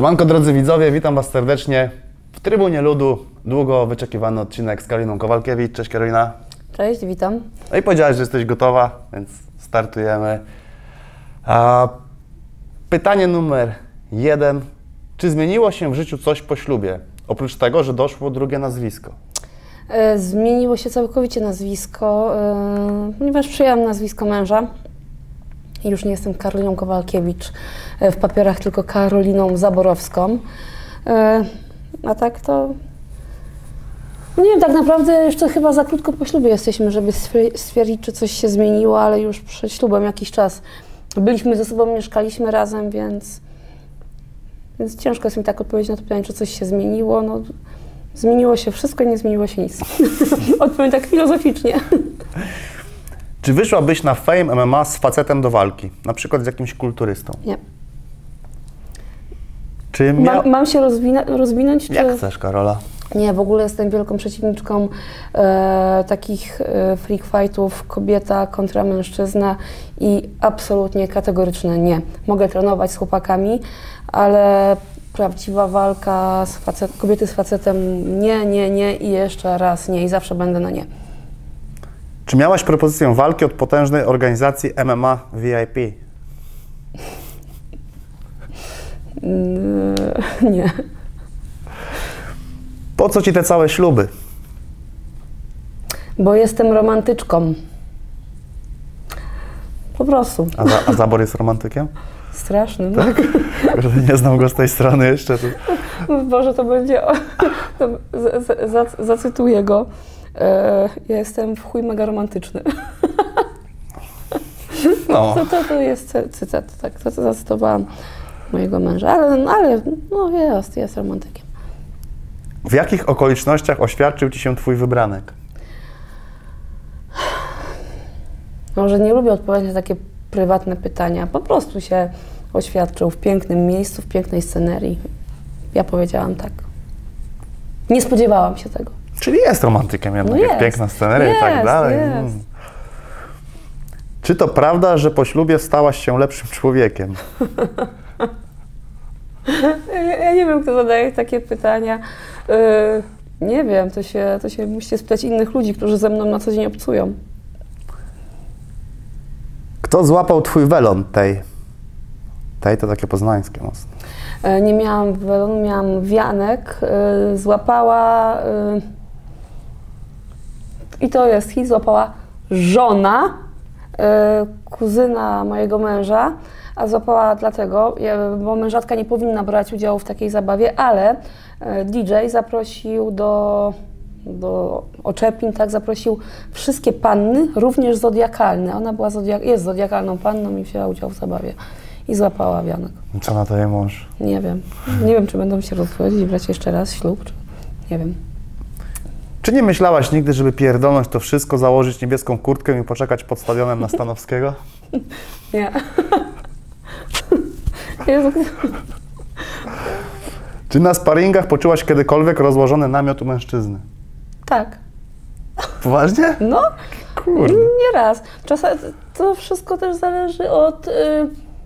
Siemanko drodzy widzowie, witam Was serdecznie w Trybunie Ludu. Długo wyczekiwany odcinek z Karoliną Kowalkiewicz. Cześć Karolina. Cześć, witam. No i powiedziałaś, że jesteś gotowa, więc startujemy. A, pytanie numer jeden. Czy zmieniło się w życiu coś po ślubie? Oprócz tego, że doszło drugie nazwisko. E, Zmieniło się całkowicie nazwisko, e, ponieważ przyjęłam nazwisko męża. Już nie jestem Karoliną Kowalkiewicz e, w papierach, tylko Karoliną Zaborowską. E, A tak to. No nie wiem, tak naprawdę jeszcze chyba za krótko po ślubie jesteśmy, żeby stwier- stwierdzić, czy coś się zmieniło, ale już przed ślubem jakiś czas byliśmy ze sobą, mieszkaliśmy razem, więc. Więc ciężko jest mi tak odpowiedzieć na to pytanie, czy coś się zmieniło. No, zmieniło się wszystko nie zmieniło się nic. Odpowiem tak filozoficznie. Czy wyszłabyś na Fame MMA z facetem do walki? Na przykład z jakimś kulturystą? Nie. Czy mia... Ma, mam się rozwina- rozwinąć, czy... Jak chcesz, Karola? Nie, w ogóle jestem wielką przeciwniczką e, takich e, freak fightów kobieta kontra mężczyzna i absolutnie kategoryczne nie. Mogę trenować z chłopakami, ale prawdziwa walka z facet, kobiety z facetem nie, nie, nie i jeszcze raz nie i zawsze będę na nie. Czy miałaś propozycję walki od potężnej organizacji MMA VIP? Mm, nie. Po co ci te całe śluby? Bo jestem romantyczką. Po prostu. A, za, a Zabor jest romantykiem? Strasznym. Że nie znam go z tej strony jeszcze. Boże, to będzie. To zacytuję go. E, ja jestem w chuj mega romantyczny. No. To, to, to jest cy- cytat, tak. To, to zacytowałam mojego męża. Ale, no, ale no jest, jest romantykiem. W jakich okolicznościach oświadczył ci się twój wybranek? Może nie lubię odpowiadać na takie prywatne pytania. Po prostu się oświadczył w pięknym miejscu, w pięknej scenerii. Ja powiedziałam tak. Nie spodziewałam się tego. Czyli jest romantykiem jednak, No jak jest. piękna sceneria i tak Jest, dalej. jest. Mm. Czy to prawda, że po ślubie stałaś się lepszym człowiekiem? Ja, nie wiem, kto zadaje takie pytania. Yy, nie wiem, to się, to się musicie spytać innych ludzi, którzy ze mną na co dzień obcują. Kto złapał twój welon tej? Tej to takie poznańskie mocno. Yy, nie miałam welonu, miałam wianek, yy, złapała yy, i to jest hit, złapała żona, yy, kuzyna mojego męża, a złapała dlatego, ja- bo mężatka nie powinna brać udziału w takiej zabawie, ale yy, DJ zaprosił do, do oczepin, tak, zaprosił wszystkie panny, również zodiakalne. Ona była zodiak- jest zodiakalną panną i wzięła udział w zabawie i złapała wianek. Co na to je mąż? Nie wiem. Nie wiem, czy będą się rozwodzić i brać jeszcze raz ślub, czy... Nie wiem. Czy nie myślałaś nigdy, żeby pierdolnąć to wszystko, założyć niebieską kurtkę i poczekać pod stadionem na Stanowskiego? Nie. Jezu, Czy na sparingach poczułaś kiedykolwiek rozłożony namiot u mężczyzny? tak. Poważnie? No, Kurde. nie raz. Czasem to wszystko też zależy od... Y,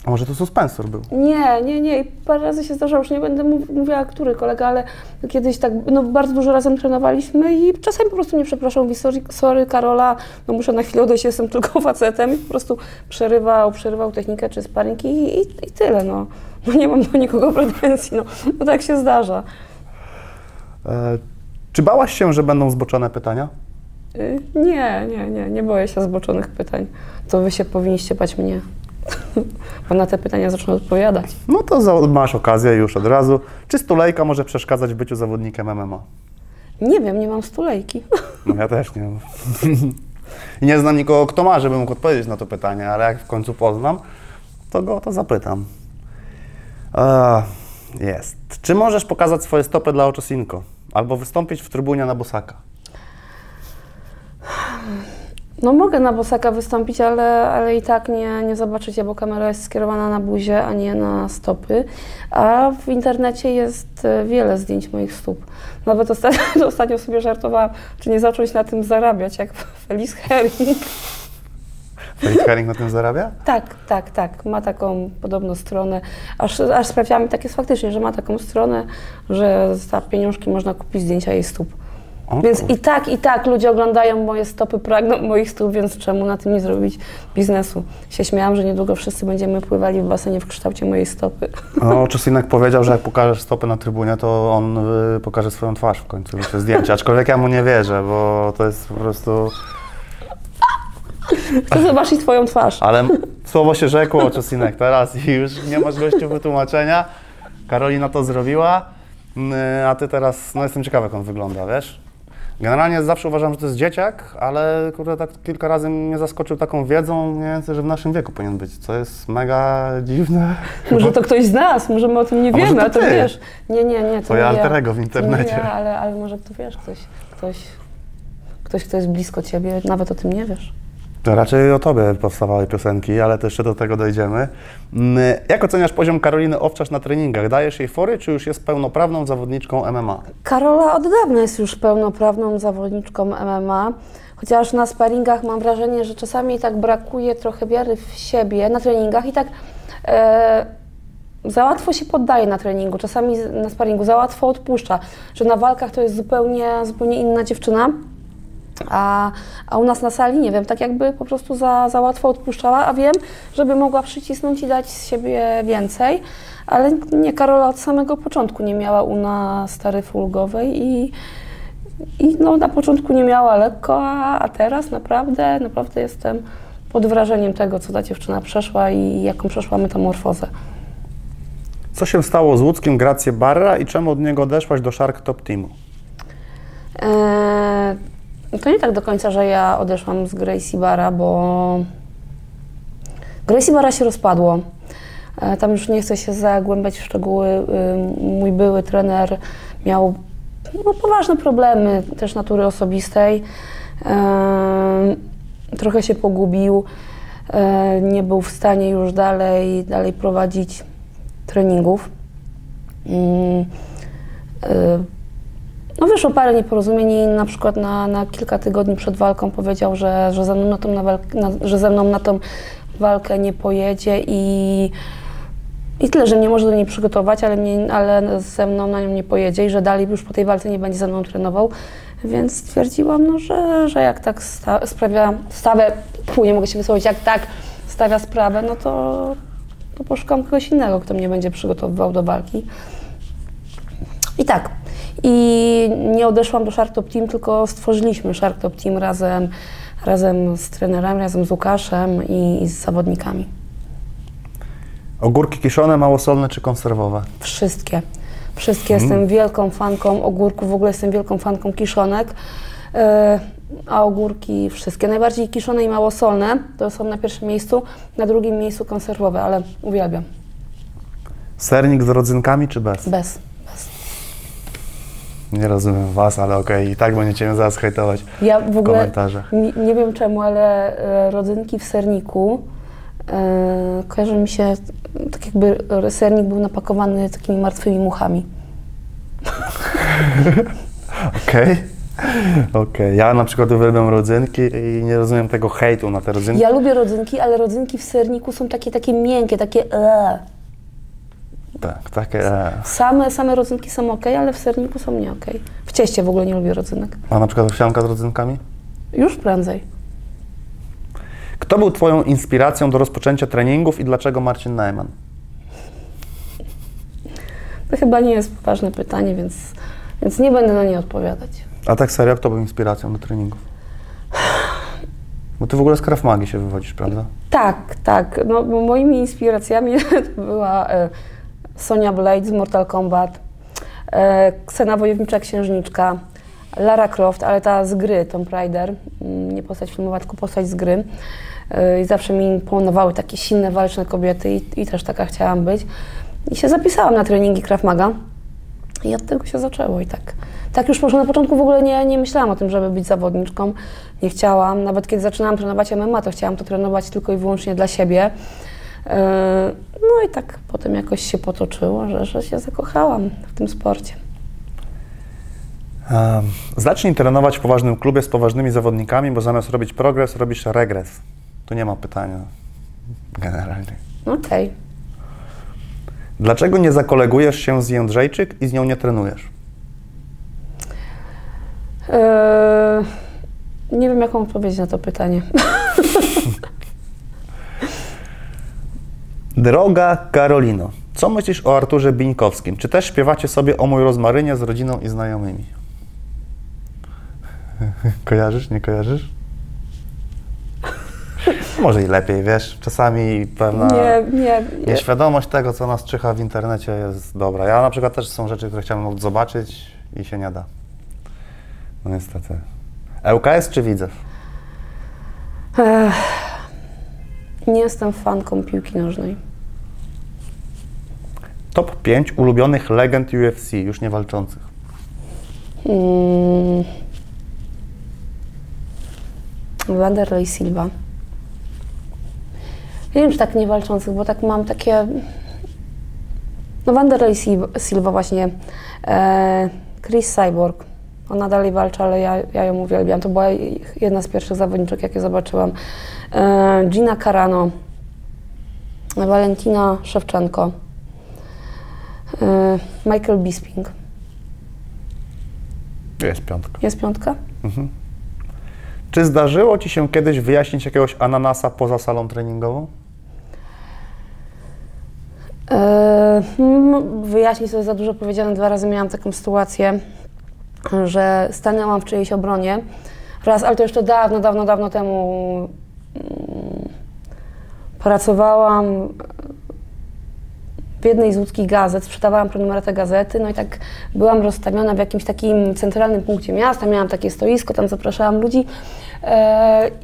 A może to suspensor był? nie, nie, nie. I parę razy się zdarzało, już nie będę mów, mówiła, który kolega, ale kiedyś tak, no bardzo dużo razem trenowaliśmy i czasami po prostu nie przepraszał, mówi, sorry, sorry Karola, no muszę na chwilę odejść, jestem tylko facetem i po prostu przerywał, przerywał technikę czy sparring i, i, i tyle, no. No nie mam do nikogo pretensji, no. No tak się zdarza. E, czy bałaś się, że będą zboczone pytania? Y, Nie, nie, nie, nie boję się zboczonych pytań. To wy się powinniście bać mnie. Bo na te pytania zacznę odpowiadać. No to masz okazję już od razu. Czy stulejka może przeszkadzać w byciu zawodnikiem MMA? Nie wiem, nie mam stulejki. No ja też nie. I nie znam nikogo, kto ma, żeby mógł odpowiedzieć na to pytanie, ale jak w końcu poznam, to go o to zapytam. E, jest. Czy możesz pokazać swoje stopy dla Oczosinko? Albo wystąpić w trybunie na Bosaka? No mogę na bosaka wystąpić, ale, ale i tak nie, nie zobaczycie, bo kamera jest skierowana na buzię, a nie na stopy. A w internecie jest e, wiele zdjęć moich stóp. Nawet ostatnio, ostatnio sobie żartowałam, czy nie zacząć na tym zarabiać, jak Felice Herring. Faith Herring na tym zarabia? Tak, tak, tak. Ma taką podobną stronę. Aż, aż sprawdziłam, tak jest faktycznie, że ma taką stronę, że za pieniążki można kupić zdjęcia jej stóp. O Więc kur- i tak, i tak ludzie oglądają moje stopy, pragną moich stóp, więc czemu na tym nie zrobić biznesu? Się śmiałam, że niedługo wszyscy będziemy pływali w basenie w kształcie mojej stopy. No, Czosinek powiedział, że jak pokażesz stopy na trybunie, to on y, pokaże swoją twarz w końcu, te zdjęcia. Aczkolwiek ja mu nie wierzę, bo to jest po prostu... Chcę zobaczyć twoją twarz. Ale słowo się rzekło, Czosinek, teraz i już nie masz gościu wytłumaczenia. Karolina to zrobiła, mm, a ty teraz, no jestem ciekawy, jak on wygląda, wiesz? Generalnie zawsze uważam, że to jest dzieciak, ale kurde, tak kilka razy mnie zaskoczył taką wiedzą, więcej, że w naszym wieku powinien być, co jest mega dziwne. Może to ktoś z nas, może my o tym nie A wiemy, to a to ty? wiesz. Nie, nie, nie, to Twoje nie alter ja. w To internecie. Nie ja, ale, ale może kto wiesz, ktoś, ktoś, ktoś, kto jest blisko ciebie, nawet o tym nie wiesz. To raczej o tobie powstawały piosenki, ale to jeszcze do tego dojdziemy. Mm, Jak oceniasz poziom Karoliny Owczarz na treningach? Dajesz jej fory, czy już jest pełnoprawną zawodniczką MMA? Karola od dawna jest już pełnoprawną zawodniczką MMA, chociaż na sparingach mam wrażenie, że czasami tak brakuje trochę wiary w siebie na treningach i tak e, za łatwo się poddaje na treningu, czasami na sparingu za łatwo odpuszcza, że na walkach to jest zupełnie, zupełnie inna dziewczyna. A, a u nas na sali, nie wiem, tak jakby po prostu za, za łatwo odpuszczała, a wiem, żeby mogła przycisnąć i dać z siebie więcej, ale nie, Karola od samego początku nie miała u nas stary fulgowej i, i no, na początku nie miała lekko, a, a teraz naprawdę, naprawdę jestem pod wrażeniem tego, co ta dziewczyna przeszła i jaką przeszła metamorfozę. Co się stało z łódzkim Grację Barra i czemu od niego odeszłaś do Shark Top Teamu? Eee, to nie tak do końca, że ja odeszłam z Gracie Bara, bo Gracie Bara się rozpadło. E, Tam już nie chcę się zagłębiać w szczegóły. Ym, Mój były trener miał no, poważne problemy też natury osobistej. Em, Trochę się pogubił. E, Nie był w stanie już dalej, dalej prowadzić treningów. No wyszło parę nieporozumień i na przykład na, na kilka tygodni przed walką powiedział, że, że, ze mną na tą na walk- na, że ze mną na tą walkę nie pojedzie i, i tyle, że nie może do niej przygotować, ale, mnie, ale ze mną na nią nie pojedzie i że dalej już po tej walce nie będzie ze mną trenował. Więc stwierdziłam, no, że, że jak tak sta, sprawia, stawę, pół, nie mogę się wysłowić, jak tak stawia sprawę, no to, to poszukam kogoś innego, kto mnie będzie przygotowywał do walki. I tak. I nie odeszłam do Shark Top Team, tylko stworzyliśmy Shark Top Team razem, razem z trenerem, razem z Łukaszem i, i z zawodnikami. Ogórki kiszone, małosolne czy konserwowe? Wszystkie. Wszystkie. Jestem wielką fanką ogórków, w ogóle jestem wielką fanką kiszonek. e, a ogórki wszystkie. Najbardziej kiszone i małosolne to są na pierwszym miejscu, na drugim miejscu konserwowe, ale uwielbiam. Sernik z rodzynkami czy bez? Bez. Nie rozumiem was, ale okej, i tak będziecie mnie zaraz hejtować Ja w w ogóle komentarzach. nie, nie wiem czemu, ale e, rodzynki w serniku e, kojarzy mi się tak jakby sernik był napakowany takimi martwymi muchami. Okej. Okej, ja na przykład uwielbiam rodzynki i nie rozumiem tego hejtu na te rodzynki. Ja lubię rodzynki, ale rodzynki w serniku są takie, takie miękkie, takie e. Tak, takie. E. Same, same rodzynki są ok, ale w serniku są nie ok. W cieście w ogóle nie lubię rodzynek. A na przykład owsianka z rodzynkami? Już prędzej. Kto był Twoją inspiracją do rozpoczęcia treningów i dlaczego Marcin Najman? To chyba nie jest poważne pytanie, więc, więc nie będę na nie odpowiadać. A tak serio, kto był inspiracją do treningów? Bo Ty w ogóle z Krav Magi się wywodzisz, prawda? Tak, tak. No, moimi inspiracjami to była e, Sonia Blade z Mortal Kombat, e, Ksena Wojownicza Księżniczka, Lara Croft, ale ta z gry, Tomb Raider, mm, nie postać filmowa, tylko postać z gry. E, I zawsze mi imponowały takie silne, walczne kobiety i, i też taka chciałam być. I się zapisałam na treningi Krav Maga i od tego się zaczęło i tak. Tak już poszło. Na początku w ogóle nie, nie myślałam o tym, żeby być zawodniczką. Nie chciałam. Nawet kiedy zaczynałam trenować MMA, to chciałam to trenować tylko i wyłącznie dla siebie. Yy, No i tak potem jakoś się potoczyło, że, że się zakochałam w tym sporcie. Zacznij trenować w poważnym klubie z poważnymi zawodnikami, bo zamiast robić progres, robisz regres. Tu nie ma pytania generalnie. Okej. Dlaczego nie zakolegujesz się z Jędrzejczyk i z nią nie trenujesz? Eee, nie wiem, jaką odpowiedzieć na to pytanie. Droga Karolino, co myślisz o Arturze Bińkowskim? Czy też śpiewacie sobie o mój rozmarynie z rodziną i znajomymi? Kojarzysz, nie kojarzysz? Może i lepiej, wiesz, czasami pewna Nie, nie. nie. nieświadomość tego, co nas czyha w internecie jest dobra. Ja na przykład też są rzeczy, które chciałbym zobaczyć i się nie da. No niestety. ŁKS czy Widzew? Ech, nie jestem fanką piłki nożnej. Top 5 ulubionych legend UFC, już nie walczących. Mm. Wanderlei Silva. Nie wiem, czy tak nie walczących, bo tak mam takie... No Wanderlei Sil- Silva właśnie. E, Chris Cyborg. Ona dalej walczy, ale ja, ja ją uwielbiam. To była jedna z pierwszych zawodniczek, jakie zobaczyłam. E, Gina Carano. Valentina Szewczenko. E, Michael Bisping. Jest piątka. Jest piątka? Czy zdarzyło Ci się kiedyś wyjaśnić jakiegoś ananasa poza salą treningową? Mm, Wyjaśnić to jest za dużo powiedziane. Dwa razy miałam taką sytuację, że stanęłam w czyjejś obronie. Raz, ale to jeszcze dawno, dawno, dawno temu mm, pracowałam w jednej z łódzkich gazet, sprzedawałam prenumeratę gazety, no i tak byłam rozstawiona w jakimś takim centralnym punkcie miasta, miałam takie stoisko, tam zapraszałam ludzi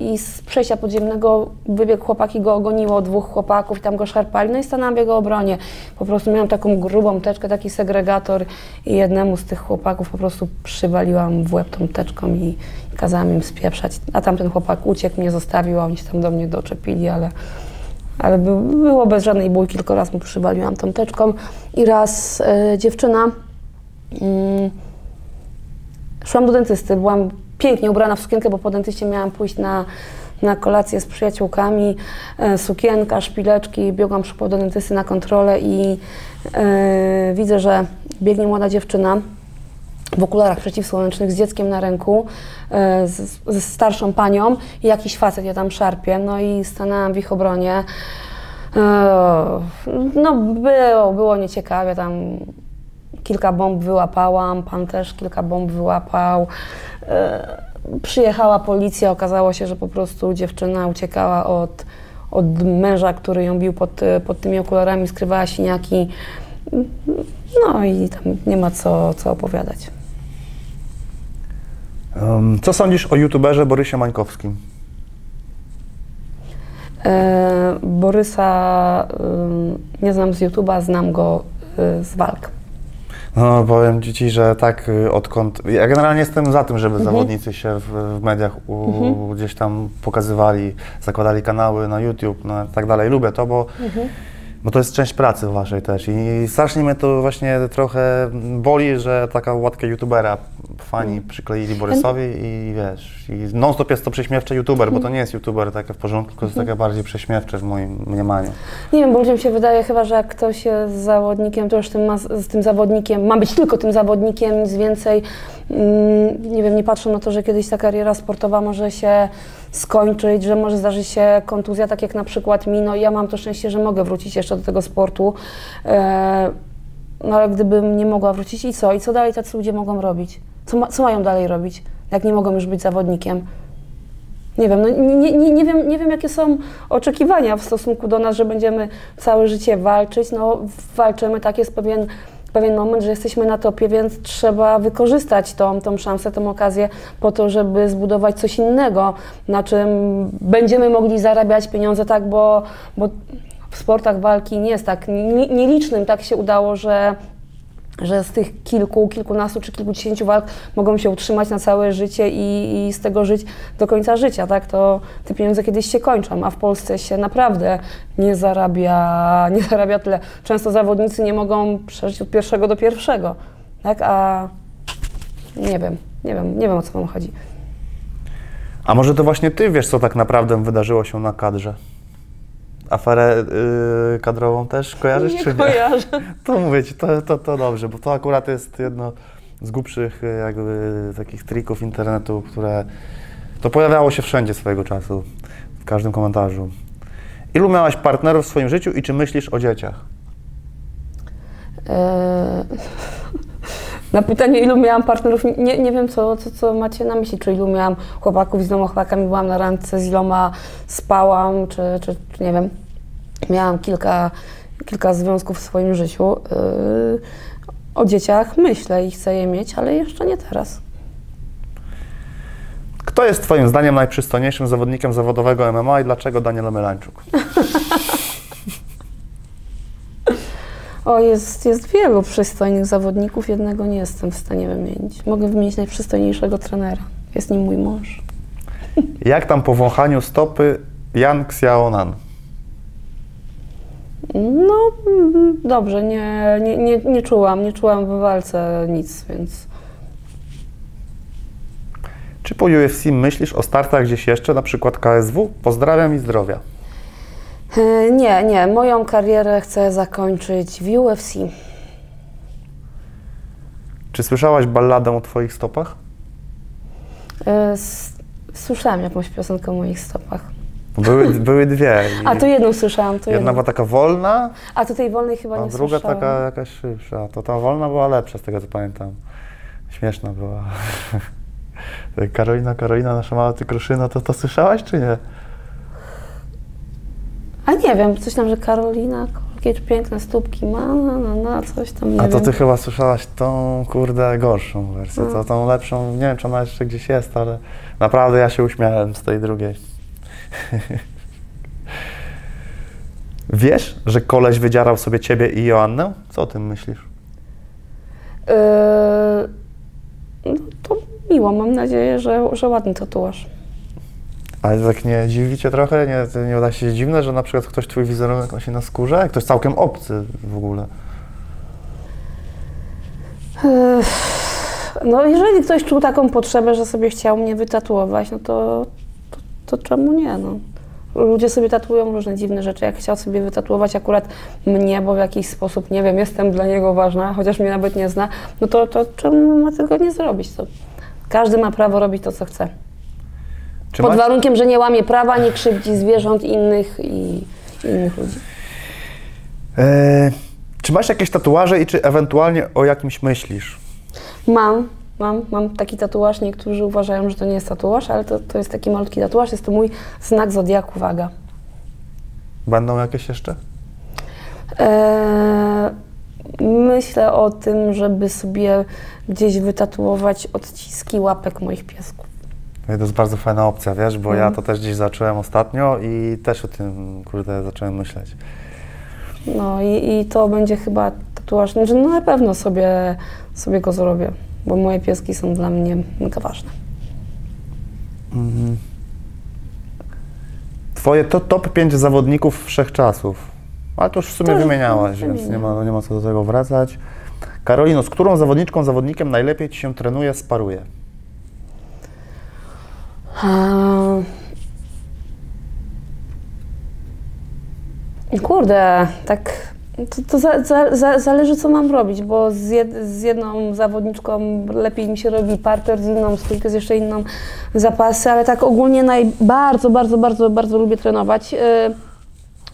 i z przejścia podziemnego wybiegł chłopak i go ogoniło dwóch chłopaków i tam go szarpali, no i stanęłam w jego obronie. Po prostu miałam taką grubą teczkę, taki segregator i jednemu z tych chłopaków po prostu przywaliłam w łeb tą teczką i, kazałam im spieprzać, a tamten chłopak uciekł, mnie zostawił, a oni się tam do mnie doczepili, ale ale by, było bez żadnej bójki, tylko raz mu przywaliłam tą teczką. I raz e, dziewczyna, mm, szłam do dentysty, byłam pięknie ubrana w sukienkę, bo po dentyście miałam pójść na, na kolację z przyjaciółkami, e, sukienka, szpileczki, biegłam szybko do dentysty na kontrolę i e, widzę, że biegnie młoda dziewczyna, w okularach przeciwsłonecznych z dzieckiem na ręku, e, z, ze starszą panią i jakiś facet je tam szarpie. No i stanęłam w ich obronie. E, No było, było nieciekawie, tam kilka bomb wyłapałam, pan też kilka bomb wyłapał. E, Przyjechała policja, okazało się, że po prostu dziewczyna uciekała od, od męża, który ją bił pod, pod tymi okularami, skrywała siniaki. No i tam nie ma co, co opowiadać. Um, co sądzisz o youtuberze Borysie Mańkowskim? E, Borysa y, nie znam z YouTube'a, znam go y, z walk. No, powiem Ci, że tak y, odkąd... Ja generalnie jestem za tym, żeby zawodnicy się w, w mediach u, gdzieś tam pokazywali, zakładali kanały na YouTube, no i tak dalej. Lubię to, bo, bo to jest część pracy waszej też i strasznie mnie to właśnie trochę boli, że taka łatka youtubera fani przykleili Borysowi i wiesz, i non-stop jest to prześmiewcze youtuber, bo to nie jest youtuber takie w porządku, tylko jest takie bardziej prześmiewcze w moim mniemaniu. Nie wiem, bo ludziom się wydaje chyba, że jak ktoś jest zawodnikiem, to już tym ma, z tym zawodnikiem, ma być tylko tym zawodnikiem, nic więcej. Mm, nie wiem, nie patrzą na to, że kiedyś ta kariera sportowa może się skończyć, że może zdarzyć się kontuzja, tak jak na przykład mi. No ja mam to szczęście, że mogę wrócić jeszcze do tego sportu. E, no ale gdybym nie mogła wrócić i co? I co dalej tacy ludzie mogą robić? Co, ma, co mają dalej robić, jak nie mogą już być zawodnikiem? Nie wiem, no nie, nie, nie, wiem, nie wiem, jakie są oczekiwania w stosunku do nas, że będziemy całe życie walczyć. No, walczymy, tak jest pewien, pewien moment, że jesteśmy na topie, więc trzeba wykorzystać tą, tą szansę, tą okazję po to, żeby zbudować coś innego, na czym będziemy mogli zarabiać pieniądze, tak, bo, bo w sportach walki nie jest tak, nie- nielicznym tak się udało, że że z tych kilku, kilkunastu czy kilkudziesięciu walk mogą się utrzymać na całe życie i, i z tego żyć do końca życia, tak? To te pieniądze kiedyś się kończą, a w Polsce się naprawdę nie zarabia, nie zarabia tyle. Często zawodnicy nie mogą przeżyć od pierwszego do pierwszego, tak? A nie wiem, nie wiem, nie wiem o co wam chodzi. A może to właśnie ty wiesz, co tak naprawdę wydarzyło się na kadrze? Aferę yy, kadrową też kojarzysz, nie czy nie? kojarzę. To mówię ci, to, to, to dobrze, bo to akurat jest jedno z głupszych y, jakby takich trików internetu, które to pojawiało się wszędzie swojego czasu, w każdym komentarzu. Ilu miałaś partnerów w swoim życiu i czy myślisz o dzieciach? E, Na pytanie, ilu miałam partnerów, nie, nie wiem, co, co, co macie na myśli. Czy ilu miałam chłopaków, z iloma chłopakami byłam na randce, z iloma spałam, czy, czy, czy nie wiem. Miałam kilka, kilka związków w swoim życiu. Yy, o dzieciach myślę i chcę je mieć, ale jeszcze nie teraz. Kto jest Twoim zdaniem najprzystojniejszym zawodnikiem zawodowego MMA i dlaczego Daniel Melańczuk? O, jest, jest wielu przystojnych zawodników, jednego nie jestem w stanie wymienić. Mogę wymienić najprzystojniejszego trenera. Jest nim mój mąż. Jak tam po wąchaniu stopy Jan Xiaonan? No, dobrze, nie, nie, nie, nie czułam, nie czułam w walce nic, więc Czy po UFC myślisz o startach gdzieś jeszcze, na przykład KSW? Pozdrawiam i zdrowia. E, nie, nie, moją karierę chcę zakończyć w UFC. Czy słyszałaś balladę o Twoich stopach? E, s- Słyszałam jakąś piosenkę o moich stopach. Były, były dwie. A to jedną słyszałam, to Jedna jedną. była taka wolna, A to tej wolnej chyba a nie druga słyszałam. taka jakaś szybsza. To ta wolna była lepsza, z tego co pamiętam. Śmieszna była. Karolina, Karolina, nasza mała ty kruszyna, to to słyszałaś czy nie? A nie wiem, coś tam, że Karolina, jakie piękne stópki ma, na, na, na, coś tam, nie A to wiem. ty chyba słyszałaś tą, kurde, gorszą wersję, No. to tą lepszą, nie wiem czy ona jeszcze gdzieś jest, ale naprawdę ja się uśmiałem z tej drugiej. Wiesz, że koleś wydzierał sobie ciebie i Joannę? Co o tym myślisz? E, no to miło, mam nadzieję, że, że ładny tatuaż. Ale tak nie dziwi cię trochę? Nie, nie wydaje się dziwne, że na przykład ktoś twój wizerunek nosi na skórze? Ktoś całkiem obcy w ogóle. No, jeżeli ktoś czuł taką potrzebę, że sobie chciał mnie wytatuować, no to, to, to czemu nie? No. Ludzie sobie tatuują różne dziwne rzeczy. Jak chciał sobie wytatuować akurat mnie, bo w jakiś sposób, nie wiem, jestem dla niego ważna, chociaż mnie nawet nie zna, no to, to czemu ma tego nie zrobić? To każdy ma prawo robić to, co chce. Czy Pod masz- warunkiem, że nie łamie prawa, nie krzywdzi zwierząt innych i innych ludzi. E, czy masz jakieś tatuaże i czy ewentualnie o jakimś myślisz? Mam, mam, mam taki tatuaż. Niektórzy uważają, że to nie jest tatuaż, ale to, to jest taki malutki tatuaż. Jest to mój znak zodiaku waga. Będą jakieś jeszcze? Eee, myślę o tym, żeby sobie gdzieś wytatuować odciski łapek moich piesków. To jest bardzo fajna opcja, wiesz, bo ja Mhm. to też gdzieś zacząłem ostatnio i też o tym, kurde, zacząłem myśleć. No i, i to będzie chyba tatuaż, znaczy no na pewno sobie, sobie go zrobię, bo moje pieski są dla mnie mega ważne. Mhm. Twoje to top 5 zawodników wszechczasów. Ale to już w sumie To wymieniałaś, więc nie ma, nie ma co do tego wracać. Karolino, z którą zawodniczką, zawodnikiem najlepiej Ci się trenuje, sparuje? Kurde, tak. To, to za, za, za, zależy, co mam robić, bo z, jed, z jedną zawodniczką lepiej mi się robi parter, z inną stójkę, z jeszcze inną zapasy, ale tak ogólnie naj, bardzo, bardzo, bardzo, bardzo lubię trenować. Yy,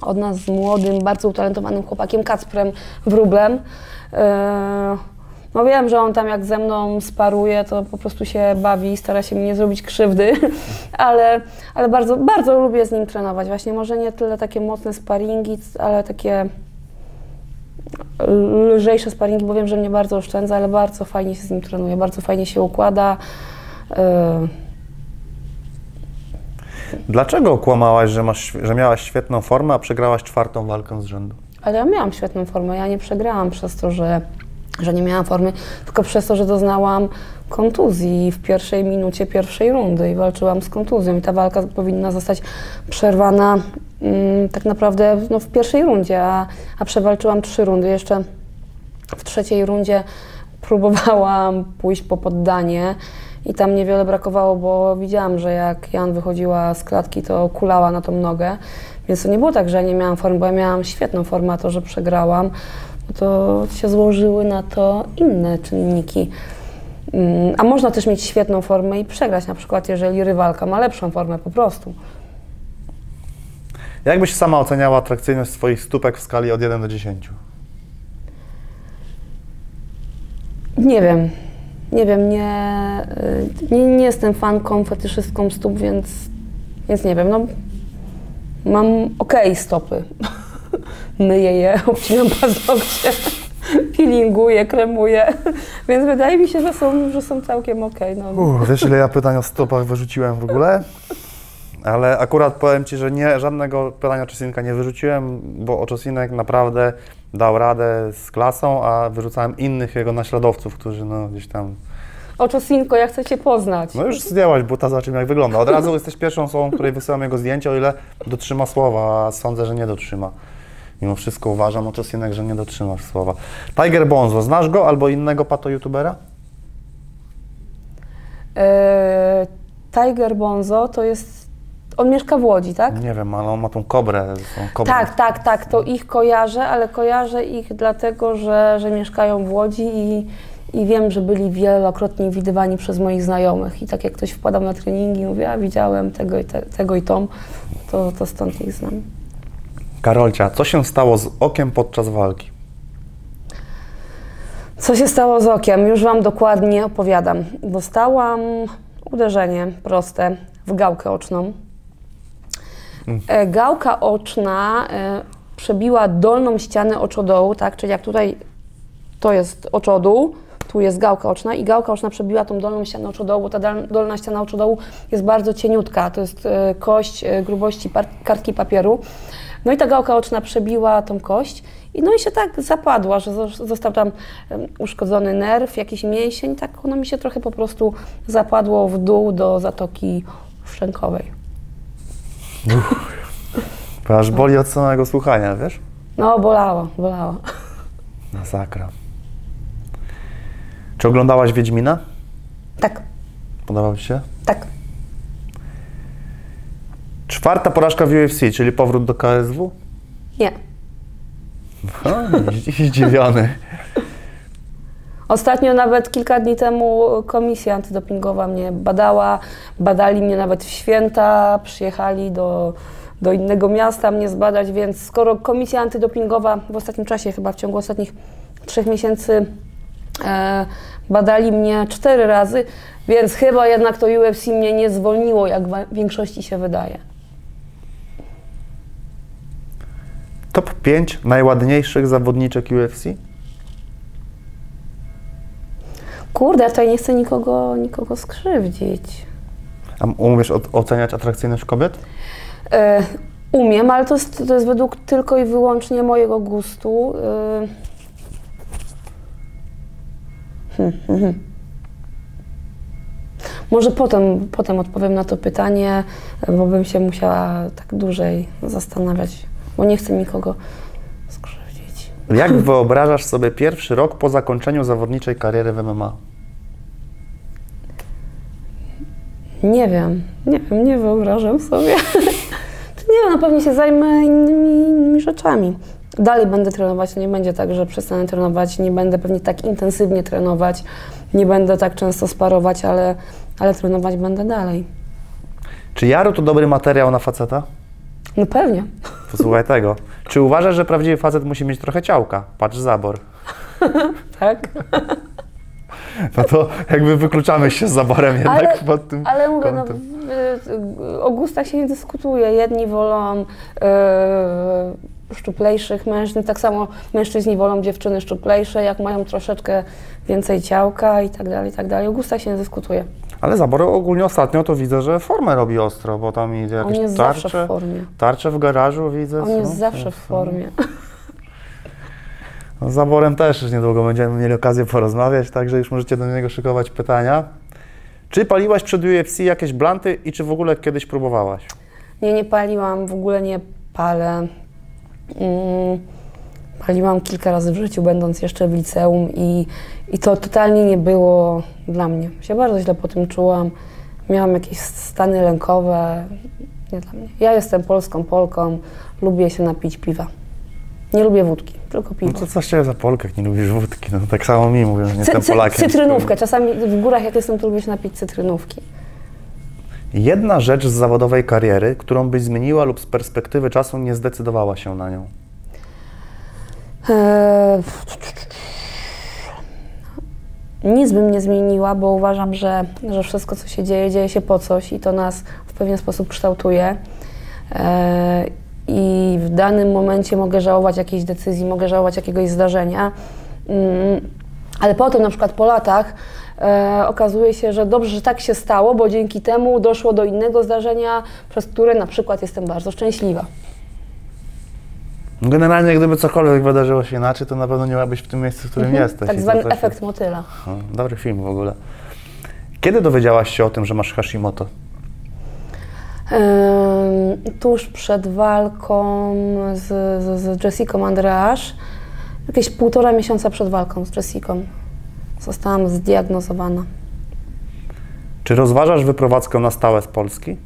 od nas z młodym, bardzo utalentowanym chłopakiem Kacprem Wróblem. Yy, no wiem, że on tam jak ze mną sparuje, to po prostu się bawi, stara się mi nie zrobić krzywdy, ale, ale bardzo, bardzo lubię z nim trenować. Właśnie może nie tyle takie mocne sparingi, ale takie lżejsze sparingi, bo wiem, że mnie bardzo oszczędza, ale bardzo fajnie się z nim trenuje, bardzo fajnie się układa. Yy, Dlaczego okłamałaś, że, masz, że miałaś świetną formę, a przegrałaś czwartą walkę z rzędu? Ale ja miałam świetną formę. Ja nie przegrałam przez to, że, że nie miałam formy, tylko przez to, że doznałam kontuzji w pierwszej minucie pierwszej rundy i walczyłam z kontuzją. I ta walka powinna zostać przerwana mm, tak naprawdę no, w pierwszej rundzie, a, a przewalczyłam trzy rundy. Jeszcze w trzeciej rundzie próbowałam pójść po poddanie i tam niewiele brakowało, bo widziałam, że jak Jan wychodziła z klatki, to kulała na tą nogę. Więc to nie było tak, że ja nie miałam formy, bo ja miałam świetną formę, a to, że przegrałam, to się złożyły na to inne czynniki. Mm, A można też mieć świetną formę i przegrać, na przykład jeżeli rywalka ma lepszą formę po prostu. Jak byś sama oceniała atrakcyjność swoich stópek w skali od 1 do 10? Nie wiem. Nie wiem, nie, y, nie, nie jestem fanką, fetyszystką stóp, więc, więc nie wiem. No, mam okej stopy. Myję je, obcinam paznokcie, peelinguję, kremuję. Więc wydaje mi się, że są, że są całkiem okej. no. Uff, wiesz ile ja pytań o stopach wyrzuciłem w ogóle? Ale akurat powiem Ci, że nie, żadnego pytania o Czesinka nie wyrzuciłem, bo Oczosinek naprawdę dał radę z klasą, a wyrzucałem innych jego naśladowców, którzy no gdzieś tam... Oczosinko, ja chcę Cię poznać. No już zdjęłaś buta, zobaczymy jak wygląda. Od razu jesteś pierwszą osobą, której wysyłam jego zdjęcie, o ile dotrzyma słowa, a sądzę, że nie dotrzyma. Mimo wszystko uważam, Oczosinek, że nie dotrzymasz słowa. Tiger Bonzo, znasz go albo innego pato-youtubera? E, Tiger Bonzo to jest. On mieszka w Łodzi, tak? Nie wiem, ale on ma tą kobrę. Tą kobrę. Tak, tak, tak. To ich kojarzę, ale kojarzę ich dlatego, że, że mieszkają w Łodzi i, i wiem, że byli wielokrotnie widywani przez moich znajomych. I tak jak ktoś wpadał na treningi i mówi, a widziałem tego i, te, tego i tom, to, to stąd ich znam. Karolcia, co się stało z okiem podczas walki? Co się stało z okiem? Już Wam dokładnie opowiadam. Dostałam uderzenie proste w gałkę oczną. E, Gałka oczna e, przebiła dolną ścianę oczodołu, tak? Czyli jak tutaj to jest oczodół, tu jest gałka oczna i gałka oczna przebiła tą dolną ścianę oczodołu. Ta dal- dolna ściana oczodołu jest bardzo cieniutka, to jest e, kość grubości kartki papieru. No i ta gałka oczna przebiła tą kość i no i się tak zapadła, że zos- został tam uszkodzony nerw, jakiś mięsień, tak ono mi się trochę po prostu zapadło w dół do zatoki szczękowej. To aż boli od samego słuchania, wiesz? No bolało, bolało. Masakra. Czy oglądałaś Wiedźmina? Tak, Podobał Ci się? tak. Czwarta porażka w UFC, czyli powrót do KSW? Nie. O, zdziwiony. Ostatnio nawet kilka dni temu komisja antydopingowa mnie badała, badali mnie nawet w święta, przyjechali do, do innego miasta mnie zbadać, więc skoro komisja antydopingowa w ostatnim czasie, chyba w ciągu ostatnich trzech miesięcy e, badali mnie cztery razy, więc chyba jednak to UFC mnie nie zwolniło, jak wa- większości się wydaje. Top 5 najładniejszych zawodniczek UFC? Kurde, ja tutaj nie chcę nikogo, nikogo skrzywdzić. A umiesz oceniać atrakcyjność kobiet? E, umiem, ale to jest, to jest według tylko i wyłącznie mojego gustu. E, hmm, hmm, hmm. Może potem, potem odpowiem na to pytanie, bo bym się musiała tak dłużej zastanawiać, bo nie chcę nikogo skrzywdzić. Jak wyobrażasz sobie pierwszy rok po zakończeniu zawodniczej kariery w MMA? Nie wiem, nie wiem, nie wyobrażam sobie. Nie wiem, na pewno się zajmę innymi, innymi rzeczami. Dalej będę trenować, nie będzie tak, że przestanę trenować, nie będę pewnie tak intensywnie trenować, nie będę tak często sparować, ale, ale trenować będę dalej. Czy Jaro to dobry materiał na faceta? No pewnie. Posłuchaj tego. Czy uważasz, że prawdziwy facet musi mieć trochę ciałka? Patrz zabor. Tak? No to jakby wykluczamy się z zaborem jednak Ale- pod tym Ale mówię, no, kątem. w- y, o gustach się nie dyskutuje. Jedni wolą y, szczuplejszych mężczyzn, tak samo mężczyźni wolą dziewczyny szczuplejsze, jak mają troszeczkę więcej ciałka i tak dalej, i tak dalej. O gustach się nie dyskutuje. Ale zabor ogólnie ostatnio to widzę, że formę robi ostro, bo tam idzie On jakieś jest zawsze tarcze, w formie. tarcze w garażu widzę. On jest zawsze w formie. No, z zaborem też już niedługo będziemy mieli okazję porozmawiać, także już możecie do niego szykować pytania. Czy paliłaś przed UFC jakieś blanty i czy w ogóle kiedyś próbowałaś? Nie, nie paliłam, w ogóle nie palę. Mm, Paliłam kilka razy w życiu, będąc jeszcze w liceum i, i to totalnie nie było dla mnie. Się bardzo źle po tym czułam. Miałam jakieś stany lękowe. Nie dla mnie. Ja jestem polską Polką, lubię się napić piwa. Nie lubię wódki, tylko No piwo. to coś ciebie za Polkę, jak nie lubisz wódki. No, tak samo mi mówią, że nie jestem Polakiem. cytrynówkę. Czasami w górach, jak jestem, to lubię się napić cytrynówki. Jedna rzecz z zawodowej kariery, którą byś zmieniła lub z perspektywy czasu nie zdecydowała się na nią. Eee, Nic bym nie zmieniła, bo uważam, że, że wszystko, co się dzieje, dzieje się po coś i to nas w pewien sposób kształtuje. Eee, I w danym momencie mogę żałować jakiejś decyzji, mogę żałować jakiegoś zdarzenia, Mm, ale potem, na przykład po latach, e, okazuje się, że dobrze, że tak się stało, bo dzięki temu doszło do innego zdarzenia, przez które na przykład jestem bardzo szczęśliwa. Generalnie, gdyby cokolwiek wydarzyło się inaczej, to na pewno nie byłabyś w tym miejscu, w którym jesteś. Tak zwany efekt jest- motyla. No, dobry film w ogóle. Kiedy dowiedziałaś się o tym, że masz Hashimoto? Ym, tuż przed walką z, z, z Jessicą Andreasz, jakieś półtora miesiąca przed walką z Jessicą, zostałam zdiagnozowana. Czy rozważasz wyprowadzkę na stałe z Polski?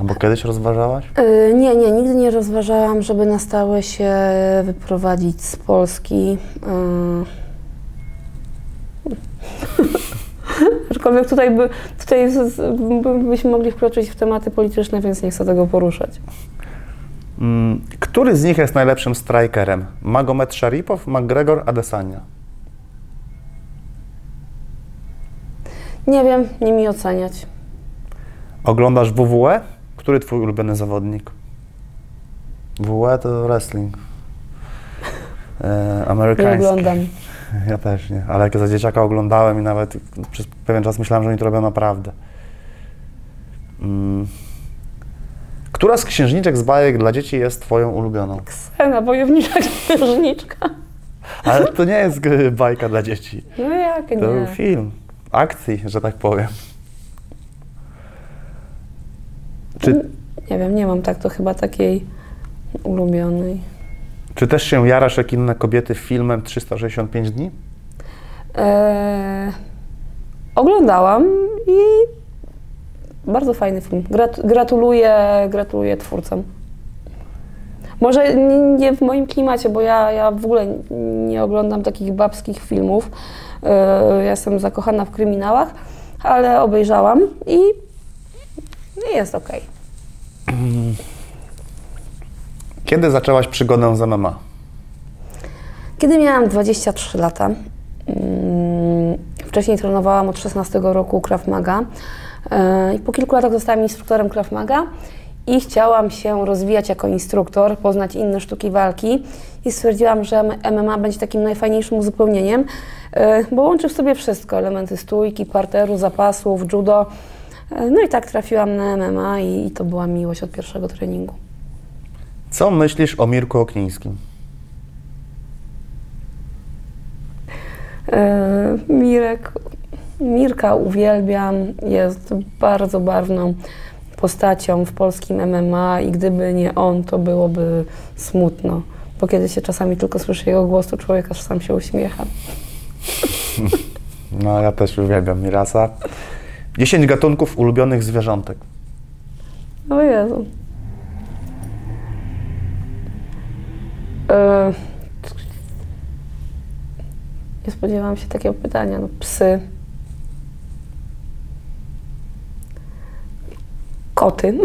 Albo kiedyś rozważałaś? Yy, nie, nie, nigdy nie rozważałam, żeby na stałe się wyprowadzić z Polski. Yy. Aczkolwiek tutaj, by, tutaj byśmy mogli wkroczyć w tematy polityczne, więc nie chcę tego poruszać. Mm, który z nich jest najlepszym strikerem? Magomed Sharipow, McGregor, Adesanya? Nie wiem, nie mi oceniać. Oglądasz WWE? Który twój ulubiony zawodnik? WWE to wrestling. E, Nie amerykański. oglądam. Ja też nie, ale jak za dzieciaka oglądałem i nawet przez pewien czas myślałem, że oni to robią naprawdę. Mm. Która z księżniczek z bajek dla dzieci jest twoją ulubioną? Ksena, wojownicza księżniczka. Ale to nie jest g- bajka dla dzieci. No jak To nie? był film akcji, że tak powiem. Czy, Nie wiem, nie mam tak to chyba takiej ulubionej. czy też się jarasz jak inne kobiety filmem 365 dni? Eee, oglądałam i bardzo fajny film. Grat, gratuluję, gratuluję twórcom. Może nie, nie w moim klimacie, bo ja, ja w ogóle nie oglądam takich babskich filmów. Eee, ja jestem zakochana w kryminałach, ale obejrzałam i i jest okej. Kiedy zaczęłaś przygodę z MMA? Kiedy miałam 23 lata, mm, wcześniej trenowałam od 16 roku Krav Maga e, i po kilku latach zostałam instruktorem Krav Maga i chciałam się rozwijać jako instruktor, poznać inne sztuki walki i stwierdziłam, że MMA będzie takim najfajniejszym uzupełnieniem, e, bo łączy w sobie wszystko, elementy stójki, parteru, zapasów, judo. E, No i tak trafiłam na MMA i, i to była miłość od pierwszego treningu. Co myślisz o Mirku Oknińskim? E, Mirek, Mirka uwielbiam, jest bardzo barwną postacią w polskim MMA i gdyby nie on, to byłoby smutno, bo kiedy się czasami tylko słyszy jego głos, to człowiek aż sam się uśmiecha. No, ja też uwielbiam Mirasa. 10 gatunków ulubionych zwierzątek. O Jezu. E, Nie spodziewałam się takiego pytania. No, psy. Koty.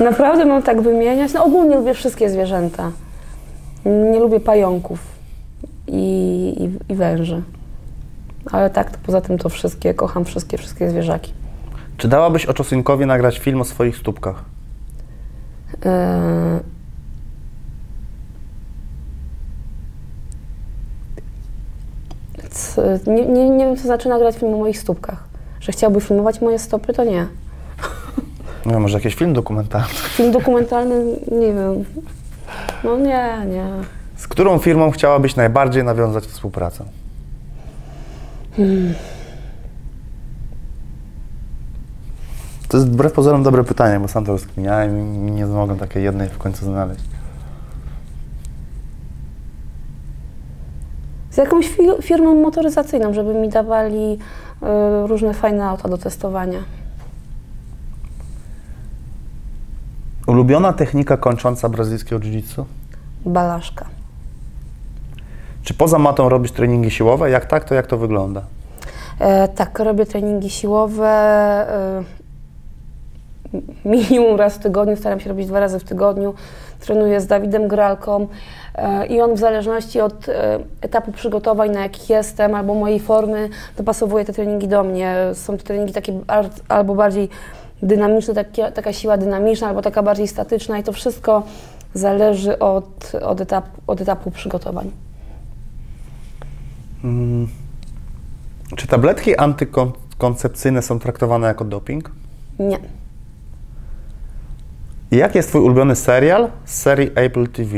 Naprawdę mam tak wymieniać? No ogólnie lubię wszystkie zwierzęta. Nie lubię pająków i, i, i węży. Ale tak, to poza tym to wszystkie, kocham wszystkie, wszystkie zwierzaki. Czy dałabyś Oczosynkowi nagrać film o swoich stópkach? C- Nie, nie, nie wiem, co znaczy nagrać film o moich stópkach. Że chciałby filmować moje stopy, to nie. Nie wiem, może jakiś film dokumentalny. Film dokumentalny, nie wiem. No nie, nie. Z którą firmą chciałabyś najbardziej nawiązać współpracę? To jest wbrew pozorom dobre pytanie, bo sam to rozkminiałem i nie mogłem takiej jednej w końcu znaleźć. Z jakąś fi- firmą motoryzacyjną, żeby mi dawali y, różne fajne auta do testowania. Ulubiona technika kończąca brazylijskiego jiu-jitsu? Balaszka. Czy poza matą robisz treningi siłowe? Jak tak, to jak to wygląda? E, tak, robię treningi siłowe. E, minimum raz w tygodniu, staram się robić dwa razy w tygodniu. Trenuję z Dawidem Gralką e, i on w zależności od e, etapu przygotowań, na jakich jestem, albo mojej formy, dopasowuje te treningi do mnie. Są to treningi takie albo bardziej dynamiczne, takie, taka siła dynamiczna, albo taka bardziej statyczna i to wszystko zależy od, od, od etapu przygotowań. Mm. Czy tabletki antykoncepcyjne są traktowane jako doping? Nie. Jaki jest Twój ulubiony serial z serii Apple TV?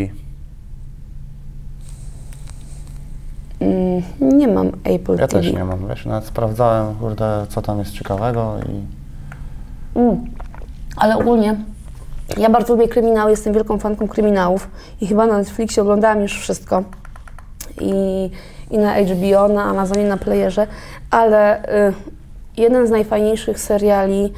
Mm, nie mam Apple Ja TV. też nie mam, wiesz, nawet sprawdzałem, kurde, co tam jest ciekawego i... Mm. Ale ogólnie ja bardzo lubię kryminały, jestem wielką fanką kryminałów i chyba na Netflixie oglądałam już wszystko. I, i na HBO, na Amazonie, na Playerze, ale y, jeden z najfajniejszych seriali,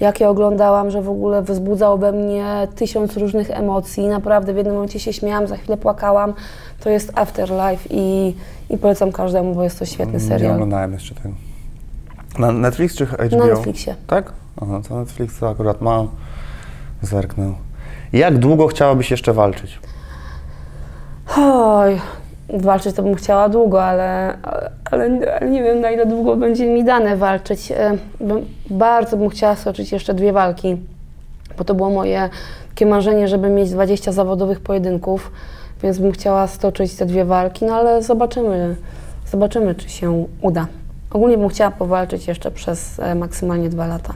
jakie oglądałam, że w ogóle wzbudzał we mnie tysiąc różnych emocji. Naprawdę w jednym momencie się śmiałam, za chwilę płakałam. To jest Afterlife i, i polecam każdemu, bo jest to świetny Nie serial. oglądałem jeszcze tego. Na Netflix czy HBO? Na Netflixie. Tak? Aha, to Netflix to akurat mam. Zerknę. Jak długo chciałabyś jeszcze walczyć? Oj, walczyć to bym chciała długo, ale, ale, ale nie wiem na ile długo będzie mi dane walczyć. E, Bardzo bym chciała stoczyć jeszcze dwie walki, bo to było moje takie marzenie, żeby mieć 20 zawodowych pojedynków, więc bym chciała stoczyć te dwie walki, no ale zobaczymy, zobaczymy czy się uda. Ogólnie bym chciała powalczyć jeszcze przez e, maksymalnie dwa lata.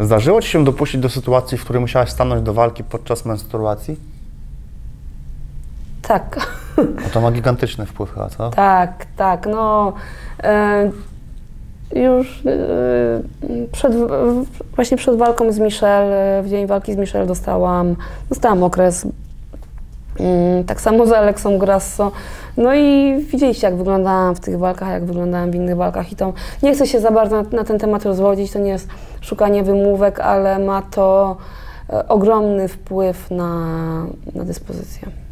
Zdarzyło Ci się dopuścić do sytuacji, w której musiałaś stanąć do walki podczas menstruacji? Tak. No to ma gigantyczny wpływ chyba, co? Tak, tak, no e, już e, przed, właśnie przed walką z Michelle, w dzień walki z Michelle dostałam, dostałam okres, mm, tak samo z Aleksą Grasso, no i widzieliście jak wyglądałam w tych walkach, jak wyglądałam w innych walkach i to nie chcę się za bardzo na, na ten temat rozwodzić, to nie jest szukanie wymówek, ale ma to e, ogromny wpływ na, na dyspozycję.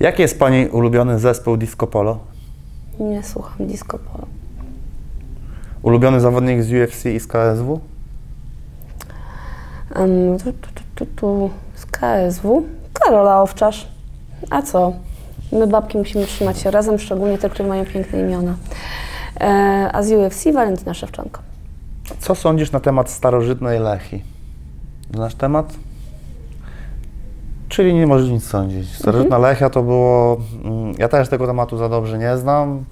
Jaki jest Pani ulubiony zespół disco polo? Nie słucham disco polo. Ulubiony zawodnik z UFC i z KSW? Um, tu, tu, tu, tu, z KSW. Karola Owczarz. A co? My babki musimy trzymać się razem, szczególnie te, które mają piękne imiona. E, a z UFC Walentyna Szewczanko. Co sądzisz na temat starożytnej Lechii? Znasz temat? Czyli nie możesz nic sądzić. Starożytna Lechia to było... mm, Ja też tego tematu za dobrze nie znam.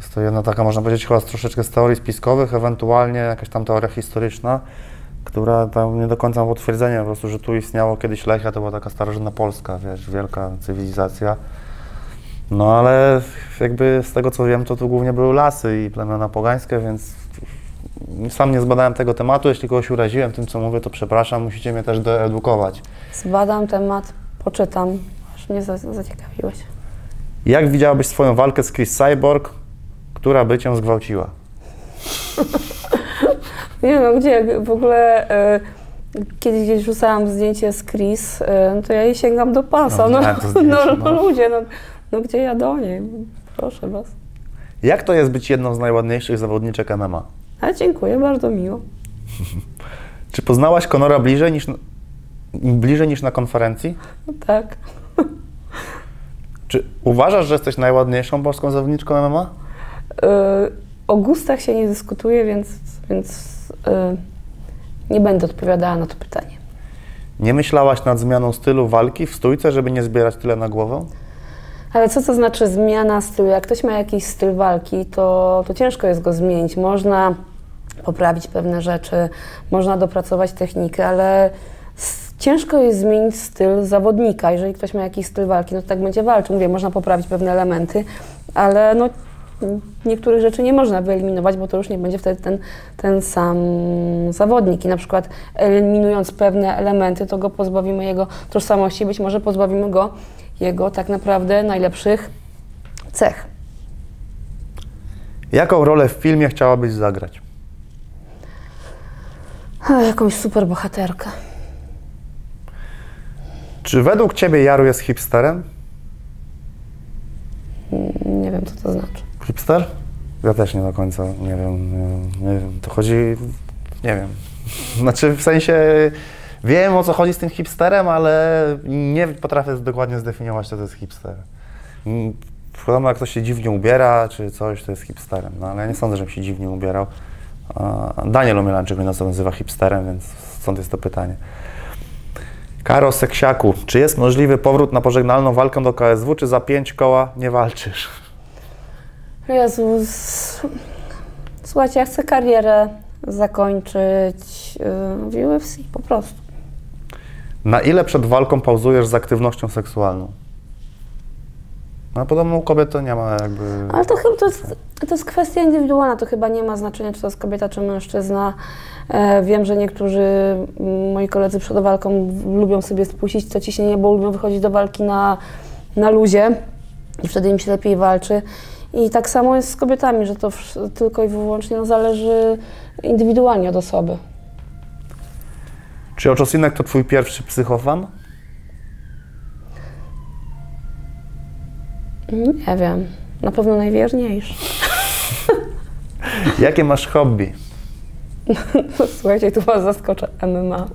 Jest to jedna taka, można powiedzieć, chyba troszeczkę z teorii spiskowych, ewentualnie jakaś tam teoria historyczna, która tam nie do końca ma potwierdzenie po prostu, że tu istniało kiedyś Lechia, to była taka starożytna Polska, wiesz, wielka cywilizacja. No ale jakby z tego co wiem, to tu głównie były lasy i plemiona pogańskie, więc sam nie zbadałem tego tematu. Jeśli kogoś uraziłem tym, co mówię, to przepraszam, musicie mnie też doedukować. Zbadam temat, poczytam, aż mnie za- zaciekawiłeś. Jak widziałabyś swoją walkę z Chris Cyborg, która by cię zgwałciła? Nie no, gdzie w ogóle e, kiedyś gdzieś rzucałam zdjęcie z Chris, e, to ja jej sięgam do pasa. No, No, to zdjęcie, no, no. ludzie, no, no gdzie ja do niej? Proszę was. Jak to jest być jedną z najładniejszych zawodniczek MMA? A dziękuję, bardzo miło. Czy poznałaś Conora bliżej niż, bliżej niż na konferencji? No, tak. Czy uważasz, że jesteś najładniejszą polską zawodniczką MMA? Y, o gustach się nie dyskutuje, więc, więc y, nie będę odpowiadała na to pytanie. Nie myślałaś nad zmianą stylu walki w stójce, żeby nie zbierać tyle na głowę? Ale co to znaczy zmiana stylu? Jak ktoś ma jakiś styl walki, to, to ciężko jest go zmienić. Można poprawić pewne rzeczy, można dopracować technikę, ale ciężko jest zmienić styl zawodnika. Jeżeli ktoś ma jakiś styl walki, no to tak będzie walczył. Mówię, można poprawić pewne elementy, ale no niektórych rzeczy nie można wyeliminować, bo to już nie będzie wtedy ten, ten sam zawodnik. I na przykład eliminując pewne elementy, to go pozbawimy jego tożsamości, być może pozbawimy go jego tak naprawdę najlepszych cech. Jaką rolę w filmie chciałabyś zagrać? Jakąś super bohaterkę. Czy według Ciebie Jaru jest hipsterem? Nie wiem, co to znaczy. Hipster? Ja też nie do końca nie wiem. Nie, nie wiem. To chodzi. Nie wiem. Znaczy, w sensie wiem o co chodzi z tym hipsterem, ale nie potrafię dokładnie zdefiniować, co to jest hipster. Mm, Wiadomo, jak ktoś się dziwnie ubiera, czy coś, to jest hipsterem. No ale ja nie sądzę, żebym się dziwnie ubierał. Daniel Omielanczyk mnie nas nazywa hipsterem, więc stąd jest to pytanie. Karo Seksiaku, czy jest możliwy powrót na pożegnalną walkę do KSW, czy za pięć koła nie walczysz? Jezus. Słuchajcie, ja chcę karierę zakończyć yy, w UFC po prostu. Na ile przed walką pauzujesz z aktywnością seksualną? No podobno u kobiet to nie ma jakby... Ale to chyba to jest, to jest kwestia indywidualna, to chyba nie ma znaczenia, czy to jest kobieta, czy mężczyzna. E, wiem, że niektórzy mm, moi koledzy przed walką lubią sobie spuścić to ciśnienie, bo lubią wychodzić do walki na, na luzie i wtedy im się lepiej walczy. I tak samo jest z kobietami, że to tylko i wyłącznie zależy indywidualnie od osoby. Czy Oczosinek to twój pierwszy psychofan? Nie wiem, na pewno najwierniejszy. Jakie masz hobby? Słuchajcie, tu was zaskoczę MMA.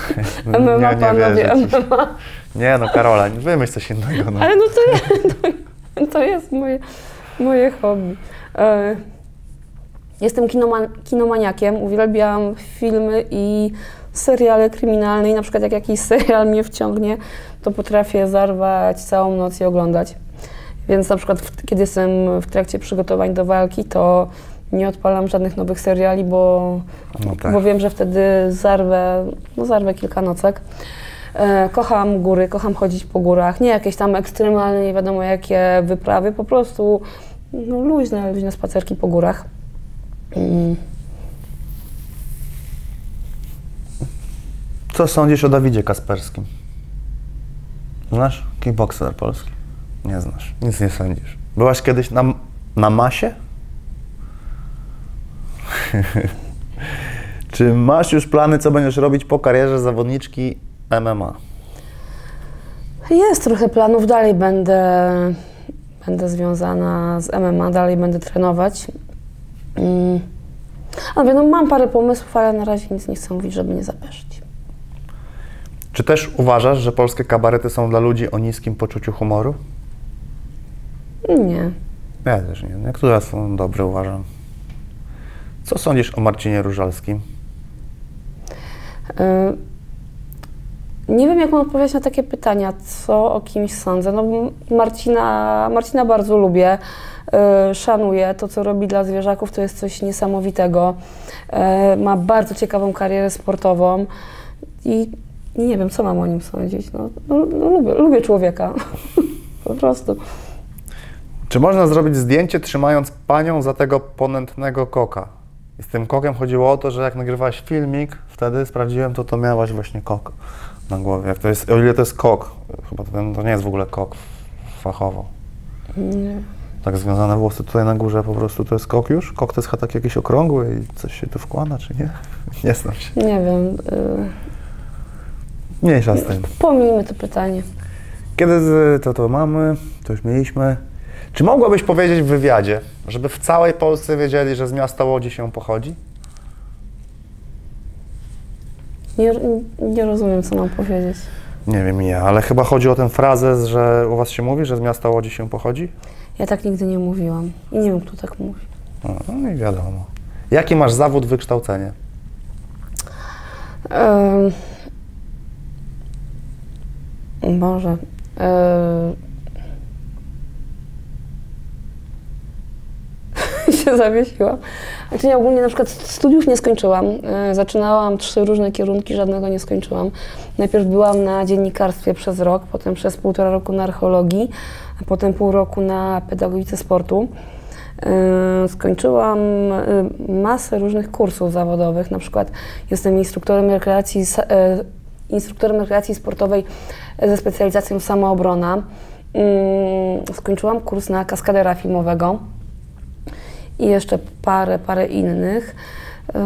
Nie- MMA, nie panowie, wierzę. MMA. Nie no, Karola, wymyśl coś innego. No. Ale no to, jest, to, to jest moje, moje hobby. E, Jestem kinoman, kinomaniakiem, uwielbiam filmy i seriale kryminalne i na przykład jak jakiś serial mnie wciągnie, to potrafię zarwać całą noc i oglądać. Więc na przykład kiedy jestem w trakcie przygotowań do walki, to nie odpalam żadnych nowych seriali, bo, No tak. bo wiem, że wtedy zarwę, no zarwę kilka nocek. E, kocham góry, kocham chodzić po górach. Nie jakieś tam ekstremalne, nie wiadomo jakie wyprawy, po prostu no, luźne, luźne spacerki po górach. Mm. Co sądzisz o Dawidzie Kasperskim? Znasz? Kickboxer polski. Nie znasz. Nic nie sądzisz. Byłaś kiedyś na, na masie? Czy masz już plany, co będziesz robić po karierze zawodniczki MMA? Jest trochę planów, dalej będę, będę związana z MMA, dalej będę trenować. Mm. Ale no, mam parę pomysłów, ale na razie nic nie chcę mówić, żeby nie zapeszyć. Czy też uważasz, że polskie kabarety są dla ludzi o niskim poczuciu humoru? Nie. Ja też nie. Niektóre są dobre, uważam. Co sądzisz o Marcinie Różalskim? Y, Nie wiem, jak mam odpowiedzieć na takie pytania, co o kimś sądzę. No, Marcina, Marcina bardzo lubię, y, szanuję. To, co robi dla zwierzaków, to jest coś niesamowitego. Y, Ma bardzo ciekawą karierę sportową i nie wiem, co mam o nim sądzić. No, no, no lubię, lubię człowieka, po prostu. Czy można zrobić zdjęcie trzymając panią za tego ponętnego koka? I z tym kokiem chodziło o to, że jak nagrywałaś filmik, wtedy sprawdziłem, to to miałaś właśnie kok na głowie. Jak to jest, o ile to jest kok, chyba to, to nie jest w ogóle kok fachowo. Nie. Tak związane włosy tutaj na górze po prostu to jest kok już? Kok to jest taki jakiś okrągły i coś się tu wkłada, czy nie? Nie znam się. Nie wiem, y, Mniejsza z tym. pomijmy to pytanie. Kiedy z, to to mamy, to już mieliśmy. Czy mogłabyś powiedzieć w wywiadzie, żeby w całej Polsce wiedzieli, że z miasta Łodzi się pochodzi? Nie, nie rozumiem, co mam powiedzieć. Nie wiem ja, ale chyba chodzi o tę frazę, że u was się mówi, że z miasta Łodzi się pochodzi? Ja tak nigdy nie mówiłam i nie wiem, kto tak mówi. No, no i wiadomo. Jaki masz zawód, wykształcenie? Ym, Boże. Yy, się zawiesiłam. Znaczy nie, ogólnie na przykład studiów nie skończyłam. Yy, Zaczynałam trzy różne kierunki, żadnego nie skończyłam. Najpierw byłam na dziennikarstwie przez rok, potem przez półtora roku na archeologii, a potem pół roku na pedagogice sportu. Yy, Skończyłam yy, masę różnych kursów zawodowych, na przykład jestem instruktorem rekreacji, instruktorem rekreacji sportowej ze specjalizacją samoobrona. Yy, Skończyłam kurs na kaskadera filmowego i jeszcze parę, parę innych, yy,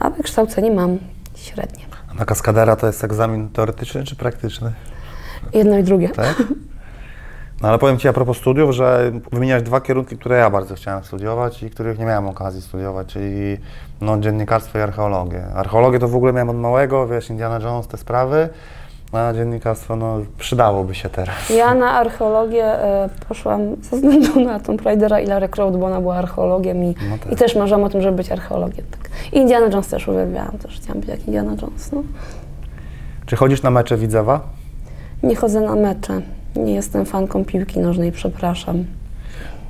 a wykształcenie mam średnie. A Na kaskadera to jest egzamin teoretyczny czy praktyczny? Jedno i drugie. Tak? No ale powiem Ci a propos studiów, że wymieniasz dwa kierunki, które ja bardzo chciałem studiować i których nie miałem okazji studiować, czyli no, dziennikarstwo i archeologię. Archeologię to w ogóle miałem od małego, wiesz, Indiana Jones, te sprawy, a dziennikarstwo no, przydałoby się teraz. Ja na archeologię e, poszłam ze względu na Tomb Raidera i Larry Croft, bo ona była archeologiem i, No tak. i też marzyłam o tym, żeby być archeologiem. Tak. I Indiana Jones też uwielbiałam, też chciałam być jak Indiana Jones. No. Czy chodzisz na mecze Widzewa? Nie chodzę na mecze, nie jestem fanką piłki nożnej, przepraszam.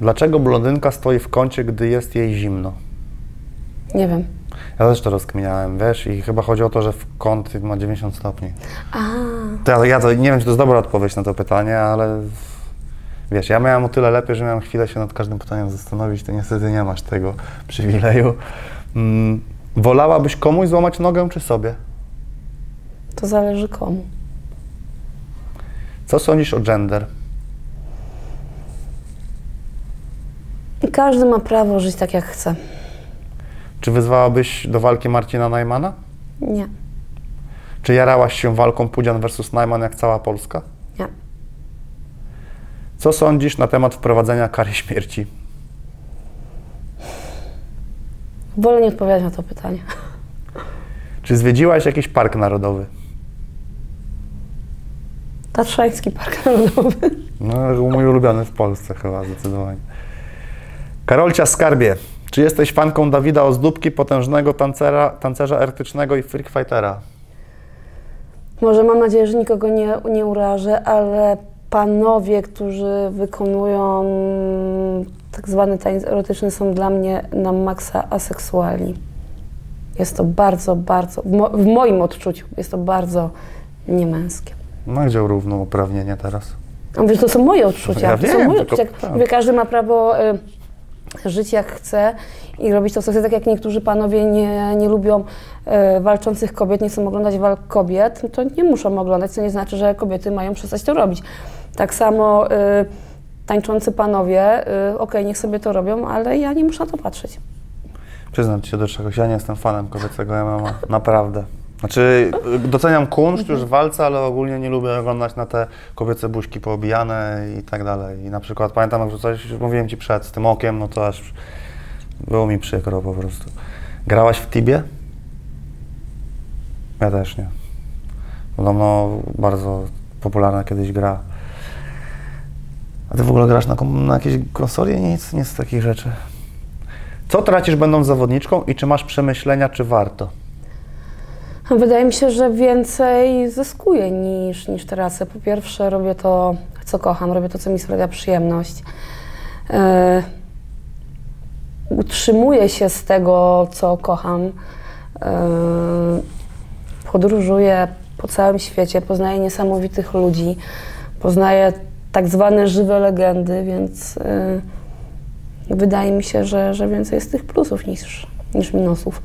Dlaczego blondynka stoi w kącie, gdy jest jej zimno? Nie wiem. Ja też to rozkminiałem, wiesz, i chyba chodzi o to, że w kąt ma 90 stopni. A, To ja, to, nie wiem, czy to jest dobra odpowiedź na to pytanie, ale wiesz, ja miałem o tyle lepiej, że miałem chwilę się nad każdym pytaniem zastanowić, ty niestety nie masz tego przywileju. Mm, wolałabyś komuś złamać nogę, czy sobie? to zależy komu. Co sądzisz o gender? Każdy ma prawo żyć tak, jak chce. Czy wyzwałabyś do walki Marcina Najmana? Nie, Czy jarałaś się walką Pudzian versus Najman jak cała Polska? nie. Co sądzisz na temat wprowadzenia kary śmierci? Wolę nie odpowiadać na to pytanie. Czy zwiedziłaś jakiś park narodowy? Tatrzański Park Narodowy. No, mój ulubiony w Polsce chyba zdecydowanie. Karolcia Skarbie, czy jesteś fanką Dawida Ozdóbki, potężnego tancera, tancerza ertycznego i freakfightera? Może mam nadzieję, że nikogo nie, nie urażę, ale panowie, którzy wykonują tak zwany taniec erotyczny są dla mnie na maksa aseksualni. Jest to bardzo, bardzo, w, mo- w moim odczuciu, jest to bardzo niemęskie. No gdzie równouprawnienie teraz? A Mówię, że to są moje odczucia. Ja to są wiem, moje tylko- odczucia. Mówię, każdy ma prawo y, żyć jak chce i robić to, co chce. Tak jak niektórzy panowie nie, nie lubią y, walczących kobiet, nie chcą oglądać walk kobiet, to nie muszą oglądać, co nie znaczy, że kobiety mają przestać to robić. Tak samo y, tańczący panowie, y, okej, niech sobie to robią, ale ja nie muszę na to patrzeć. Przyznam ci się do czegoś, ja nie jestem fanem kobiecego MMA, naprawdę. Znaczy, doceniam kunszt już walce, ale ogólnie nie lubię oglądać na te kobiece buźki poobijane i tak dalej. I na przykład pamiętam, jak coś, mówiłem ci przed, z tym okiem, no to aż było mi przykro po prostu. Grałaś w Tibie? Ja też nie. Podobno bardzo popularna kiedyś gra. A ty w ogóle grasz na, na jakiejś konsoli? Nic, nic z takich rzeczy. Co tracisz będąc zawodniczką i czy masz przemyślenia, czy warto? Wydaje mi się, że więcej zyskuję niż, niż tracę. Po pierwsze, robię to, co kocham, robię to, co mi sprawia przyjemność. E, utrzymuję się z tego, co kocham. E, podróżuję po całym świecie, poznaję niesamowitych ludzi, poznaję tak zwane żywe legendy, więc e, wydaje mi się, że, że więcej jest tych plusów niż, niż minusów.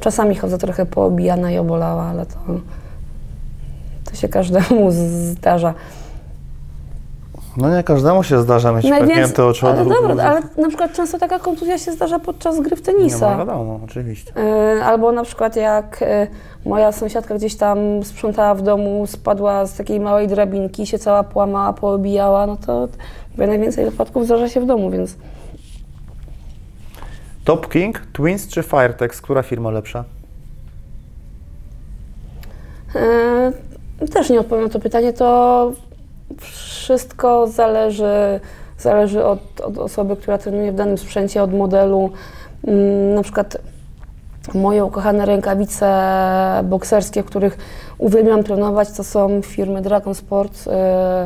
Czasami chodzę trochę poobijana i obolała, ale to, to się każdemu zdarza. No nie każdemu się zdarza mieć pęknięte oczu od ale dobra, ale na przykład często taka kontuzja się zdarza podczas gry w Nie, no tenisa. wiadomo, oczywiście. Y, Albo na przykład jak y, moja sąsiadka gdzieś tam sprzątała w domu, spadła z takiej małej drabinki, się cała połamała, poobijała, no to mówię, najwięcej wypadków zdarza się w domu, więc Top King, Twins czy Firetex? Która firma lepsza? y, też nie odpowiem na to pytanie. To wszystko zależy, zależy od, od osoby, która trenuje w danym sprzęcie, od modelu. Mm, Na przykład moje ukochane rękawice bokserskie, których uwielbiam trenować, to są firmy Dragon Sport, y,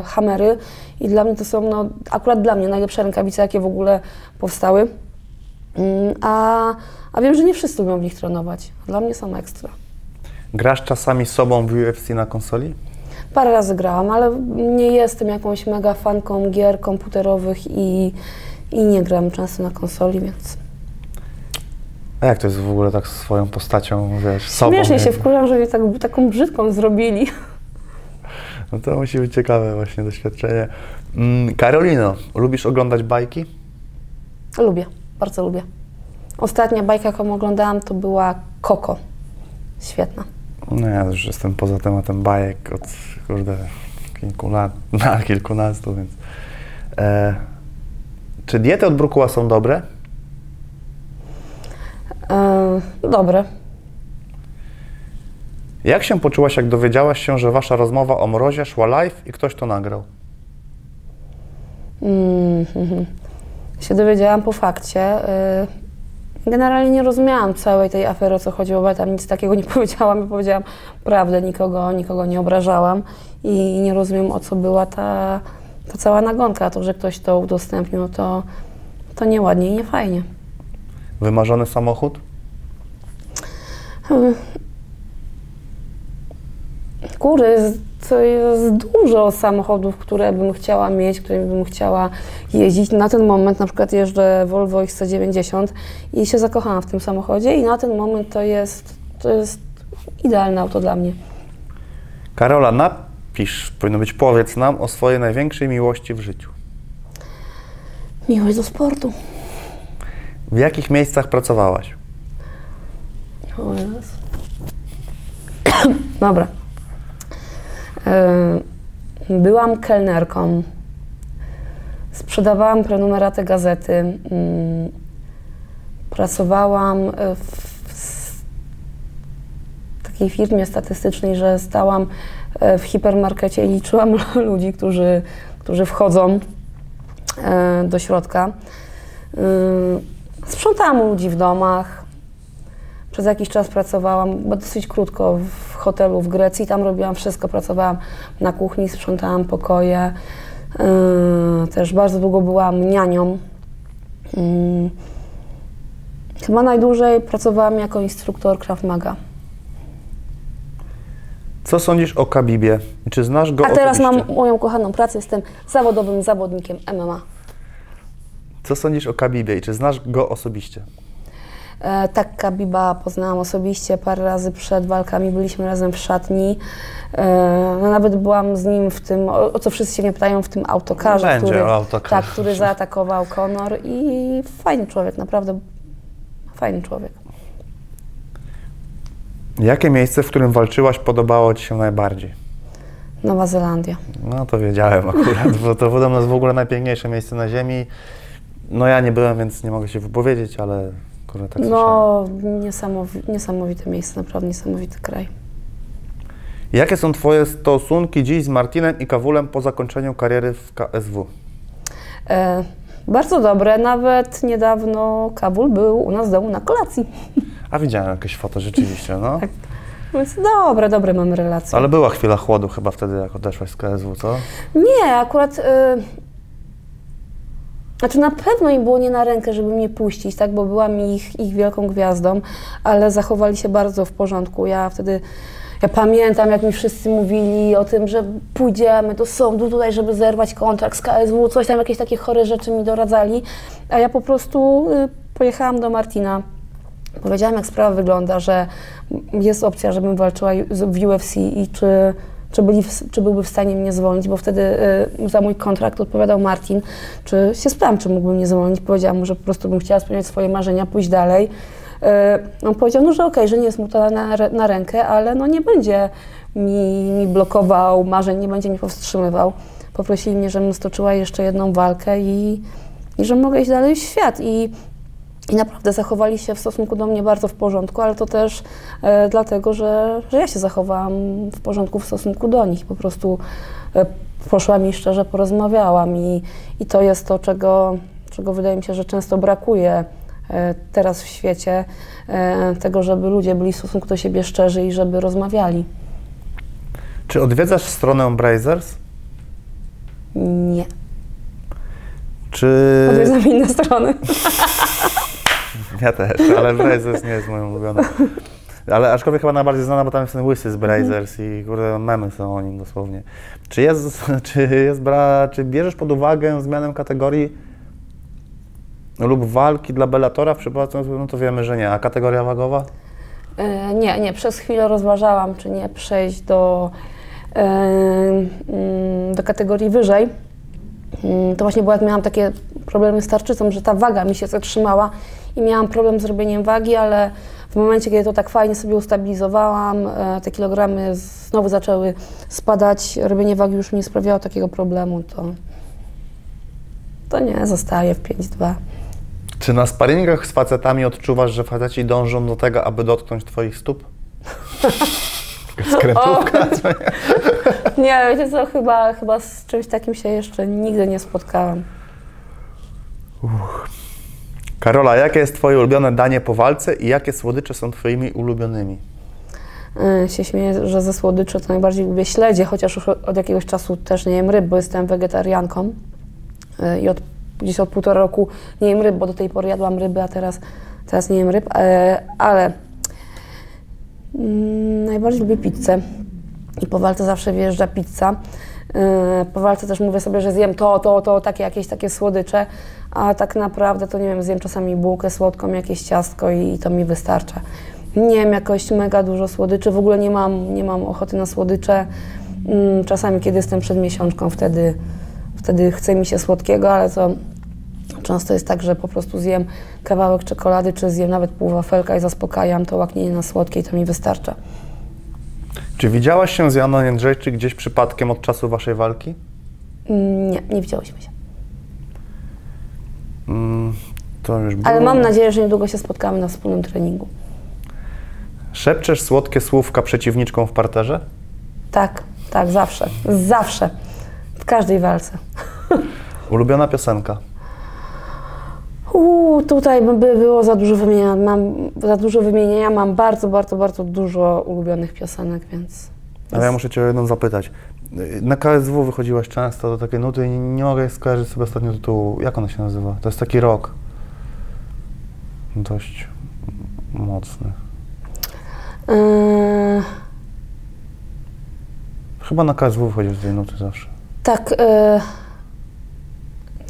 Hammery i dla mnie to są, no, akurat dla mnie najlepsze rękawice, jakie w ogóle powstały. Mm, A, a wiem, że nie wszyscy lubią w nich trenować. Dla mnie są ekstra. Grasz czasami sobą w UFC na konsoli? Parę razy grałam, ale nie jestem jakąś mega fanką gier komputerowych i, i nie gram często na konsoli, więc A jak to jest w ogóle tak swoją postacią, wiesz, sobą? śmiesznie się wkurzam, że mnie tak, taką brzydką zrobili. No to musi być ciekawe właśnie doświadczenie. Mm, Karolino, lubisz oglądać bajki? Lubię, bardzo lubię. Ostatnia bajka, jaką oglądałam, to była Koko. Świetna. No ja już jestem poza tematem bajek od, kurde, kilku lat, na kilkunastu, więc... E, czy diety od Brukuła są dobre? E, dobre. Jak się poczułaś, jak dowiedziałaś się, że wasza rozmowa o mrozie szła live i ktoś to nagrał? Mm, mhm. Się dowiedziałam po fakcie. y, Generalnie nie rozumiałam całej tej afery, o co chodziło, bo ja tam nic takiego nie powiedziałam. Ja powiedziałam prawdę, nikogo, nikogo nie obrażałam i nie rozumiem, o co była ta, ta cała nagonka. To, że ktoś to udostępnił, no to, to nieładnie i niefajnie. Wymarzony samochód? Kurde, jest, to jest dużo samochodów, które bym chciała mieć, którymi bym chciała jeździć. Na ten moment na przykład jeżdżę Volvo XC90 i się zakochałam w tym samochodzie i na ten moment to jest, to jest idealne auto dla mnie. Karola, napisz, powinno być powiedz nam o swojej największej miłości w życiu. Miłość do sportu. W jakich miejscach pracowałaś? O Jezu. Dobra. Byłam kelnerką. Sprzedawałam prenumeratę gazety. Pracowałam y, w takiej firmie statystycznej, że stałam y, w hipermarkecie i liczyłam ludzi, którzy, którzy wchodzą y, do środka. Sprzątałam ludzi w domach, przez jakiś czas pracowałam, bo dosyć krótko hotelu w Grecji. Tam robiłam wszystko. Pracowałam na kuchni, sprzątałam pokoje. Yy, też bardzo długo byłam nianią. Yy, chyba najdłużej pracowałam jako instruktor Krav Maga. Co sądzisz o Kabibie? Czy znasz go A teraz osobiście? mam moją kochaną pracę. Jestem zawodowym zawodnikiem MMA. Co sądzisz o Kabibie i czy znasz go osobiście? E, Tak, Kabiba poznałam osobiście parę razy przed walkami, byliśmy razem w szatni. E, No, nawet byłam z nim w tym, o, o co wszyscy się mnie pytają, w tym autokarze, Będzie który, o autokarze. tak, który zaatakował Conor i fajny człowiek, naprawdę fajny człowiek. Jakie miejsce, w którym walczyłaś, podobało Ci się najbardziej? Nowa Zelandia. No to wiedziałem akurat, bo to podobno jest w ogóle najpiękniejsze miejsce na ziemi. No ja nie byłem, więc nie mogę się wypowiedzieć, ale tak. No, niesamowi- niesamowite miejsce, naprawdę niesamowity kraj. Jakie są Twoje stosunki dziś z Martinem i Kawulem po zakończeniu kariery w KSW? E, bardzo dobre, nawet niedawno Kabul był u nas w domu na kolacji. A widziałem jakieś foto, rzeczywiście, no. Tak. Więc dobre, dobre mamy relacje. Ale była chwila chłodu chyba wtedy, jak odeszłaś z KSW, co? Nie, akurat. Y... Znaczy na pewno im było nie na rękę, żeby mnie puścić, tak, bo byłam ich, ich wielką gwiazdą, ale zachowali się bardzo w porządku. Ja wtedy, ja pamiętam, jak mi wszyscy mówili o tym, że pójdziemy do sądu tutaj, żeby zerwać kontrakt z KSW, coś tam, jakieś takie chore rzeczy mi doradzali, a ja po prostu y, pojechałam do Martina. Powiedziałam, jak sprawa wygląda, że jest opcja, żebym walczyła w UFC i czy, czy, byli, w- czy byłby w stanie mnie zwolnić, bo wtedy y, za mój kontrakt odpowiadał Martin. Czy się spytałam, czy mógłby mnie zwolnić. Powiedziałam mu, że po prostu bym chciała spełniać swoje marzenia, pójść dalej. Y, on powiedział, no, że okej, że nie jest mu to na, na rękę, ale no, nie będzie mi, mi blokował marzeń, nie będzie mi powstrzymywał. Poprosili mnie, żebym stoczyła jeszcze jedną walkę i, i że mogę iść dalej w świat. I i naprawdę zachowali się w stosunku do mnie bardzo w porządku, ale to też e, dlatego, że, że ja się zachowałam w porządku w stosunku do nich. Po prostu e, poszłam i szczerze porozmawiałam i, i to jest to, czego, czego wydaje mi się, że często brakuje e, teraz w świecie, e, tego, żeby ludzie byli w stosunku do siebie szczerzy i żeby rozmawiali. Czy odwiedzasz stronę Brazers? Nie. Czy... Odwiedzam inne strony. Ja też, ale Brazers nie jest moją ulubioną. Ale aczkolwiek chyba najbardziej znana, bo tam jest ten łysy z Brazers i kurde, memy są o nim dosłownie. Czy jest, czy jest bra, czy bierzesz pod uwagę zmianę kategorii lub walki dla Bellatora w przypadku, no to wiemy, że nie. A kategoria wagowa? E, nie, nie, przez chwilę rozważałam, czy nie przejść do, e, mm, do kategorii wyżej. Mm, To właśnie było, jak miałam takie problemy z tarczycą, że ta waga mi się zatrzymała i miałam problem z robieniem wagi, ale w momencie, kiedy to tak fajnie sobie ustabilizowałam, e, te kilogramy znowu zaczęły spadać, robienie wagi już mi nie sprawiało takiego problemu, to, to nie, zostaje w 5-2. Czy na sparingach z facetami odczuwasz, że faceci dążą do tego, aby dotknąć twoich stóp? Skrętówka? Nie, wiecie co, chyba, chyba z czymś takim się jeszcze nigdy nie spotkałam. Karola, jakie jest twoje ulubione danie po walce i jakie słodycze są twoimi ulubionymi? Y, się śmieję, że ze słodyczy to najbardziej lubię śledzie, chociaż już od jakiegoś czasu też nie jem ryb, bo jestem wegetarianką Y, i od, gdzieś od półtora roku nie jem ryb, bo do tej pory jadłam ryby, a teraz, teraz nie jem ryb, E, ale mm, najbardziej lubię pizzę i po walce zawsze wjeżdża pizza. Y, Po walce też mówię sobie, że zjem to, to, to, takie jakieś takie słodycze, a tak naprawdę to nie wiem, zjem czasami bułkę słodką, jakieś ciastko i, i to mi wystarcza. Nie wiem, jakoś mega dużo słodyczy, w ogóle nie mam, nie mam ochoty na słodycze. Mm, Czasami, kiedy jestem przed miesiączką, wtedy, wtedy chce mi się słodkiego, ale to często jest tak, że po prostu zjem kawałek czekolady, czy zjem nawet pół wafelka i zaspokajam to łaknienie na słodkie i to mi wystarcza. Czy widziałaś się z Janą Jędrzejczyk gdzieś przypadkiem od czasu waszej walki? Mm, Nie, nie widziałyśmy się. Mm, to już było. Ale mam nadzieję, że niedługo się spotkamy na wspólnym treningu. Szepczesz słodkie słówka przeciwniczką w parterze? Tak, tak, zawsze. Zawsze. W każdej walce. Ulubiona piosenka? Uuu, tutaj by by było za dużo wymienienia. Mam za dużo wymienienia. Mam bardzo, bardzo, bardzo dużo ulubionych piosenek, więc. Ale ja muszę Cię o jedną zapytać. Na KSW wychodziłaś często do takiej nuty i nie, nie mogę skojarzyć sobie ostatnio tytułu. Jak ona się nazywa? To jest taki rok. Dość mocny. Yy, Chyba na KSW wychodzisz z tej nuty zawsze. tak. Yy,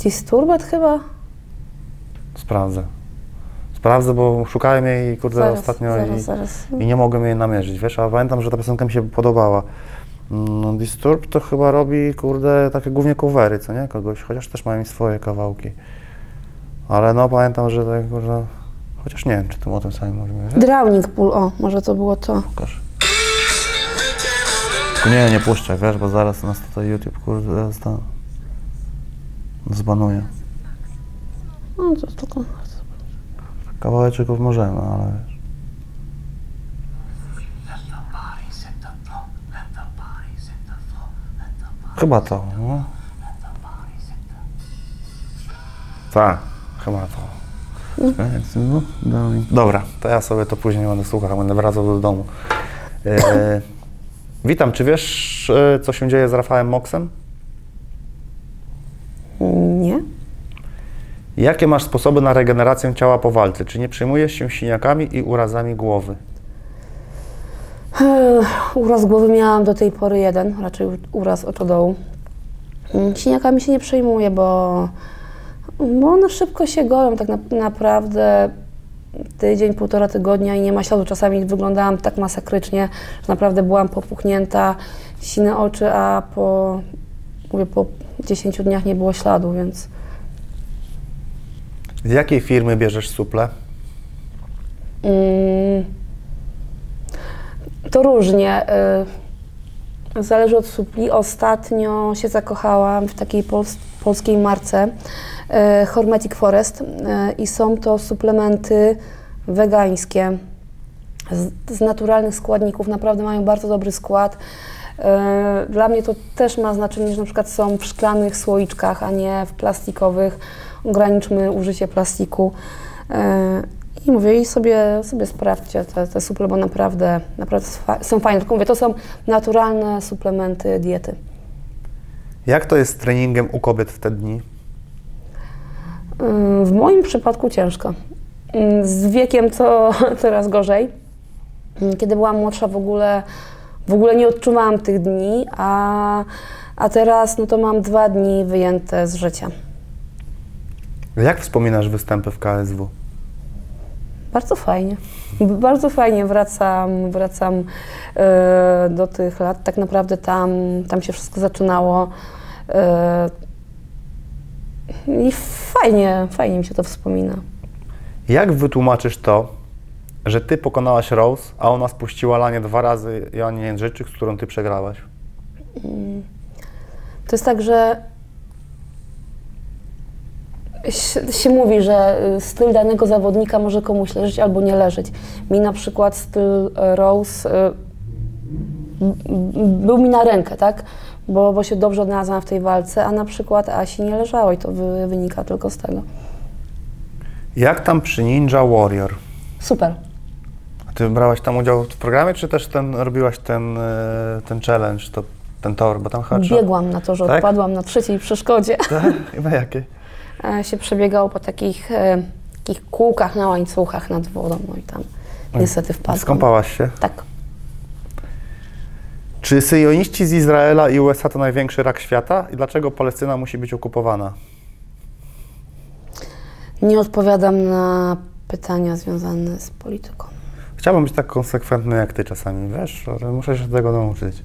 Disturbed chyba? Sprawdzę. Sprawdzę, bo szukałem jej kurde Zaraz, ostatnio zaraz, i, zaraz. i nie mogłem jej namierzyć, wiesz, a pamiętam, że ta piosenka mi się podobała. Mm, Disturb to chyba robi, kurde, takie głównie covery, co nie? Kogoś, chociaż też mają swoje kawałki. Ale no, pamiętam, że tak, kurde, chociaż nie wiem, czy tym o tym samym mówimy? Drowning Pool, o, może to było to. Pokaż. Nie, nie puszczaj, wiesz, bo zaraz nas tutaj YouTube, kurde, zda... zbanuje. No, to tylko. Kawałeczków możemy, ale wiesz. Chyba to, no. Tak, chyba to. No, Dobra, to ja sobie to później będę słuchał, będę wracał do domu. E, witam, czy wiesz, e, co się dzieje z Rafałem Moksem? Nie? Jakie masz sposoby na regenerację ciała po walce? Czy nie przejmujesz się siniakami i urazami głowy? Uraz głowy miałam do tej pory jeden, raczej uraz oczodołu. Mm, Siniakami się nie przejmuję, bo, bo one szybko się goją tak na, naprawdę. Tydzień, półtora tygodnia i nie ma śladu. Czasami wyglądałam tak masakrycznie, że naprawdę byłam popuchnięta, sine oczy, a po, mówię, po 10 dniach nie było śladu, więc Z jakiej firmy bierzesz suple? Mm, To różnie. y, Zależy od supli. Ostatnio się zakochałam w takiej pols- polskiej marce y, Hormetic Forest y, i są to suplementy wegańskie z, z naturalnych składników. Naprawdę mają bardzo dobry skład. Dla mnie to też ma znaczenie, że na przykład są w szklanych słoiczkach, a nie w plastikowych. Ograniczmy użycie plastiku. Y, I mówię, i sobie, sobie sprawdźcie te, te suple, bo naprawdę, naprawdę są fajne. Tylko mówię, to są naturalne suplementy diety. Jak to jest z treningiem u kobiet w te dni? Ym, W moim przypadku ciężko. Ym, Z wiekiem to coraz gorzej. Ym, Kiedy byłam młodsza w ogóle, w ogóle nie odczuwałam tych dni, a, a teraz no to mam dwa dni wyjęte z życia. Jak wspominasz występy w KSW? Bardzo fajnie. Bardzo fajnie wracam, wracam e, do tych lat. Tak naprawdę tam, tam się wszystko zaczynało. E, I fajnie, fajnie mi się to wspomina. Jak wytłumaczysz to, że ty pokonałaś Rose, a ona spuściła lanie dwa razy Joannie Jędrzejczyk, z którą ty przegrałaś? To jest tak, że się, mówi, że y, styl danego zawodnika może komuś leżeć albo nie leżeć. Mi na przykład styl e, Rose y, był mi na rękę, tak? Bo, bo się dobrze odnalazłam w tej walce, a na przykład Asi nie leżało i to wy, wynika tylko z tego. Jak tam przy Ninja Warrior? Super. A Ty brałaś tam udział w programie, czy też ten, robiłaś ten, ten challenge, to, ten tor, bo tam chyba Biegłam na to, że Tak? odpadłam na trzeciej przeszkodzie. Tak? Chyba jakie? E, się przebiegało po takich, e, takich kółkach na łańcuchach nad wodą, no i tam niestety wpadłam. Skąpałaś się. Tak. Czy syjoniści z Izraela i USA to największy rak świata? I dlaczego Palestyna musi być okupowana? Nie odpowiadam na pytania związane z polityką. Chciałbym być tak konsekwentny jak ty czasami, wiesz, ale muszę się tego nauczyć.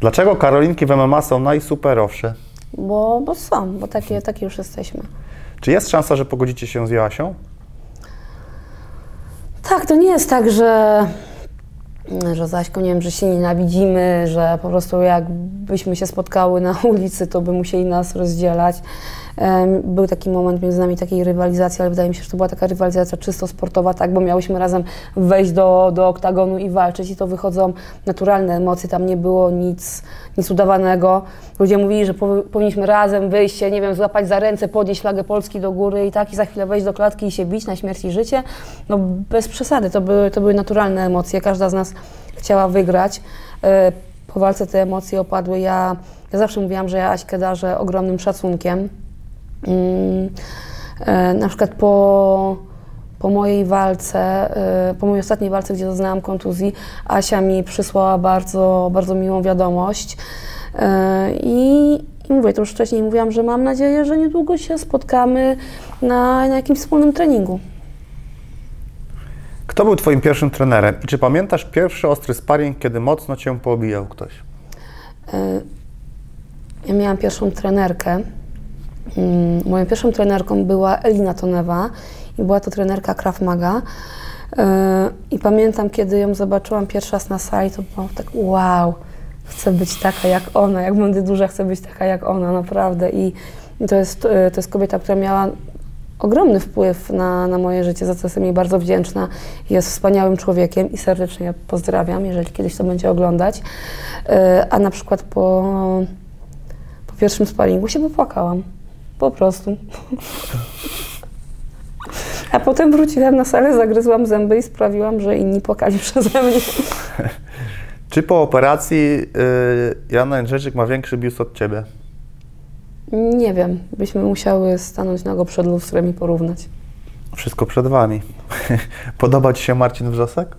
Dlaczego Karolinki w MMA są najsuperowsze? Bo, bo są, bo takie, takie już jesteśmy. Czy jest szansa, że pogodzicie się z Joasią? Tak, to nie jest tak, że, że Zaśko, nie wiem, że się nienawidzimy, że po prostu jakbyśmy się spotkały na ulicy, to by musieli nas rozdzielać. Był taki moment między nami takiej rywalizacji, ale wydaje mi się, że to była taka rywalizacja czysto sportowa, tak, bo miałyśmy razem wejść do, do oktagonu i walczyć i to wychodzą naturalne emocje, tam nie było nic, nic udawanego. Ludzie mówili, że powi- powinniśmy razem wyjść się, nie wiem, złapać za ręce, podnieść flagę Polski do góry i tak i za chwilę wejść do klatki i się bić na śmierć i życie. No bez przesady, to były, to były naturalne emocje, każda z nas chciała wygrać. E, Po walce te emocje opadły. Ja, ja zawsze mówiłam, że ja Aśkę darzę ogromnym szacunkiem. E, Na przykład po, po mojej walce, e, po mojej ostatniej walce, gdzie doznałam kontuzji, Asia mi przysłała bardzo, bardzo miłą wiadomość. E, I, I mówię, to już wcześniej mówiłam, że mam nadzieję, że niedługo się spotkamy na, na jakimś wspólnym treningu. Kto był twoim pierwszym trenerem? I czy pamiętasz pierwszy ostry sparring, kiedy mocno cię poobijał ktoś? Ja miałam pierwszą trenerkę. Mm, Moją pierwszą trenerką była Elina Tonewa i była to trenerka Krav Maga. E, I pamiętam, kiedy ją zobaczyłam pierwszy raz na sali, to było tak wow, chcę być taka jak ona, jak będę duża, chcę być taka jak ona, naprawdę. I to jest, e, to jest kobieta, która miała ogromny wpływ na, na moje życie, za co jestem jej bardzo wdzięczna. Jest wspaniałym człowiekiem i serdecznie ją pozdrawiam, jeżeli kiedyś to będzie oglądać. E, A na przykład po, po pierwszym sparingu się popłakałam. Po prostu. A potem wróciłam na salę, zagryzłam zęby i sprawiłam, że inni płakali przeze mnie. Czy po operacji yy, Joanna Jędrzejczyk ma większy biust od ciebie? Nie wiem, byśmy musiały stanąć nago przed lustrem i porównać. Wszystko przed wami. Podoba ci się Marcin Wrzosek?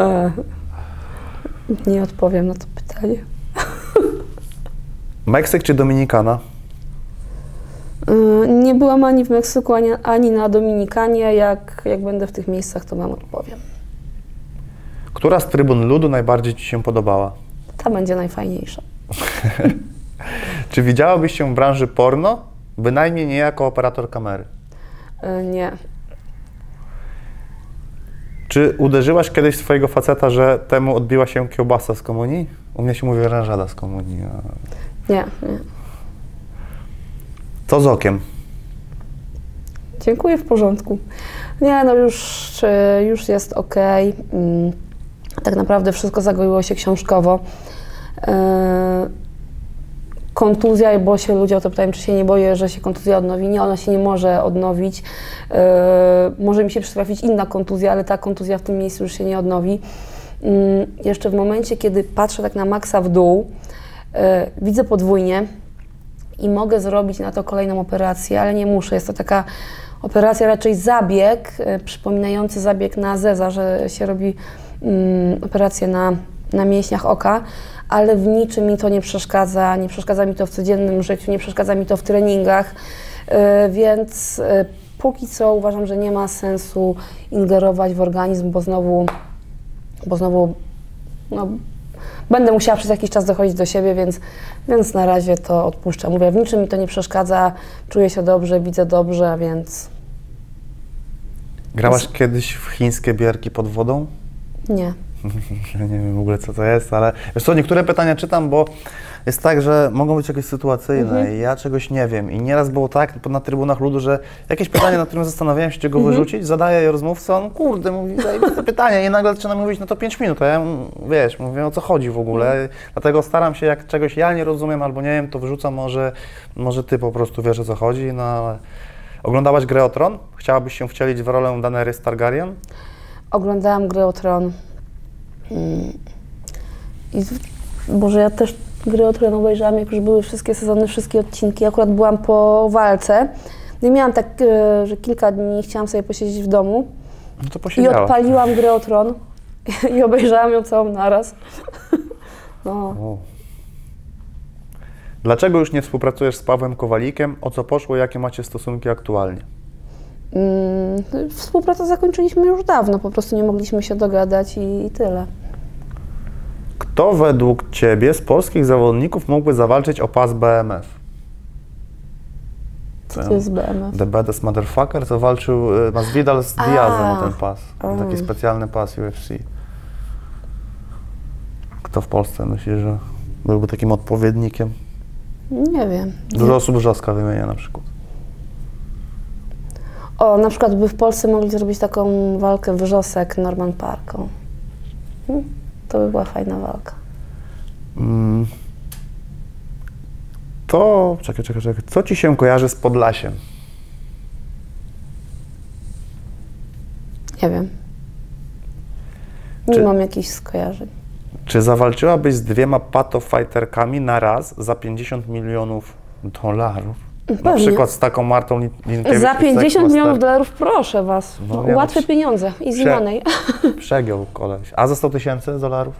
E, nie odpowiem na to pytanie. Meksyk czy Dominikana? E, nie byłam ani w Meksyku, ani, ani na Dominikanie. Jak, jak będę w tych miejscach, to Wam odpowiem. Która z trybun ludu najbardziej ci się podobała? Ta będzie najfajniejsza. Czy widziałabyś się w branży porno? Bynajmniej nie jako operator kamery. E, nie. Czy uderzyłaś kiedyś swojego faceta, że temu odbiła się kiełbasa z komunii? U mnie się mówi oranżada z komunii. Nie, nie. Co z okiem? Dziękuję, w porządku. Nie, no już, już jest ok. Mm, Tak naprawdę wszystko zagoiło się książkowo. E, Kontuzja, bo się ludzie o to pytają, czy się nie boję, że się kontuzja odnowi. Nie, ona się nie może odnowić. E, Może mi się przytrafić inna kontuzja, ale ta kontuzja w tym miejscu już się nie odnowi. Mm, Jeszcze w momencie, kiedy patrzę tak na maksa w dół, widzę podwójnie, i mogę zrobić na to kolejną operację, ale nie muszę. Jest to taka operacja, raczej zabieg, e, przypominający zabieg na Zeza, że się robi mm, operację na, na mięśniach oka, ale w niczym mi to nie przeszkadza. Nie przeszkadza mi to w codziennym życiu, nie przeszkadza mi to w treningach, e, więc e, póki co uważam, że nie ma sensu ingerować w organizm, bo znowu, bo znowu no, będę musiała przez jakiś czas dochodzić do siebie, więc, więc na razie to odpuszczam. Mówię, w niczym mi to nie przeszkadza, czuję się dobrze, widzę dobrze, więc Grałaś kiedyś w chińskie bierki pod wodą? nie. Ja nie wiem w ogóle co to jest, ale wiesz co, niektóre pytania czytam, bo jest tak, że mogą być jakieś sytuacyjne i ja czegoś nie wiem. I nieraz było tak na trybunach ludu, że jakieś pytanie, nad którym zastanawiałem się, czy go wyrzucić, zadaję je rozmówca, on kurde, mówi, zajebiste pytanie i nagle zaczyna mówić, no to 5 minut, a ja wiesz, mówię o co chodzi w ogóle. Dlatego staram się, jak czegoś ja nie rozumiem albo nie wiem, to wyrzucam, może, może ty po prostu wiesz o co chodzi, no ale... Oglądałaś grę o Tron? Chciałabyś się wcielić w rolę Daenerys Targaryen? Oglądałam grę o Tron. I Boże, ja też gry o Tron obejrzałam, jak już były wszystkie sezony, wszystkie odcinki. Akurat byłam po walce. No i miałam tak, e, że kilka dni chciałam sobie posiedzieć w domu No to i odpaliłam grę o Tron i obejrzałam ją całą naraz. No, O. Dlaczego już nie współpracujesz z Pawłem Kowalikiem? O co poszło? Jakie macie stosunki aktualnie? Mm, współpracę zakończyliśmy już dawno, po prostu nie mogliśmy się dogadać i, i tyle. Kto według Ciebie z polskich zawodników mógłby zawalczyć o pas BMF? Co to jest BMF? The Baddest Motherfucker, co walczył y, Masvidal z. Diazem o ten pas. Taki specjalny pas UFC. Kto w Polsce myśli, że byłby takim odpowiednikiem? Nie wiem. Dużo osób Brzoska wymienia na przykład. O, na przykład by w Polsce mogli zrobić taką walkę wrzosek Norman Parką. Hmm? To by była fajna walka. Mm. To, czekaj, czekaj, czekaj. Co Ci się kojarzy z Podlasiem? Nie wiem. Nie Czy- mam jakichś skojarzeń. Czy zawalczyłabyś z dwiema patofajterkami na raz za 50 milionów dolarów? Na Pewnie. przykład z taką Martą Lin- Linkiewicz. Za i 50 Sex milionów dolarów, proszę Was. No, No, łatwe no, pieniądze. Easy prze- money. Przegiął koleś. A za 100 tysięcy dolarów?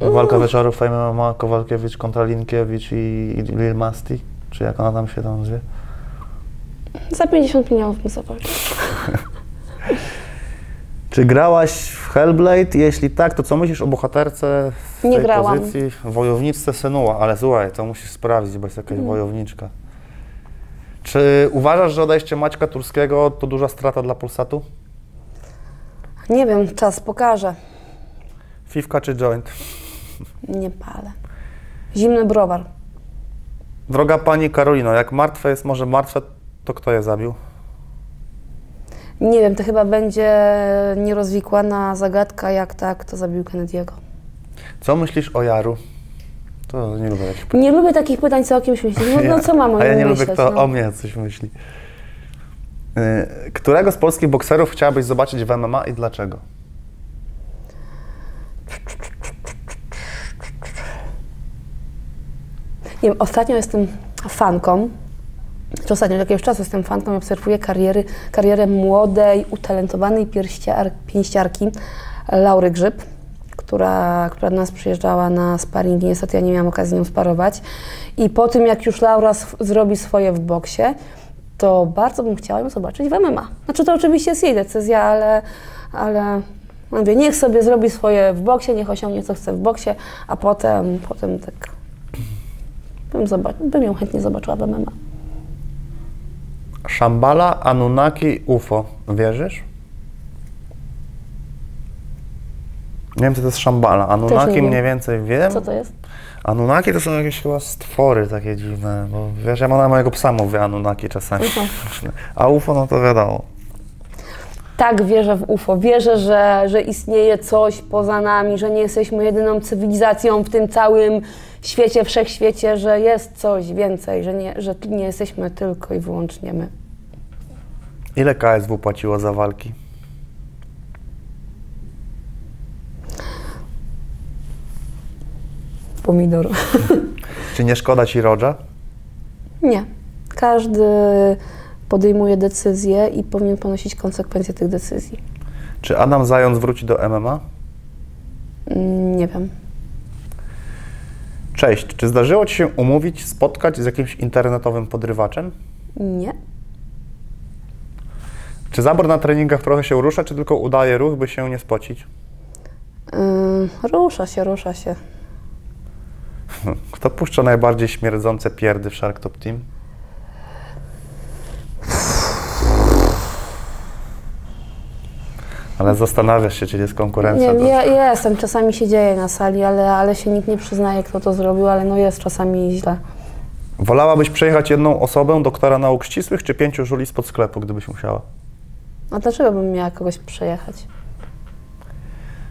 Walka wieczoru Fame MMA, Kowalkiewicz kontra Linkiewicz i, i Lil Masti? Czy jak ona tam się tam zwie? Za 50 milionów bym zobaczył. Czy grałaś w Hellblade? Jeśli tak, to co myślisz o bohaterce w Nie tej grałam. pozycji? Wojowniczce Senua, ale słuchaj, to musisz sprawdzić, bo jest jakaś Mm. wojowniczka. Czy uważasz, że odejście Maćka Turskiego to duża strata dla Polsatu? Nie wiem, czas pokaże. Fifka czy joint? Nie palę. Zimny browar. Droga pani Karolino, jak martwe jest może martwe, to kto je zabił? Nie wiem, to chyba będzie nierozwikłana zagadka, jak tak, to zabił Kennedy'ego. Co myślisz o Jaru? To nie lubię takich pytań. Nie lubię takich pytań, co o kimś myślisz. No, no co mam o A ja nie lubię, myśleć? kto no. o mnie coś myśli. Y, Którego z polskich bokserów chciałabyś zobaczyć w MMA i dlaczego? Nie wiem, ostatnio jestem fanką, czy ostatnio od jakiegoś czasu jestem fanką obserwuję kariery, karierę młodej, utalentowanej pierściar, pięściarki Laury Grzyb, która, która do nas przyjeżdżała na sparring i niestety ja nie miałam okazji nią sparować. I po tym, jak już Laura zrobi swoje w boksie, to bardzo bym chciała ją zobaczyć w MMA. Znaczy to oczywiście jest jej decyzja, ale, ale mówię, niech sobie zrobi swoje w boksie, niech osiągnie co chce w boksie, a potem, potem tak bym, bym ją chętnie zobaczyła w MMA. Shambhala, Anunnaki, UFO. Wierzysz? Nie wiem, co to jest Shambhala. Anunnaki mniej więcej wiem. Co to jest? Anunnaki to są jakieś chyba stwory takie dziwne, bo wiesz, ja mam na mojego psa mówię Anunnaki czasami. Mhm. A UFO, no to wiadomo. Tak, wierzę w UFO. Wierzę, że, że istnieje coś poza nami, że nie jesteśmy jedyną cywilizacją w tym całym świecie, wszechświecie, że jest coś więcej, że nie, że nie jesteśmy tylko i wyłącznie my. Ile KSW płaciło za walki? Pomidor. Czy nie szkoda ci Rodża? Nie. Każdy podejmuje decyzje i powinien ponosić konsekwencje tych decyzji. Czy Adam Zając wróci do MMA? Mm, Nie wiem. Cześć, czy zdarzyło Ci się umówić, spotkać z jakimś internetowym podrywaczem? Nie. Czy zabór na treningach trochę się rusza, czy tylko udaje ruch, by się nie spocić? Yy, rusza się, rusza się. Kto puszcza najbardziej śmierdzące pierdy w Shark Top Team? Ale zastanawiasz się, czy jest konkurencja. Nie, to- ja jestem, czasami się dzieje na sali, ale, ale się nikt nie przyznaje, kto to zrobił, ale no jest czasami źle. Wolałabyś przejechać jedną osobę, doktora nauk ścisłych, czy pięciu żuli spod sklepu, gdybyś musiała? A dlaczego bym miała kogoś przejechać?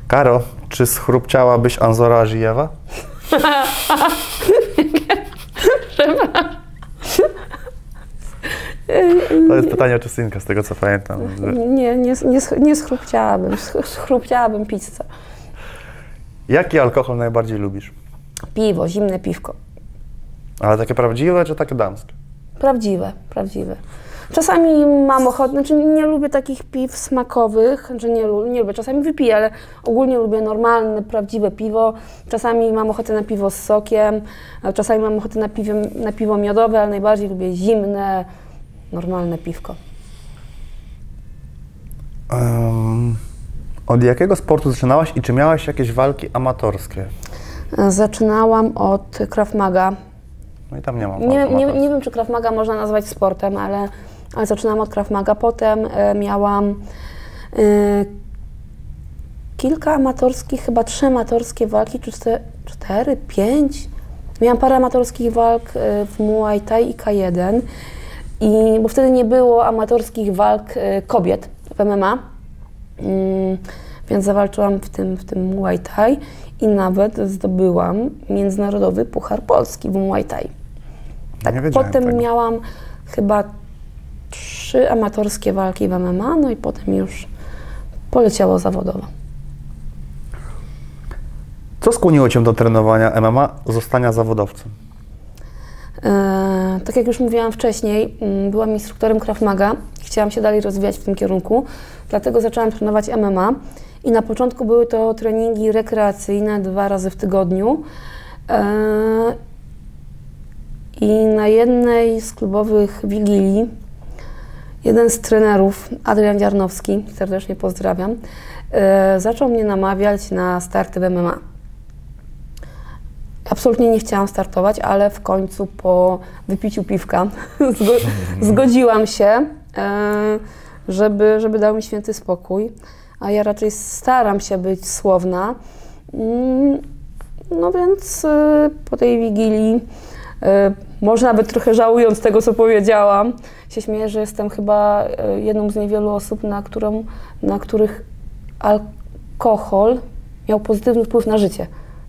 Karo, czy schrupciałabyś Anzora Ażijewa? To jest pytanie o czosynka, z tego co pamiętam. Nie, nie, nie, nie schrupciałabym, sch- schrupciałabym pizzę. Jaki alkohol najbardziej lubisz? Piwo, zimne piwko. Ale takie prawdziwe, czy takie damskie? Prawdziwe, prawdziwe. Czasami mam ochotę, znaczy nie lubię takich piw smakowych, że nie, nie lubię, czasami wypiję, ale ogólnie lubię normalne, prawdziwe piwo. Czasami mam ochotę na piwo z sokiem, czasami mam ochotę na piwo, na piwo miodowe, ale najbardziej lubię zimne, normalne piwko. Em, od jakiego sportu zaczynałaś i czy miałaś jakieś walki amatorskie? Zaczynałam od Krav Maga. No i tam nie ma walk Nie, nie, nie wiem, czy Krav Maga można nazwać sportem, ale, ale zaczynałam od Krav Maga. Potem e, miałam e, kilka amatorskich, chyba trzy amatorskie walki, czy czte- cztery, pięć. Miałam parę amatorskich walk e, w Muay Thai i K1. I, bo wtedy nie było amatorskich walk e, kobiet w MMA. Mm, więc zawalczyłam w tym, w tym Muay Thai i nawet zdobyłam międzynarodowy Puchar Polski w Muay Thai. Tak, potem tego. miałam chyba trzy amatorskie walki w MMA, no i potem już poleciało zawodowo. Co skłoniło Cię do trenowania MMA, zostania zawodowcem? E, tak jak już mówiłam wcześniej, mm, byłam instruktorem Krav Maga. Chciałam się dalej rozwijać w tym kierunku, dlatego zaczęłam trenować MMA. I na początku były to treningi rekreacyjne dwa razy w tygodniu. E, I na jednej z klubowych wigilii jeden z trenerów, Adrian Dziarnowski, serdecznie pozdrawiam, e, zaczął mnie namawiać na starty w MMA. Absolutnie nie chciałam startować, ale w końcu po wypiciu piwka zgo- zgodziłam się, e, żeby, żeby dał mi święty spokój. A ja raczej staram się być słowna. Mm, No więc e, po tej wigilii, e, może nawet trochę żałując tego, co powiedziałam, się śmieję, że jestem chyba jedną z niewielu osób, na, którą, na których alkohol miał pozytywny wpływ na życie.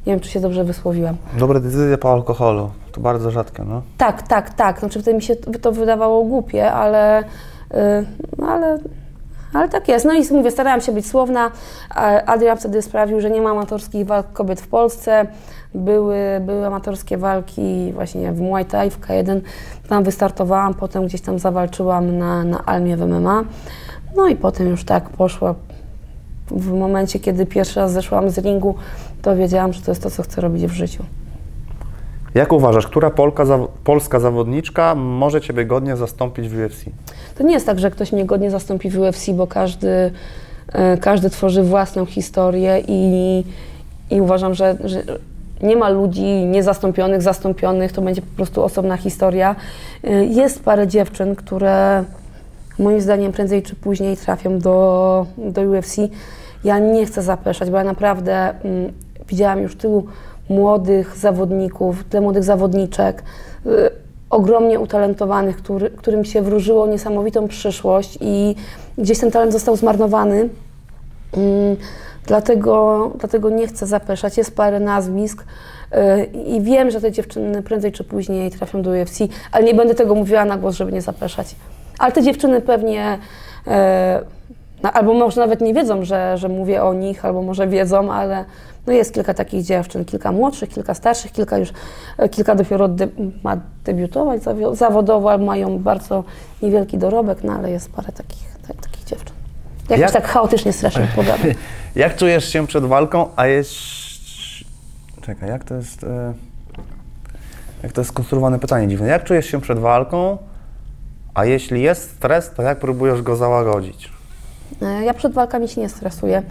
Nie wiem, czy się dobrze wysłowiłam. Dobre decyzje po alkoholu. To bardzo rzadkie, no. Tak, tak, tak. Znaczy wtedy mi się to wydawało głupie, ale, y, no ale, ale tak jest. No i mówię, starałam się być słowna. Adrian wtedy sprawił, że nie ma amatorskich walk kobiet w Polsce. Były, były amatorskie walki właśnie w Muay Thai, w K1. Tam wystartowałam, potem gdzieś tam zawalczyłam na, na Almie w MMA. No i potem już tak poszło. W momencie, kiedy pierwszy raz zeszłam z ringu, to wiedziałam, że to jest to, co chcę robić w życiu. Jak uważasz, która Polka, zaw- polska zawodniczka może Ciebie godnie zastąpić w UFC? To nie jest tak, że ktoś mnie godnie zastąpi w UFC, bo każdy, e, każdy tworzy własną historię i, i uważam, że, że nie ma ludzi niezastąpionych, zastąpionych, to będzie po prostu osobna historia. E, Jest parę dziewczyn, które moim zdaniem prędzej czy później trafią do, do UFC. Ja nie chcę zapeszać, bo ja naprawdę mm, widziałam już tylu młodych zawodników, tyle młodych zawodniczek, y, ogromnie utalentowanych, który, którym się wróżyło niesamowitą przyszłość i gdzieś ten talent został zmarnowany. Mm, Dlatego, dlatego nie chcę zapeszać. Jest parę nazwisk y, i wiem, że te dziewczyny prędzej czy później trafią do UFC, ale nie będę tego mówiła na głos, żeby nie zapeszać. Ale te dziewczyny pewnie e, no, albo może nawet nie wiedzą, że, że mówię o nich, albo może wiedzą, ale no jest kilka takich dziewczyn, kilka młodszych, kilka starszych, kilka już, e, kilka dopiero de, ma debiutować zawodowo, albo mają bardzo niewielki dorobek, no ale jest parę takich, ta- takich dziewczyn. Jakoś Jak- tak chaotycznie strasznie pogadam. Jak czujesz się przed walką, a jest... Czekaj, jak to jest... E... Jak to jest skonstruowane pytanie dziwne. Jak czujesz się przed walką, a jeśli jest stres, to jak próbujesz go załagodzić? E, Ja przed walkami się nie stresuję.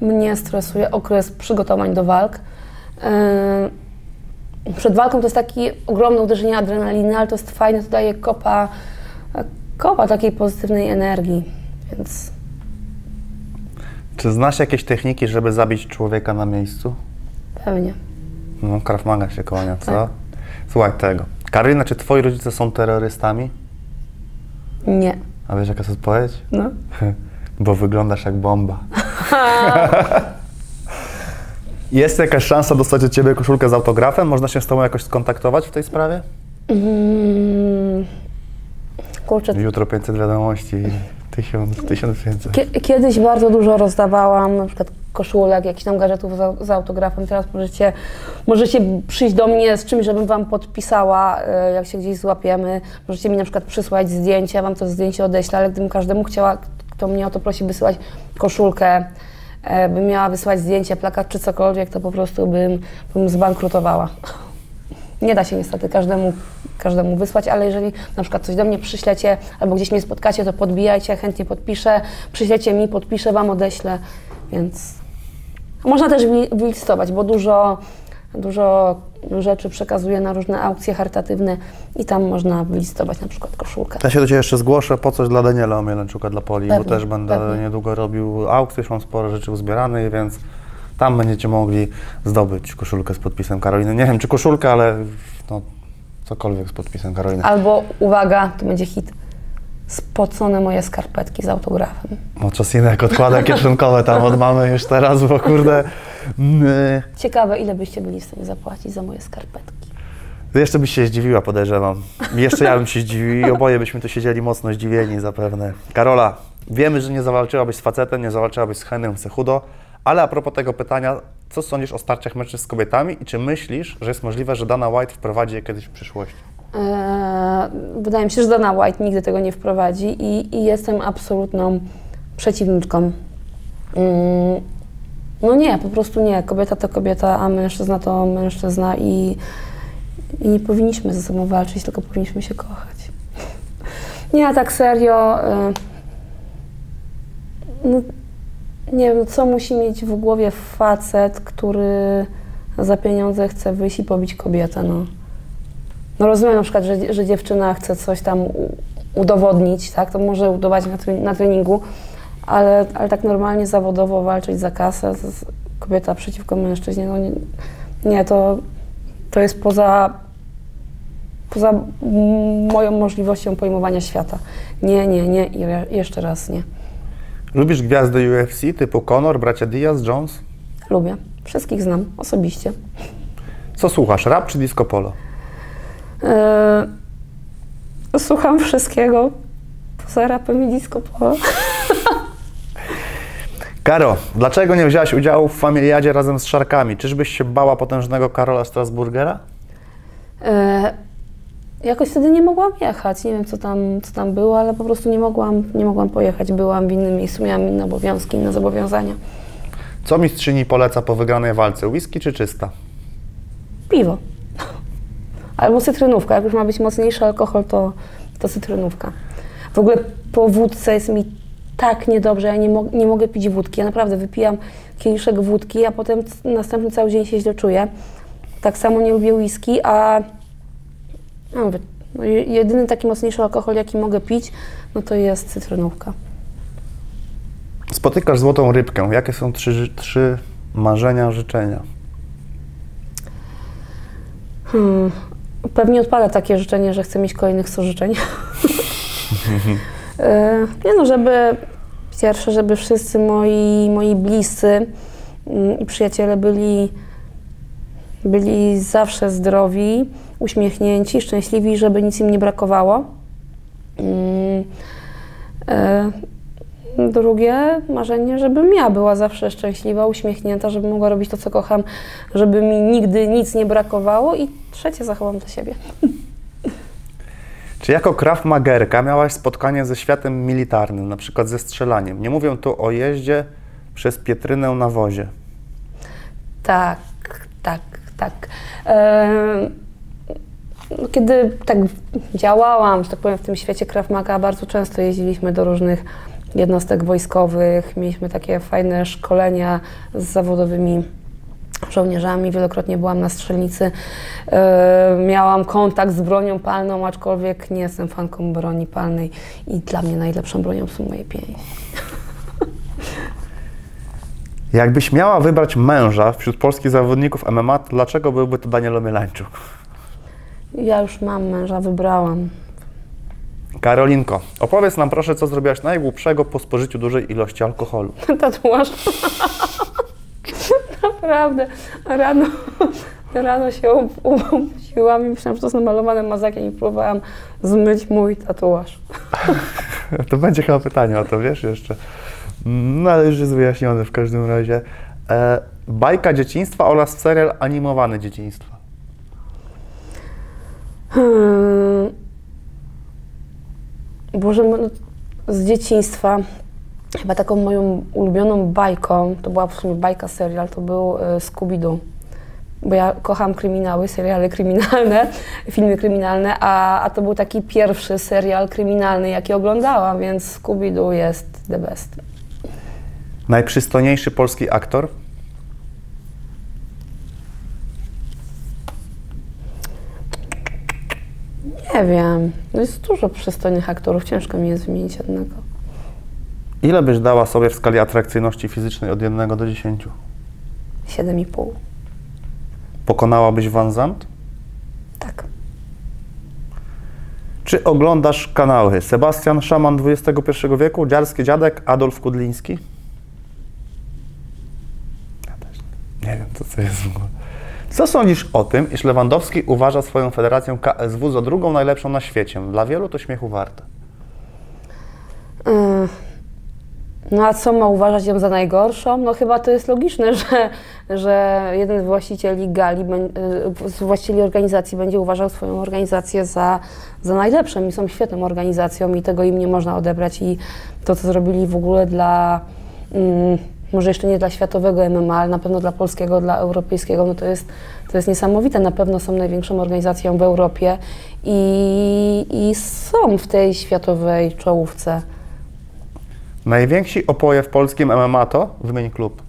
Mnie stresuje okres przygotowań do walk. E, Przed walką to jest takie ogromne uderzenie adrenaliny, ale to jest fajne, to daje kopa, kopa takiej pozytywnej energii, więc Czy znasz jakieś techniki, żeby zabić człowieka na miejscu? pewnie. No, Krav Maga się kłania, co? Tak. Słuchaj tego. Karolina, czy twoi rodzice są terrorystami? Nie. A wiesz, jaka jest odpowiedź? No. Bo wyglądasz jak bomba. Jest jakaś szansa dostać od Ciebie koszulkę z autografem? Można się z Tobą jakoś skontaktować w tej sprawie? Mm, kurczę, Jutro 500 wiadomości, 1000, 1500. Kie- Kiedyś bardzo dużo rozdawałam, na przykład koszulek, jakichś tam gadżetów z, z autografem. Teraz możecie, możecie przyjść do mnie z czymś, żebym Wam podpisała, e, jak się gdzieś złapiemy. Możecie mi na przykład przysłać zdjęcie, ja Wam to zdjęcie odeślę, ale gdybym każdemu chciała, kto mnie o to prosi, wysyłać koszulkę, e, bym miała wysłać zdjęcie, plakat czy cokolwiek, to po prostu bym, bym zbankrutowała. Nie da się niestety każdemu, każdemu wysłać, ale jeżeli na przykład coś do mnie przyślecie albo gdzieś mnie spotkacie, to podbijajcie, chętnie podpiszę, przyślecie mi, podpiszę Wam, odeślę, więc można też wylistować, bo dużo, dużo rzeczy przekazuję na różne aukcje charytatywne i tam można wylistować na przykład koszulkę. Ja się do Ciebie jeszcze zgłoszę po coś dla Daniela Omielenczuka dla Poli, bo Pewnie, też będę pewnie. niedługo robił aukcję, już mam sporo rzeczy uzbieranych, więc tam będziecie mogli zdobyć koszulkę z podpisem Karoliny. Nie wiem, czy koszulkę, ale no, cokolwiek z podpisem Karoliny. Albo, uwaga, to będzie hit, spocone moje skarpetki z autografem. No czosnek odkłada kieszonkowe tam od mamy już teraz, bo kurde... mm, Ciekawe, ile byście byli w stanie zapłacić za moje skarpetki. Jeszcze byś się zdziwiła, podejrzewam. Jeszcze ja bym się zdziwił i oboje byśmy tu siedzieli mocno zdziwieni zapewne. Karola, wiemy, że nie zawalczyłabyś z facetem, nie zawalczyłabyś z Henrym Cechudo, ale a propos tego pytania, co sądzisz o starciach mężczyzn z kobietami i czy myślisz, że jest możliwe, że Dana White wprowadzi je kiedyś w przyszłości? Eee, wydaje mi się, że Dana White nigdy tego nie wprowadzi i, i jestem absolutną przeciwniczką. Mm, no nie, po prostu nie. Kobieta to kobieta, a mężczyzna to mężczyzna i, i nie powinniśmy ze sobą walczyć, tylko powinniśmy się kochać. Nie, a tak serio. e, No, nie wiem, co musi mieć w głowie facet, który za pieniądze chce wyjść i pobić kobietę, no. No rozumiem na przykład, że, że dziewczyna chce coś tam udowodnić, tak? To może udowodnić na, tre- na treningu, ale, ale tak normalnie zawodowo walczyć za kasę, kobieta przeciwko mężczyźnie, no nie, nie to, to jest poza, poza moją możliwością pojmowania świata. Nie, nie, nie i re- jeszcze raz nie. Lubisz gwiazdy UFC typu Conor, bracia Diaz, Jones? Lubię. Wszystkich znam osobiście. Co słuchasz, rap czy disco polo? Yy, słucham wszystkiego poza rapem i disco polo. Karo, dlaczego nie wzięłaś udziału w familiadzie razem z Szarkami? Czyżbyś się bała potężnego Karola Strasburgera? E, jakoś wtedy nie mogłam jechać. Nie wiem, co tam, co tam było, ale po prostu nie mogłam, nie mogłam pojechać. Byłam w innym miejscu, miałam inne obowiązki, inne zobowiązania. Co mistrzyni poleca po wygranej walce? Whisky czy czysta? Piwo. Albo cytrynówka. Jak już ma być mocniejszy alkohol, to, to cytrynówka. W ogóle po wódce jest mi tak niedobrze, ja nie, mo- nie mogę pić wódki. Ja naprawdę wypijam kieliszek wódki, a potem następny cały dzień się źle czuję. Tak samo nie lubię whisky, a no mówię, no je- jedyny taki mocniejszy alkohol, jaki mogę pić, no to jest cytrynówka. Spotykasz złotą rybkę. Jakie są trzy, trzy marzenia, życzenia? Hmm. Pewnie odpada takie życzenie, że chcę mieć kolejnych 100 życzeń. E, Nie no, żeby pierwsze, żeby wszyscy moi, moi bliscy mm, i przyjaciele byli, byli zawsze zdrowi, uśmiechnięci, szczęśliwi, żeby nic im nie brakowało. Drugie marzenie, żebym ja była zawsze szczęśliwa, uśmiechnięta, żeby mogła robić to, co kocham, żeby mi nigdy nic nie brakowało. I trzecie zachowam dla siebie. Czy jako Krav Magerka miałaś spotkanie ze światem militarnym, na przykład ze strzelaniem? Nie mówię tu o jeździe przez Pietrynę na wozie. Tak, tak, tak. No, Kiedy tak działałam, że tak powiem, w tym świecie Krav Maga, bardzo często jeździliśmy do różnych jednostek wojskowych, mieliśmy takie fajne szkolenia z zawodowymi żołnierzami, wielokrotnie byłam na strzelnicy, E, miałam kontakt z bronią palną, aczkolwiek nie jestem fanką broni palnej i dla mnie najlepszą bronią są moje pięści. Jakbyś miała wybrać męża wśród polskich zawodników MMA, to dlaczego byłby to Daniel Omielańczuk? Ja już mam męża, wybrałam. Karolinko, opowiedz nam proszę, co zrobiłaś najgłupszego po spożyciu dużej ilości alkoholu. tatuaż. Naprawdę. Rano, rano się ob- obudziłam i myślałam, że to jest namalowane mazakiem i próbowałam zmyć mój tatuaż. To będzie chyba pytanie o to, wiesz, jeszcze. No ale już jest wyjaśnione w każdym razie. E, bajka dzieciństwa oraz serial animowany dzieciństwa. Hmm. Boże, no, z dzieciństwa chyba taką moją ulubioną bajką, to była w sumie bajka serial, to był e, Scooby-Doo. Bo ja kocham kryminały, seriale kryminalne, filmy kryminalne, a, a to był taki pierwszy serial kryminalny, jaki oglądałam, więc Scooby-Doo jest the best. Najprzystojniejszy polski aktor? Nie wiem, no jest dużo przystojnych aktorów, ciężko mi jest wymienić jednego. Ile byś dała sobie w skali atrakcyjności fizycznej od 1 do 10? 7,5. Pokonałabyś Van Zandt? Tak. Czy oglądasz kanały Sebastian Szaman XXI wieku, Dziarski Dziadek, Adolf Kudliński? Ja też nie wiem, co to jest w ogóle. Co sądzisz o tym, iż Lewandowski uważa swoją federację KSW za drugą najlepszą na świecie? Dla wielu to śmiechu warte. Yy, No a co ma uważać ją za najgorszą? No chyba to jest logiczne, że, że jeden z właścicieli gali, bę- y, z właścicieli organizacji będzie uważał swoją organizację za, za najlepszą i są świetną organizacją i tego im nie można odebrać i to, co zrobili w ogóle dla, mm, może jeszcze nie dla światowego MMA, ale na pewno dla polskiego, dla europejskiego, no to jest, to jest niesamowite. Na pewno są największą organizacją w Europie i, i są w tej światowej czołówce. Najwięksi opoje w polskim MMA to? Wymień klub.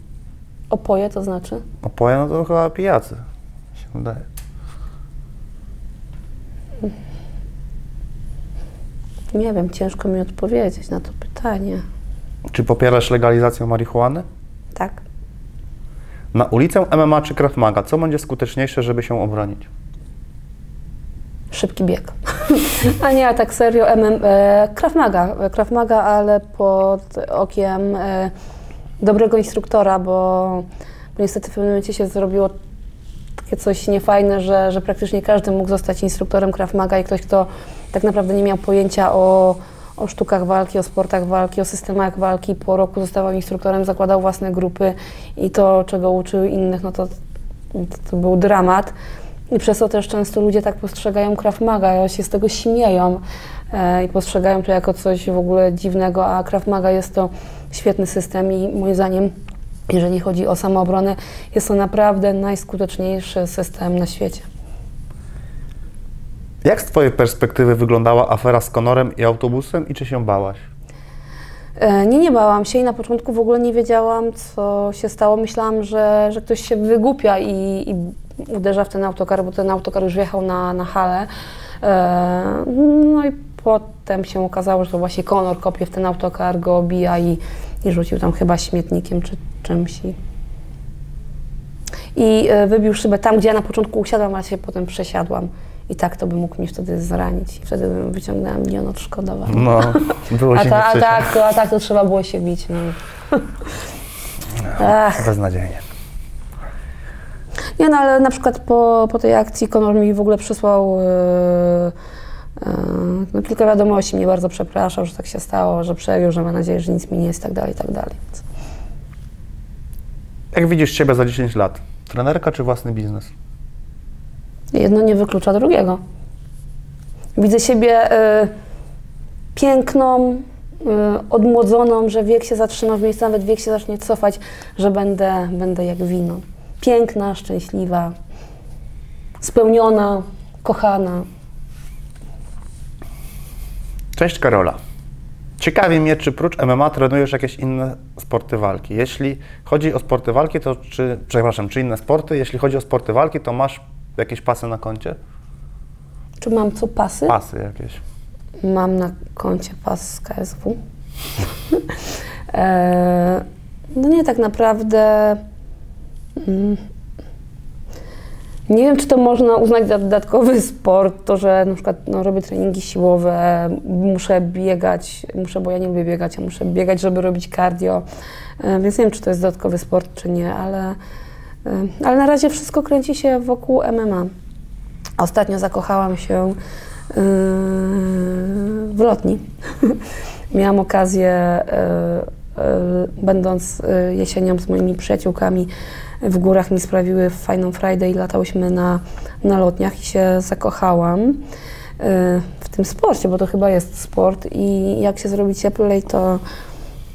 Opoje to znaczy? Opoje no to chyba pijacy. Się wydaje. Nie wiem, ciężko mi odpowiedzieć na to pytanie. Czy popierasz legalizację marihuany? Tak? Na ulicę MMA czy Krav Maga, co będzie skuteczniejsze, żeby się obronić? Szybki bieg. A nie, a tak serio, MM, e, Krav Maga, Krav Maga, ale pod okiem e, dobrego instruktora, bo, bo niestety w pewnym momencie się zrobiło takie coś niefajne, że, że praktycznie każdy mógł zostać instruktorem Krav Maga i ktoś, kto tak naprawdę nie miał pojęcia o, o sztukach walki, o sportach walki, o systemach walki, po roku zostawał instruktorem, zakładał własne grupy i to, czego uczył innych, no to, to, był dramat. I przez to też często ludzie tak postrzegają Krav Maga, się z tego śmieją e, i postrzegają to jako coś w ogóle dziwnego, a Krav Maga jest to świetny system i moim zdaniem, jeżeli chodzi o samoobronę, jest to naprawdę najskuteczniejszy system na świecie. Jak z Twojej perspektywy wyglądała afera z Konorem i autobusem i czy się bałaś? E, Nie, nie bałam się i na początku w ogóle nie wiedziałam, co się stało. Myślałam, że, że ktoś się wygłupia i, i uderza w ten autokar, bo ten autokar już wjechał na, na halę. E, No i potem się okazało, że to właśnie Konor kopie w ten autokar, go obija i, i rzucił tam chyba śmietnikiem czy czymś. I, e, wybił szybę tam, gdzie ja na początku usiadłam, ale się potem przesiadłam. I tak to by mógł mnie wtedy zranić. I wtedy bym wyciągnęła milion odszkodowań. No, było A, się ta, a, tak, to, a tak to trzeba było się bić. No. Ach. Beznadziejnie. Nie no, ale na przykład po, po tej akcji Konor mi w ogóle przysłał yy, yy, no, kilka wiadomości, mnie bardzo przepraszał, że tak się stało, że przejął, że ma nadzieję, że nic mi nie jest i tak dalej, i tak dalej. Więc Jak widzisz siebie za 10 lat? Trenerka czy własny biznes? Jedno nie wyklucza drugiego. Widzę siebie y, piękną, y, odmłodzoną, że wiek się zatrzyma w miejscu, nawet wiek się zacznie cofać, że będę, będę jak wino. Piękna, szczęśliwa, spełniona, kochana. Cześć Karola. Ciekawi mnie, czy prócz MMA trenujesz jakieś inne sporty walki? Jeśli chodzi o sporty walki, to czy, przepraszam, czy inne sporty? Jeśli chodzi o sporty walki, to masz jakieś pasy na koncie? Czy mam co pasy? Pasy jakieś. Mam na koncie pas z KSW. e, no nie, tak naprawdę. Mm, nie wiem, czy to można uznać za dodatkowy sport, to, że na przykład no, robię treningi siłowe, muszę biegać, muszę, bo ja nie lubię biegać, ja muszę biegać, żeby robić cardio, e, więc nie wiem, czy to jest dodatkowy sport, czy nie, ale, ale na razie wszystko kręci się wokół MMA. Ostatnio zakochałam się yy, w lotni. Miałam okazję, yy, będąc jesienią z moimi przyjaciółkami w górach, mi sprawiły fajną frajdę i latałyśmy na, na lotniach i się zakochałam w tym sporcie, bo to chyba jest sport i jak się zrobi cieplej, to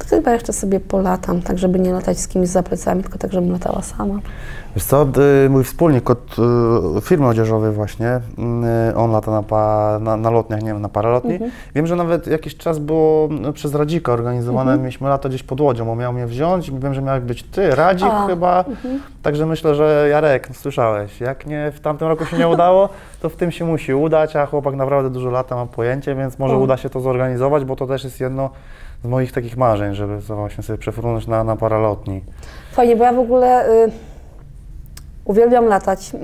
chyba jeszcze sobie polatam, tak żeby nie latać z kimś za plecami, tylko tak, żebym latała sama. Wiesz co, mój wspólnik od y, firmy odzieżowej właśnie, y, on lata na, pa, na, na lotniach, nie wiem, na paralotni. Mhm. Wiem, że nawet jakiś czas było no, przez Radzika organizowane, Mhm. mieliśmy lato gdzieś pod Łodzią, bo miał mnie wziąć i wiem, że miałeś być ty, Radzik A, chyba. mhm. Także myślę, że Jarek, no, słyszałeś, jak nie w tamtym roku się nie udało, to w tym się musi udać, a chłopak naprawdę dużo lata ma pojęcie, więc może O. uda się to zorganizować, bo to też jest jedno z moich takich marzeń, żeby to właśnie sobie przefrunąć na, na paralotni. Fajnie, bo ja w ogóle y, uwielbiam latać. Mm,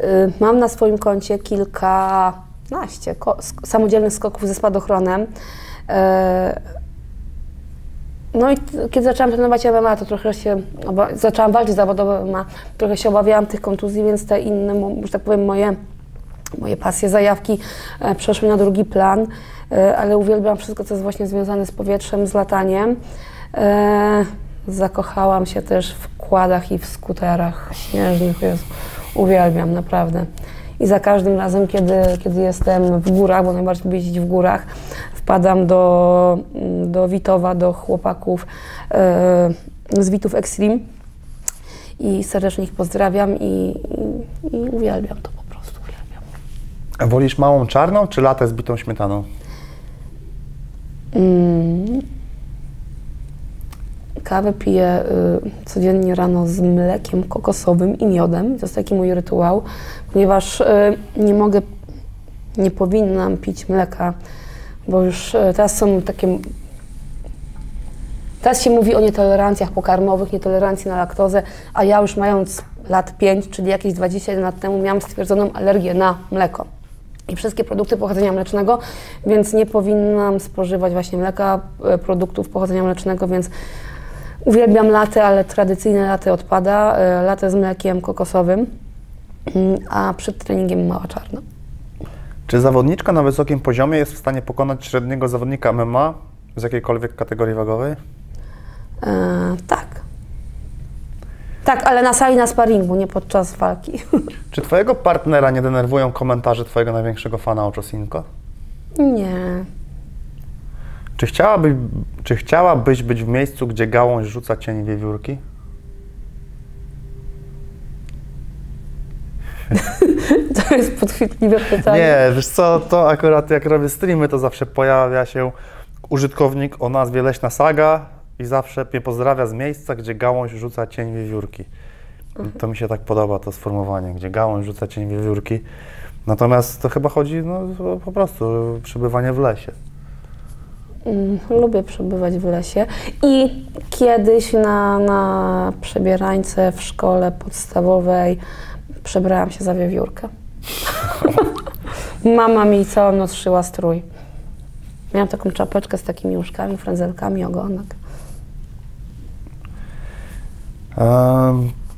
y, mam na swoim koncie kilkanaście ko- samodzielnych skoków ze spadochronem. Y, no i kiedy zaczęłam trenować MMA, to trochę się, zaczęłam walczyć zawodowo MMA, trochę się obawiałam tych kontuzji, więc te inne, że tak powiem, moje moje pasje, zajawki e, przeszły na drugi plan, e, ale uwielbiam wszystko, co jest właśnie związane z powietrzem, z lataniem. E, zakochałam się też w kładach i w skuterach śnieżnych. Jezu, uwielbiam, naprawdę. I za każdym razem, kiedy, kiedy jestem w górach, bo najbardziej lubię jeździć w górach, wpadam do, do Witowa, do chłopaków z Witów Extreme i serdecznie ich pozdrawiam i, i, i uwielbiam to. Wolisz małą czarną, czy latę z bitą śmietaną? Mm. Kawę piję y, codziennie rano z mlekiem kokosowym i miodem. To jest taki mój rytuał, ponieważ y, nie mogę, nie powinnam pić mleka, bo już y, teraz są takie. Teraz się mówi o nietolerancjach pokarmowych, nietolerancji na laktozę, a ja już mając lat 5, czyli jakieś 21 lat temu, miałam stwierdzoną alergię na mleko i wszystkie produkty pochodzenia mlecznego, więc nie powinnam spożywać właśnie mleka, e, produktów pochodzenia mlecznego, więc uwielbiam latte, ale tradycyjne latte odpada, e, latte z mlekiem kokosowym, mm, a przed treningiem mała czarna. Czy zawodniczka na wysokim poziomie jest w stanie pokonać średniego zawodnika MMA z jakiejkolwiek kategorii wagowej? E, tak. Tak, ale na sali na sparingu, nie podczas walki. Czy twojego partnera nie denerwują komentarze twojego największego fana Oczosinko? nie. Czy, chciałabyś, czy chciałabyś być w miejscu, gdzie gałąź rzuca cień wiewiórki? To jest podchwytliwe pyanie. Nie, wiesz co, to akurat jak robię streamy, to zawsze pojawia się użytkownik o nazwie Leśna Saga i zawsze mnie pozdrawia z miejsca, gdzie gałąź rzuca cień wiewiórki. I To mi się tak podoba, to sformułowanie, gdzie gałąź rzuca cień wiewiórki. Natomiast to chyba chodzi no, po prostu o przebywanie w lesie. Mm, Lubię przebywać w lesie i kiedyś na, na przebierańce w szkole podstawowej przebrałam się za wiewiórkę. Mama mi całą noc szyła strój. Miałam taką czapeczkę z takimi uszkami, frędzelkami, ogonek.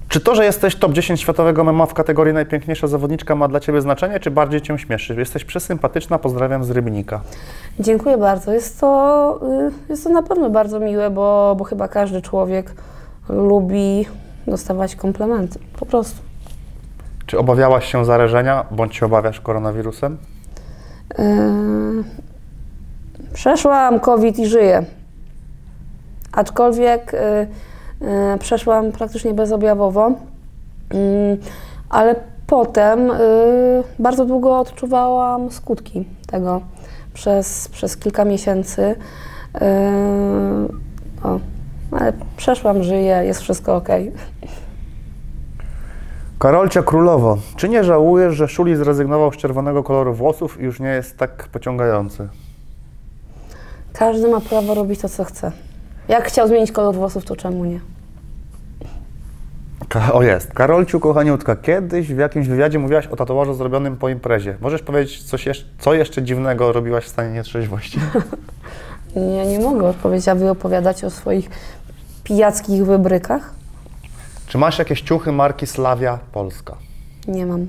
Czy to, że jesteś top 10 światowego MMA w kategorii najpiękniejsza zawodniczka ma dla Ciebie znaczenie, czy bardziej Cię śmieszy? Jesteś przesympatyczna, pozdrawiam z Rybnika. Dziękuję bardzo. Jest to, y, jest to na pewno bardzo miłe, bo, bo chyba każdy człowiek lubi dostawać komplementy. Po prostu. Czy obawiałaś się zarażenia, bądź się obawiasz koronawirusem? Yy, przeszłam COVID i żyję. Aczkolwiek yy, przeszłam praktycznie bezobjawowo, Yy, ale potem yy, bardzo długo odczuwałam skutki tego przez, przez kilka miesięcy. Yy, o, ale przeszłam, żyję, jest wszystko ok. Karolcia Królowo, czy nie żałujesz, że Szuli zrezygnował z czerwonego koloru włosów i już nie jest tak pociągający? Każdy ma prawo robić to, co chce. Jak chciał zmienić kolor włosów, to czemu nie? Ka- o jest. Karolciu, kochaniutka, kiedyś w jakimś wywiadzie mówiłaś o tatuażu zrobionym po imprezie. Możesz powiedzieć, coś jeszcze, co jeszcze dziwnego robiłaś w stanie nietrzeźwości? Nie, nie mogę odpowiedzieć, a wy opowiadacie o swoich pijackich wybrykach? Czy masz jakieś ciuchy marki Slavia Polska? Nie mam.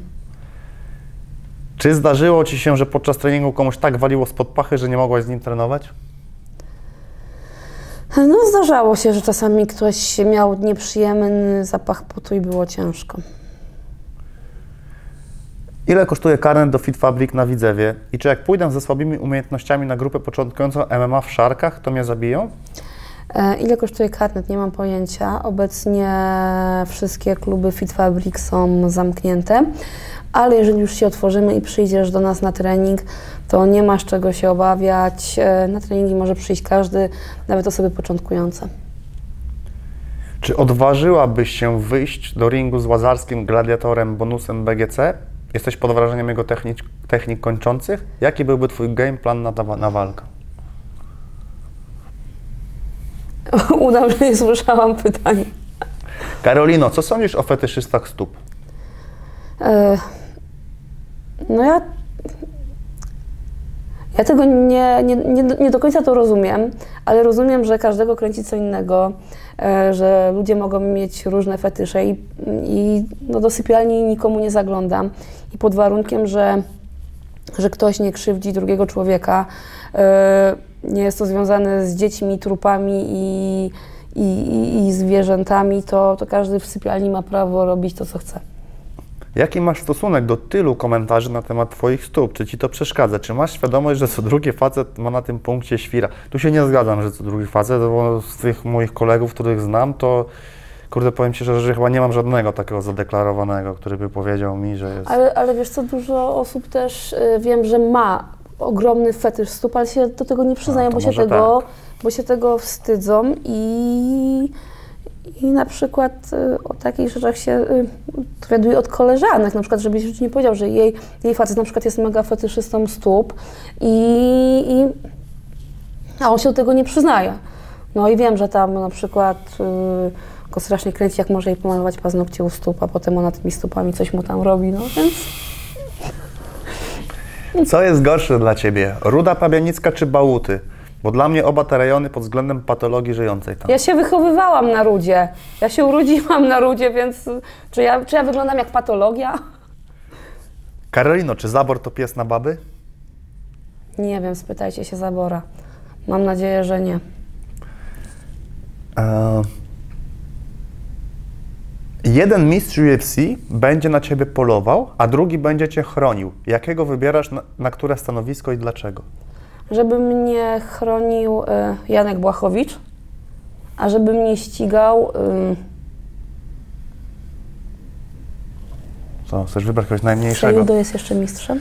Czy zdarzyło Ci się, że podczas treningu komuś tak waliło spod pachy, że nie mogłaś z nim trenować? No zdarzało się, że czasami ktoś miał nieprzyjemny zapach potu i było ciężko. Ile kosztuje karnet do Fit Fabric na Widzewie? I czy jak pójdę ze słabymi umiejętnościami na grupę początkującą MMA w szarkach, to mnie zabiją? E, Ile kosztuje karnet? Nie mam pojęcia. Obecnie wszystkie kluby Fit Fabric są zamknięte, ale jeżeli już się otworzymy i przyjdziesz do nas na trening, to nie masz czego się obawiać. E, Na treningi może przyjść każdy, nawet osoby początkujące. Czy odważyłabyś się wyjść do ringu z łazarskim gladiatorem bonusem BGC? Jesteś pod wrażeniem jego technik, technik kończących? Jaki byłby Twój game plan na, na walkę? Udam, że nie słyszałam pytań. Karolino, co sądzisz o fetyszystach stóp? E, No ja. Ja tego nie, nie, nie, nie do końca to rozumiem, ale rozumiem, że każdego kręci co innego, e, że ludzie mogą mieć różne fetysze i, i no do sypialni nikomu nie zaglądam. I pod warunkiem, że, że ktoś nie krzywdzi drugiego człowieka, e, nie jest to związane z dziećmi, trupami i, i, i, i zwierzętami, to, to każdy w sypialni ma prawo robić to, co chce. Jaki masz stosunek do tylu komentarzy na temat Twoich stóp? Czy Ci to przeszkadza? Czy masz świadomość, że co drugi facet ma na tym punkcie świra? Tu się nie zgadzam, że co drugi facet, bo z tych moich kolegów, których znam, to kurde, powiem Ci szczerze, że chyba nie mam żadnego takiego zadeklarowanego, który by powiedział mi, że jest... Ale, ale wiesz co, dużo osób też y, wiem, że ma ogromny fetysz stóp, ale się do tego nie przyznają, A, bo się, tego, tak. bo się tego wstydzą i, i na przykład y, o takich rzeczach się y, dowiaduje od koleżanek, na przykład, żebyś nie powiedział, że jej, jej facet na przykład jest mega fetyszystą stóp i, i a on się do tego nie przyznaje. No i wiem, że tam na przykład y, go strasznie kręci, jak może jej pomalować paznokcie u stóp, a potem ona tymi stópami coś mu tam robi, no więc... Co jest gorsze dla Ciebie? Ruda Pabianicka czy Bałuty? Bo dla mnie oba te rejony pod względem patologii żyjącej tam. Ja się wychowywałam na rudzie. Ja się urodziłam na rudzie, więc czy ja, czy ja wyglądam jak patologia? Karolino, czy Zabor to pies na baby? Nie wiem, spytajcie się Zabora. Mam nadzieję, że nie. E, jeden mistrz UFC będzie na ciebie polował, a drugi będzie cię chronił. Jakiego wybierasz, na, na które stanowisko i dlaczego? Żeby mnie chronił y, Janek Błachowicz, a żeby mnie ścigał Co, chcesz wybrać kogoś najmniejszego? Sejudo jest jeszcze mistrzem.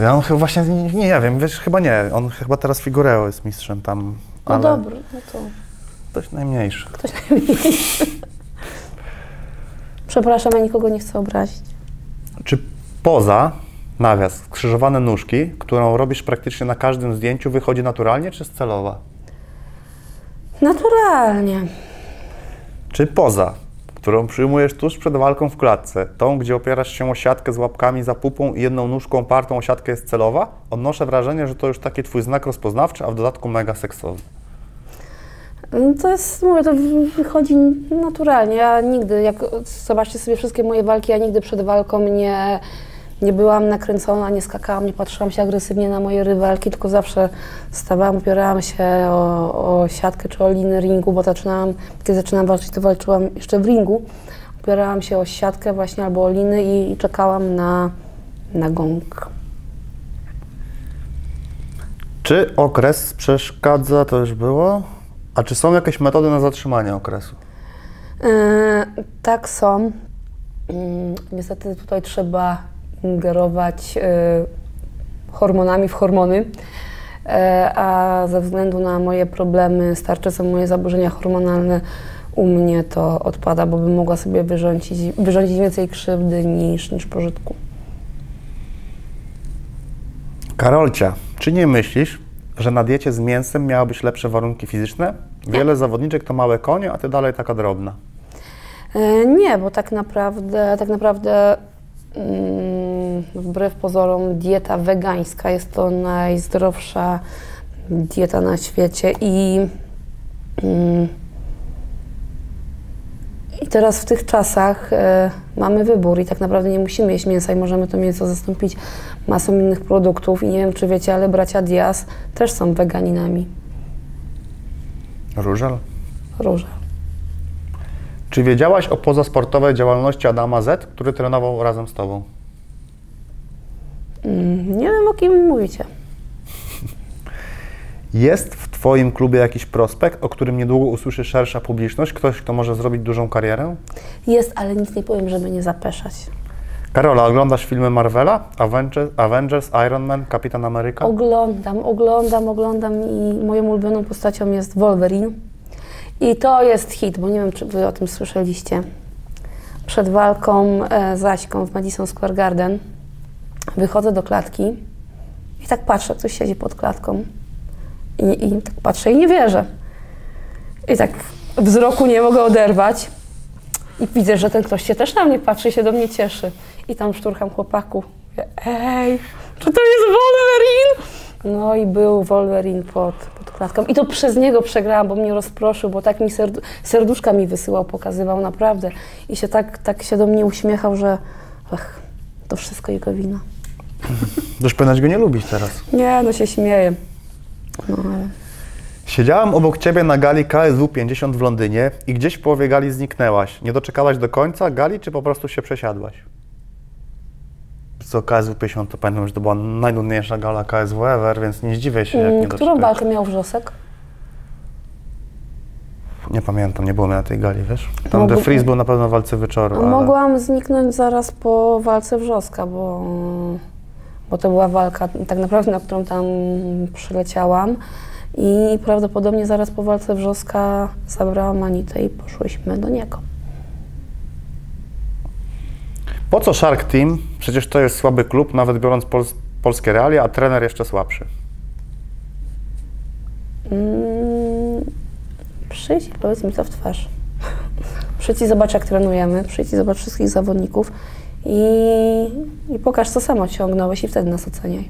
Ja on chyba właśnie, nie, nie wiem, wiesz, chyba nie. On chyba teraz Figureo jest mistrzem tam, No ale dobra, no to ktoś najmniejszy. ktoś najmniejszy. Przepraszam, ja nikogo nie chcę obrazić. Czy poza, nawias, skrzyżowane nóżki, którą robisz praktycznie na każdym zdjęciu, wychodzi naturalnie czy celowa? Naturalnie. Czy poza, którą przyjmujesz tuż przed walką w klatce, tą, gdzie opierasz się o siatkę z łapkami za pupą i jedną nóżką opartą o siatkę jest celowa, odnoszę wrażenie, że to już taki twój znak rozpoznawczy, a w dodatku mega seksowy. No To jest, mówię, to wy- wychodzi naturalnie. Ja nigdy, jak zobaczcie sobie wszystkie moje walki, ja nigdy przed walką nie, nie byłam nakręcona, nie skakałam, nie patrzyłam się agresywnie na moje rywalki, tylko zawsze stawałam, opierałam się o, o siatkę czy o liny ringu, bo zaczynałam, kiedy zaczynałam walczyć, to walczyłam jeszcze w ringu. opierałam się o siatkę właśnie albo o liny i, i czekałam na, na gong. Czy okres przeszkadza, to już było? A czy są jakieś metody na zatrzymanie okresu? E, tak są. Mm, Niestety tutaj trzeba ingerować e, hormonami w hormony, E, a ze względu na moje problemy starczycą, moje zaburzenia hormonalne, u mnie to odpada, bo bym mogła sobie wyrządzić, wyrządzić więcej krzywdy niż, niż pożytku. Karolcia, czy nie myślisz, że na diecie z mięsem miałabyś lepsze warunki fizyczne? Wiele zawodniczek to małe konie, a ty dalej taka drobna. E, Nie, bo tak naprawdę, tak naprawdę wbrew pozorom dieta wegańska jest to najzdrowsza dieta na świecie i, mm, i teraz w tych czasach e, mamy wybór i tak naprawdę nie musimy jeść mięsa i możemy to mięso zastąpić masą innych produktów i nie wiem czy wiecie, ale bracia Diaz też są weganinami. Różel? Róża. Czy wiedziałaś o pozasportowej działalności Adama Z, który trenował razem z tobą? Mm, Nie wiem o kim mówicie. Jest w twoim klubie jakiś prospekt, o którym niedługo usłyszy szersza publiczność? Ktoś, kto może zrobić dużą karierę? Jest, ale nic nie powiem, żeby nie zapeszać. Karola, oglądasz filmy Marvela? Avengers, Avengers Iron Man, Kapitan Ameryka? Oglądam, oglądam, oglądam i moją ulubioną postacią jest Wolverine. I to jest hit, bo nie wiem, czy wy o tym słyszeliście. Przed walką e, z Aśką w Madison Square Garden wychodzę do klatki i tak patrzę, ktoś siedzi pod klatką i, i tak patrzę i nie wierzę. I tak wzroku nie mogę oderwać i widzę, że ten ktoś się też na mnie patrzy, się do mnie cieszy. I tam szturcham chłopaków. Mówię, Ej, czy to jest Wolverine? No i był Wolverine pod, pod klatką. I to przez niego przegrałam, bo mnie rozproszył, bo tak mi serdu serduszka mi wysyłał, pokazywał naprawdę. I się tak, tak się do mnie uśmiechał, że ach, to wszystko jego wina. Już powinnaś go nie lubić teraz. Nie, no się śmieję. No, ale... Siedziałam obok ciebie na gali KSW 50 w Londynie i gdzieś w połowie gali zniknęłaś. Nie doczekałaś do końca gali, czy po prostu się przesiadłaś? Co KSW 50 to pamiętam, że to była najnudniejsza gala KSW ever, więc nie zdziwię się, jak nie Mm, Którą doczekałeś. walkę miał Wrzosek? Nie pamiętam, nie było mnie na tej gali, wiesz? Tam Mogło- The Freeze był na pewno w walce wieczoru, ale... Mogłam zniknąć zaraz po walce Wrzoska, bo, bo to była walka tak naprawdę, na którą tam przyleciałam. I prawdopodobnie zaraz po walce Wrzoska zabrałam Anitę i poszłyśmy do niego. Po co Shark Team? Przecież to jest słaby klub, nawet biorąc pols- polskie realia, a trener jeszcze słabszy. Mm, przyjdź i powiedz mi to w twarz. Przyjdź i zobacz, jak trenujemy, przyjdź i zobacz wszystkich zawodników i, i pokaż, co sam osiągnąłeś i wtedy nas oceniaj.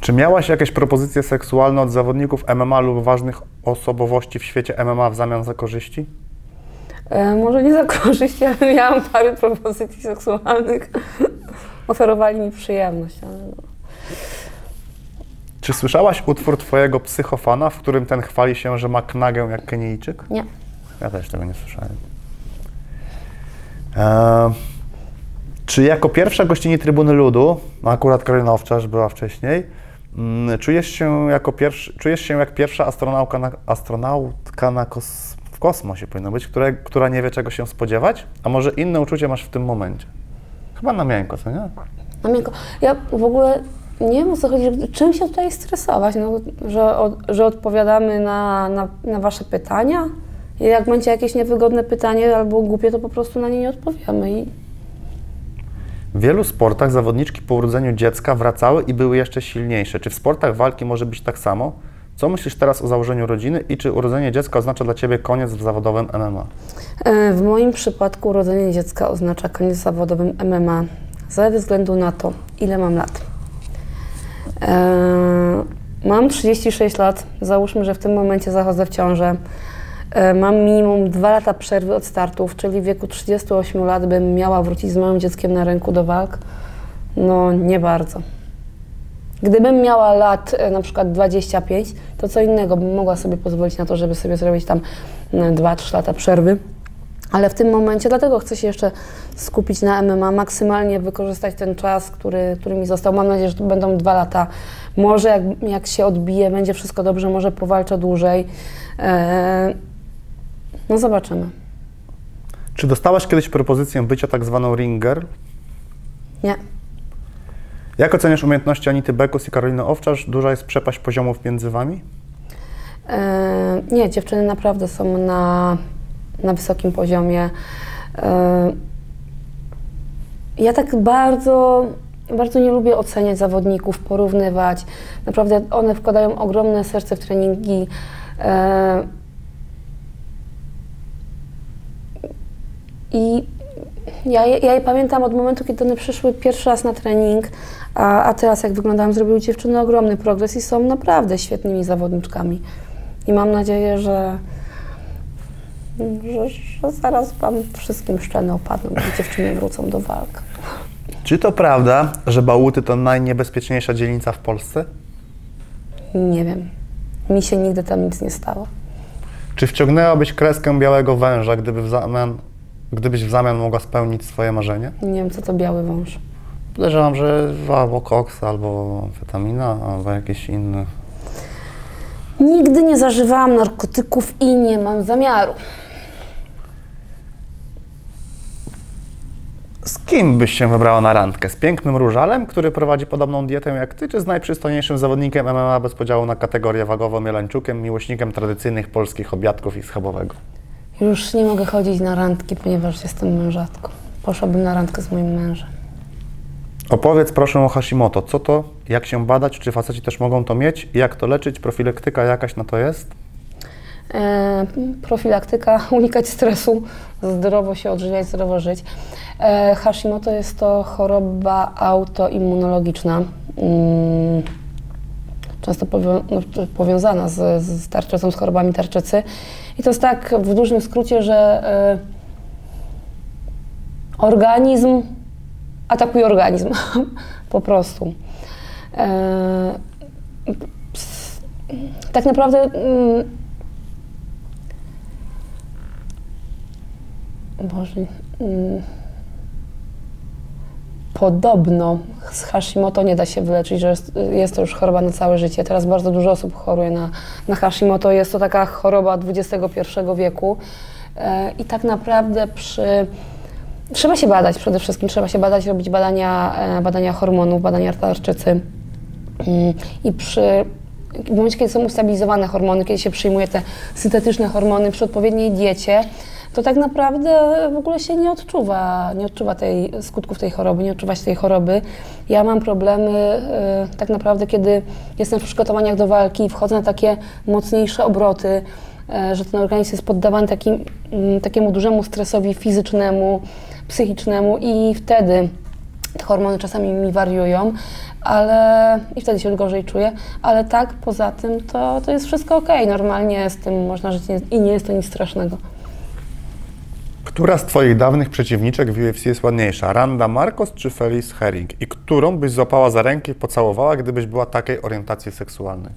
Czy miałaś jakieś propozycje seksualne od zawodników MMA lub ważnych osobowości w świecie MMA w zamian za korzyści? E, może nie za korzyść, ale miałam parę propozycji seksualnych. Oferowali mi przyjemność, ale no. Czy słyszałaś utwór twojego psychofana, w którym ten chwali się, że ma knagę jak Kenijczyk? nie. Ja też tego nie słyszałem. Eee, czy jako pierwsza gościni Trybuny Ludu, no akurat Karolina Owczarz była wcześniej, mm, czujesz się, jako pierwszy, czujesz się jak pierwsza astronautka na, astronautka na kos, w kosmosie powinno być, które, która nie wie czego się spodziewać? A może inne uczucie masz w tym momencie? Chyba na miękko, co nie? Na miękko. Ja w ogóle nie wiem o co chodzi, czym się tutaj stresować, no, że, od, że odpowiadamy na, na, na Wasze pytania. I jak będzie jakieś niewygodne pytanie albo głupie, to po prostu na nie nie odpowiemy. I W wielu sportach zawodniczki po urodzeniu dziecka wracały i były jeszcze silniejsze. Czy w sportach walki może być tak samo? Co myślisz teraz o założeniu rodziny i czy urodzenie dziecka oznacza dla Ciebie koniec w zawodowym MMA? E, W moim przypadku urodzenie dziecka oznacza koniec zawodowym MMA ze względu na to, ile mam lat. E, Mam 36 lat, załóżmy, że w tym momencie zachodzę w ciążę. E, Mam minimum 2 lata przerwy od startów, czyli w wieku 38 lat bym miała wrócić z małym dzieckiem na ręku do walk. No nie bardzo. Gdybym miała lat e, na przykład 25, to co innego bym mogła sobie pozwolić na to, żeby sobie zrobić tam 2-3 lata przerwy. Ale w tym momencie, dlatego chcę się jeszcze skupić na MMA, maksymalnie wykorzystać ten czas, który, który mi został. Mam nadzieję, że to będą dwa lata. Może jak, jak się odbije, będzie wszystko dobrze, może powalczę dłużej. Eee, no zobaczymy. Czy dostałaś kiedyś propozycję bycia tak zwaną ringer? Nie. Jak oceniasz umiejętności Anity Bekus i Karoliny Owczarz? Duża jest przepaść poziomów między wami? Eee, nie, dziewczyny naprawdę są na, na wysokim poziomie. Eee, ja tak bardzo, bardzo nie lubię oceniać zawodników, porównywać. Naprawdę one wkładają ogromne serce w treningi. Eee, I ja, ja je pamiętam od momentu, kiedy one przyszły pierwszy raz na trening, a, a teraz jak wyglądałam, zrobiły dziewczyny ogromny progres i są naprawdę świetnymi zawodniczkami. I mam nadzieję, że, że, że zaraz Wam wszystkim szczelne opadną i dziewczyny wrócą do walk. Czy to prawda, że Bałuty to najniebezpieczniejsza dzielnica w Polsce? Nie wiem. Mi się nigdy tam nic nie stało. Czy wciągnęłabyś kreskę białego węża, gdyby w zamian, gdybyś w zamian mogła spełnić swoje marzenie? Nie wiem, co to biały wąż. Podejrzewam, że albo koks, albo amfetamina, albo jakiś inny. Nigdy nie zażywałam narkotyków i nie mam zamiaru. Z kim byś się wybrała na randkę? Z pięknym różalem, który prowadzi podobną dietę jak ty, czy z najprzystojniejszym zawodnikiem MMA bez podziału na kategorię wagową Mielańczukiem, miłośnikiem tradycyjnych polskich obiadków i schabowego? Już nie mogę chodzić na randki, ponieważ jestem mężatką. Poszłabym na randkę z moim mężem. Opowiedz proszę o Hashimoto. Co to, jak się badać, czy faceci też mogą to mieć, jak to leczyć, profilaktyka jakaś na to jest? E, profilaktyka, unikać stresu, zdrowo się odżywiać, zdrowo żyć. E, Hashimoto jest to choroba autoimmunologiczna, mm, często no, powiązana z, z tarczycą, z chorobami tarczycy. I to jest tak w dużym skrócie, że e, organizm atakuje organizm, po prostu. E, tak naprawdę mm, Boże. mm, Podobno z Hashimoto nie da się wyleczyć, że jest, jest to już choroba na całe życie. Teraz bardzo dużo osób choruje na, na Hashimoto. Jest to taka choroba XXI wieku. E, I tak naprawdę przy... Trzeba się badać przede wszystkim. Trzeba się badać, robić badania, e, badania hormonów, badania tarczycy. Mm, I przy w momencie, kiedy są ustabilizowane hormony, kiedy się przyjmuje te syntetyczne hormony przy odpowiedniej diecie, to tak naprawdę w ogóle się nie odczuwa, nie odczuwa tej skutków tej choroby, nie odczuwa się tej choroby. Ja mam problemy e, tak naprawdę, kiedy jestem w przygotowaniach do walki i wchodzę na takie mocniejsze obroty, e, że ten organizm jest poddawany takim, mm, takiemu dużemu stresowi fizycznemu, psychicznemu i wtedy te hormony czasami mi wariują, ale i wtedy się gorzej czuję, ale tak poza tym to, to jest wszystko ok, normalnie z tym można żyć nie- i nie jest to nic strasznego. Która z Twoich dawnych przeciwniczek w UFC jest ładniejsza? Randa Marcos czy Felice Herring? I którą byś złapała za rękę i pocałowała, gdybyś była takiej orientacji seksualnej?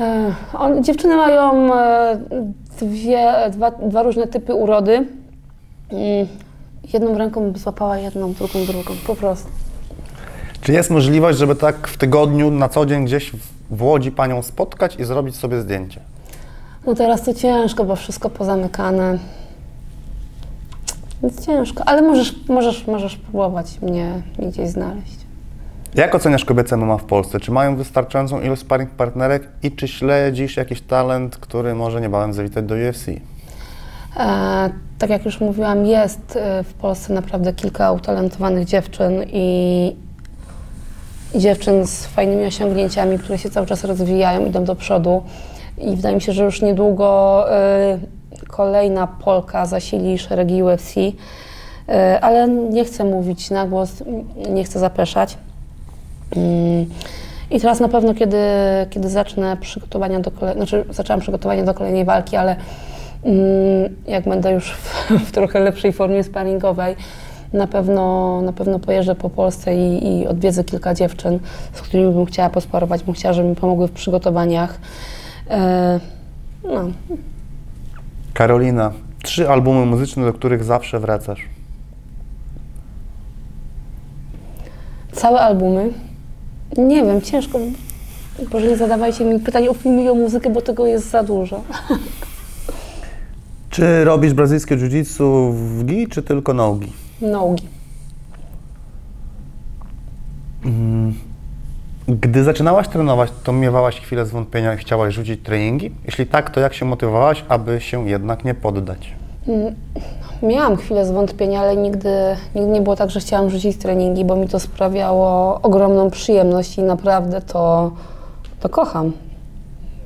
E, On, dziewczyny mają e, dwie, dwa, dwa różne typy urody. Jedną ręką złapała, jedną, drugą, drugą, po prostu. Czy jest możliwość, żeby tak w tygodniu na co dzień gdzieś w- Łodzi Panią spotkać i zrobić sobie zdjęcie? No teraz to ciężko, bo wszystko pozamykane. Więc ciężko, ale możesz, możesz, możesz próbować mnie, mnie gdzieś znaleźć. Jak oceniasz kobiece MMA w Polsce? Czy mają wystarczającą ilość sparring partnerek i czy śledzisz jakiś talent, który może niebawem zawitać do UFC? E, tak jak już mówiłam, jest e, w Polsce naprawdę kilka utalentowanych dziewczyn i, dziewczyn z fajnymi osiągnięciami, które się cały czas rozwijają, idą do przodu. I wydaje mi się, że już niedługo e, kolejna Polka zasili szeregi UFC, ale nie chcę mówić na głos, nie chcę zapeszać. Mm, I teraz na pewno, kiedy, kiedy zacznę przygotowania do kolejnej, znaczy zaczęłam przygotowania do kolejnej walki, ale jak będę już w, w trochę lepszej formie sparingowej, na pewno, na pewno pojeżdżę po Polsce i, i odwiedzę kilka dziewczyn, z którymi bym chciała posparować, bym chciała, żeby mi pomogły w przygotowaniach. E, no, Karolina, Trzy albumy muzyczne, do których zawsze wracasz. Całe albumy? Nie wiem, ciężko. Boże, nie zadawajcie mi pytań o filmy i o muzykę, bo tego jest za dużo. Czy robisz brazylijskie jiu-jitsu w gi, czy tylko nogi? Nogi. Gdy zaczynałaś trenować, to miewałaś chwilę zwątpienia i chciałaś rzucić treningi? Jeśli tak, to jak się motywowałaś, aby się jednak nie poddać? Miałam chwilę zwątpienia, ale nigdy, nigdy nie było tak, że chciałam rzucić treningi, bo mi to sprawiało ogromną przyjemność i naprawdę to, to kocham.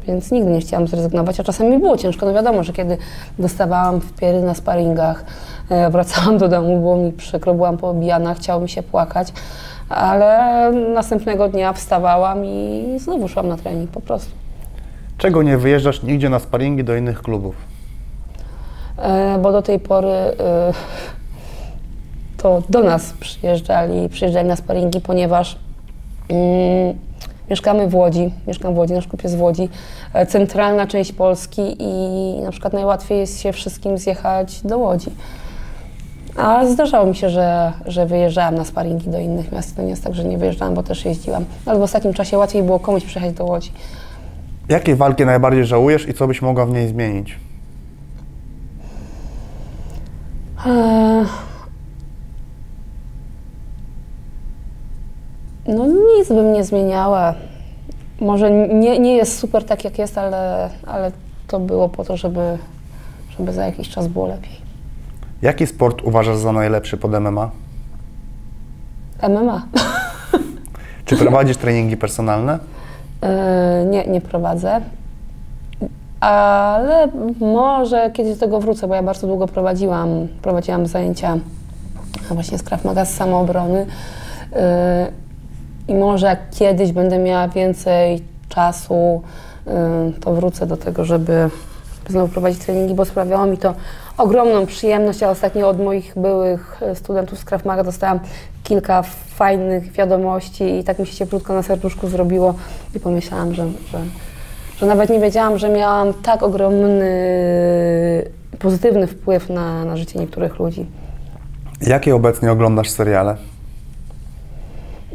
Więc nigdy nie chciałam zrezygnować, a czasami było ciężko. No wiadomo, że kiedy dostawałam wpiery na sparingach, e, wracałam do domu, było mi przykro, byłam poobijana, chciało mi się płakać, ale następnego dnia wstawałam i znowu szłam na trening po prostu. Czego nie wyjeżdżasz nigdzie na sparingi do innych klubów? E, bo do tej pory e, to do nas przyjeżdżali, przyjeżdżali na sparingi, ponieważ mm, mieszkamy w Łodzi, mieszkam w Łodzi, nasz klub jest w Łodzi, e, centralna część Polski i na przykład najłatwiej jest się wszystkim zjechać do Łodzi. A zdarzało mi się, że, że wyjeżdżałam na sparingi do innych miast. To nie jest tak, że nie wyjeżdżałam, bo też jeździłam. Ale w ostatnim czasie łatwiej było komuś przyjechać do Łodzi. Jakiej walki najbardziej żałujesz i co byś mogła w niej zmienić? Eee, No nic bym nie zmieniała. Może nie, nie jest super tak jak jest, ale, ale to było po to, żeby, żeby za jakiś czas było lepiej. Jaki sport uważasz za najlepszy pod MMA? MMA. Czy prowadzisz treningi personalne? Eee, nie, nie prowadzę. Ale może kiedyś do tego wrócę, bo ja bardzo długo prowadziłam, prowadziłam zajęcia właśnie z Krav Maga z samoobrony. Eee, I może kiedyś będę miała więcej czasu, eee, to wrócę do tego, żeby znowu prowadzić treningi, bo sprawiało mi to ogromną przyjemność. Ja ostatnio od moich byłych studentów z Krav Maga dostałam kilka fajnych wiadomości i tak mi się cieplutko na serduszku zrobiło i pomyślałam, że, że, że nawet nie wiedziałam, że miałam tak ogromny pozytywny wpływ na, na życie niektórych ludzi. Jakie obecnie oglądasz seriale?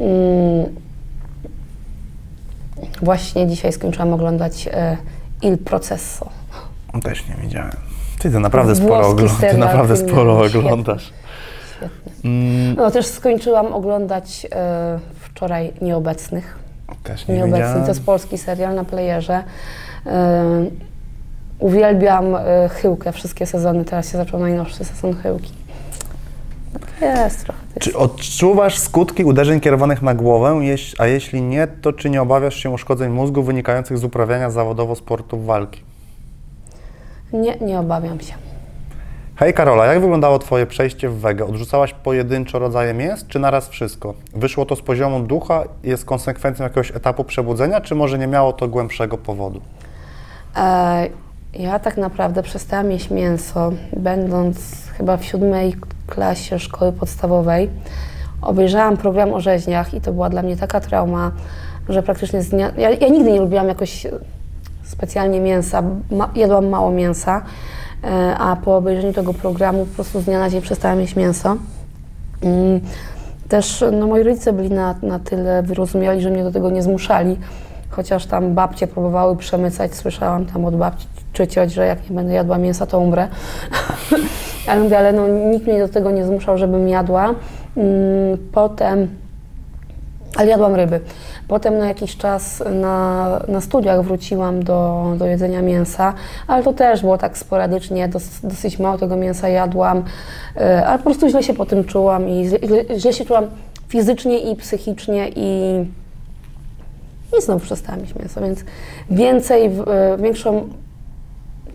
Mm. Właśnie dzisiaj skończyłam oglądać e, Il Processo. Też nie widziałem. Ty to naprawdę Włoski sporo, ty naprawdę sporo świetny. oglądasz. Świetnie. Mm, No też skończyłam oglądać e, wczoraj Nieobecnych. też nie widziałem. to jest polski serial na playerze. E, uwielbiam e, Chyłkę, wszystkie sezony. Teraz się zaczął najnowszy sezon Chyłki. Jest trochę. tych Czy odczuwasz skutki uderzeń kierowanych na głowę, a jeśli nie, to czy nie obawiasz się uszkodzeń mózgu wynikających z uprawiania zawodowo sportów walki? Nie, nie obawiam się. Hej Karola, jak wyglądało Twoje przejście w wegę? Odrzucałaś pojedyncze rodzaje mięs, czy naraz wszystko? Wyszło to z poziomu ducha, jest konsekwencją jakiegoś etapu przebudzenia, czy może nie miało to głębszego powodu? E, ja tak naprawdę przestałam jeść mięso, będąc chyba w siódmej klasie szkoły podstawowej. Obejrzałam program o rzeźniach i to była dla mnie taka trauma, że praktycznie z dnia... Ja, ja nigdy nie lubiłam jakoś specjalnie mięsa, ma, jadłam mało mięsa, e, a po obejrzeniu tego programu po prostu z dnia na dzień przestałam jeść mięso. Mm, Też no, moi rodzice byli na, na tyle wyrozumiali, że mnie do tego nie zmuszali, chociaż tam babcie próbowały przemycać, słyszałam tam od babci czy cioć, że jak nie będę jadła mięsa, to umrę. ale mówię, ale no, nikt mnie do tego nie zmuszał, żebym jadła. Mm, Potem, ale jadłam ryby. Potem na jakiś czas na, na studiach wróciłam do, do jedzenia mięsa, ale to też było tak sporadycznie, dos, dosyć mało tego mięsa jadłam, e, ale po prostu źle się po tym czułam i źle, źle- się czułam fizycznie i psychicznie i, i znowu przestałam jeść mięso, więc więcej, e, większą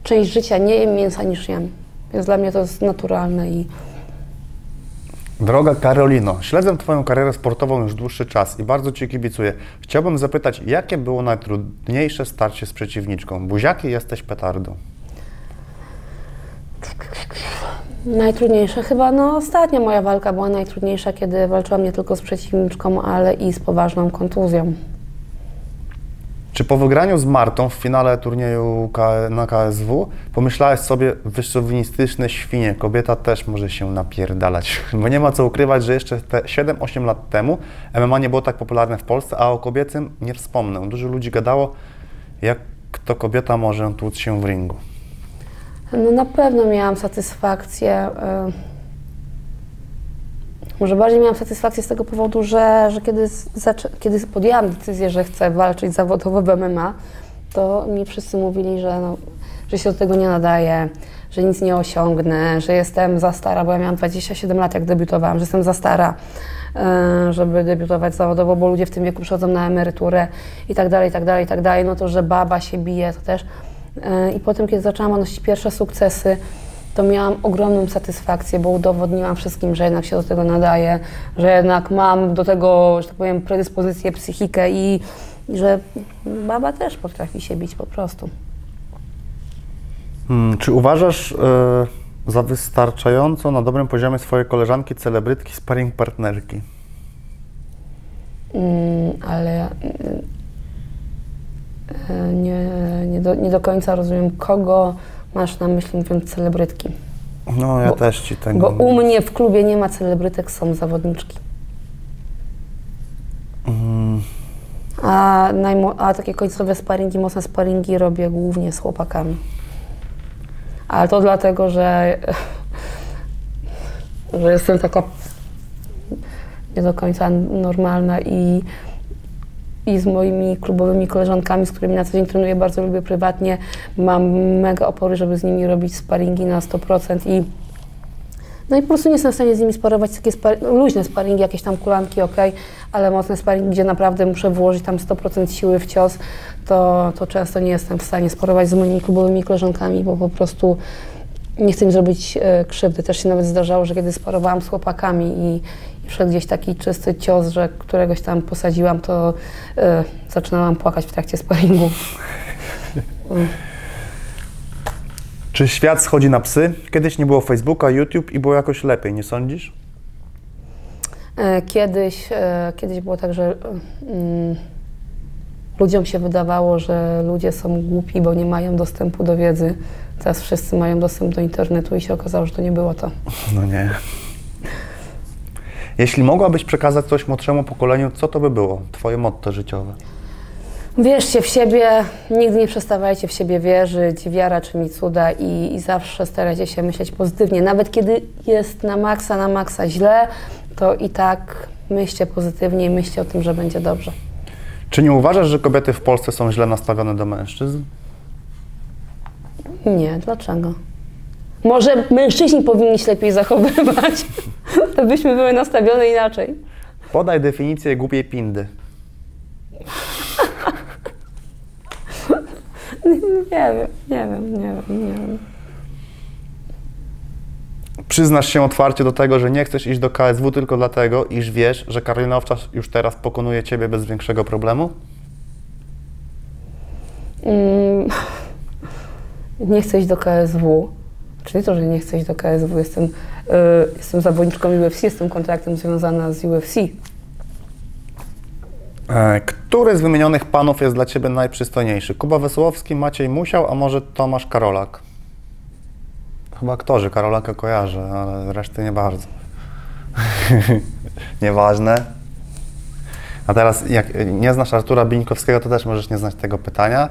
część życia nie jem mięsa niż jem. Więc dla mnie to jest naturalne i Droga Karolino, śledzę Twoją karierę sportową już dłuższy czas i bardzo Ci kibicuję. Chciałbym zapytać, jakie było najtrudniejsze starcie z przeciwniczką? Buziaki jesteś petardą. najtrudniejsze chyba, no ostatnia moja walka była najtrudniejsza, kiedy walczyłam nie tylko z przeciwniczką, ale i z poważną kontuzją. Czy po wygraniu z Martą w finale turnieju na KSW pomyślałeś sobie, wyszowinistyczne świnie, kobieta też może się napierdalać? Bo nie ma co ukrywać, że jeszcze te 7-8 lat temu MMA nie było tak popularne w Polsce, a o kobiecym nie wspomnę. Dużo ludzi gadało, jak to kobieta może tłuc się w ringu. No na pewno miałam satysfakcję. y, Może bardziej miałam satysfakcję z tego powodu, że, że kiedy, kiedy podjęłam decyzję, że chcę walczyć zawodowo w MMA, to mi wszyscy mówili, że, no, że się do tego nie nadaje, że nic nie osiągnę, że jestem za stara, bo ja miałam 27 lat, jak debiutowałam, że jestem za stara, y, żeby debiutować zawodowo, bo ludzie w tym wieku przychodzą na emeryturę i tak dalej, i tak dalej, i tak dalej. No to, że baba się bije, to też. Y, I potem, kiedy zaczęłam odnosić pierwsze sukcesy, to miałam ogromną satysfakcję, bo udowodniłam wszystkim, że jednak się do tego nadaje, że jednak mam do tego, że tak powiem, predyspozycję, psychikę i, że baba też potrafi się bić po prostu. Hmm, czy uważasz e, za wystarczająco na dobrym poziomie swoje koleżanki, celebrytki, sparring partnerki? Mm, ale e, nie, nie, do, nie do końca rozumiem, kogo masz na myśli mówiąc celebrytki. No, ja Bo- też ci tego... Bo u mnie w klubie nie ma celebrytek, są zawodniczki. Mm, A, a takie końcowe sparingi, mocne sparingi robię głównie z chłopakami. Ale to dlatego, że, że jestem taka nie do końca normalna i, i z moimi klubowymi koleżankami, z którymi na co dzień trenuję, bardzo lubię prywatnie. Mam mega opory, żeby z nimi robić sparingi na 100% i no i po prostu nie jestem w stanie z nimi sparować takie no, luźne sparingi, jakieś tam kulanki, ok, ale mocne sparingi, gdzie naprawdę muszę włożyć tam 100% siły w cios, to, to często nie jestem w stanie sparować z moimi klubowymi koleżankami, bo po prostu nie chcę im zrobić e, krzywdy. Też się nawet zdarzało, że kiedy sparowałam z chłopakami i, i wszedł gdzieś taki czysty cios, że któregoś tam posadziłam, to e, zaczynałam płakać w trakcie sparingu. Czy świat schodzi na psy? Kiedyś nie było Facebooka, YouTube i było jakoś lepiej, nie sądzisz? E, Kiedyś, e, kiedyś było tak, że mm, ludziom się wydawało, że ludzie są głupi, bo nie mają dostępu do wiedzy. Teraz wszyscy mają dostęp do internetu i się okazało, że to nie było to. No nie. Jeśli mogłabyś przekazać coś młodszemu pokoleniu, co to by było? Twoje motto życiowe. Wierzcie w siebie, nigdy nie przestawajcie w siebie wierzyć, wiara czyni cuda i, i zawsze starajcie się myśleć pozytywnie. Nawet kiedy jest na maksa, na maksa źle, to i tak myślcie pozytywnie i myślcie o tym, że będzie dobrze. Czy nie uważasz, że kobiety w Polsce są źle nastawione do mężczyzn? Nie, dlaczego? Może mężczyźni powinni się lepiej zachowywać, to byśmy były nastawione inaczej. Podaj definicję głupiej pindy. Nie wiem, nie wiem, nie wiem, nie wiem. Przyznasz się otwarcie do tego, że nie chcesz iść do KSW tylko dlatego, iż wiesz, że Karolina Owczarz już teraz pokonuje Ciebie bez większego problemu? Mm, nie chcę iść do KSW. Czyli to, że nie chcę iść do KSW. Jestem, y, jestem zawodniczką UFC, jestem kontraktem związana z UFC. E, Który z wymienionych panów jest dla Ciebie najprzystojniejszy? Kuba Wesołowski, Maciej Musiał, a może Tomasz Karolak? Chyba aktorzy, Karolaka kojarzę, ale reszty nie bardzo. Nieważne. A teraz, jak nie znasz Artura Bińkowskiego, to też możesz nie znać tego pytania.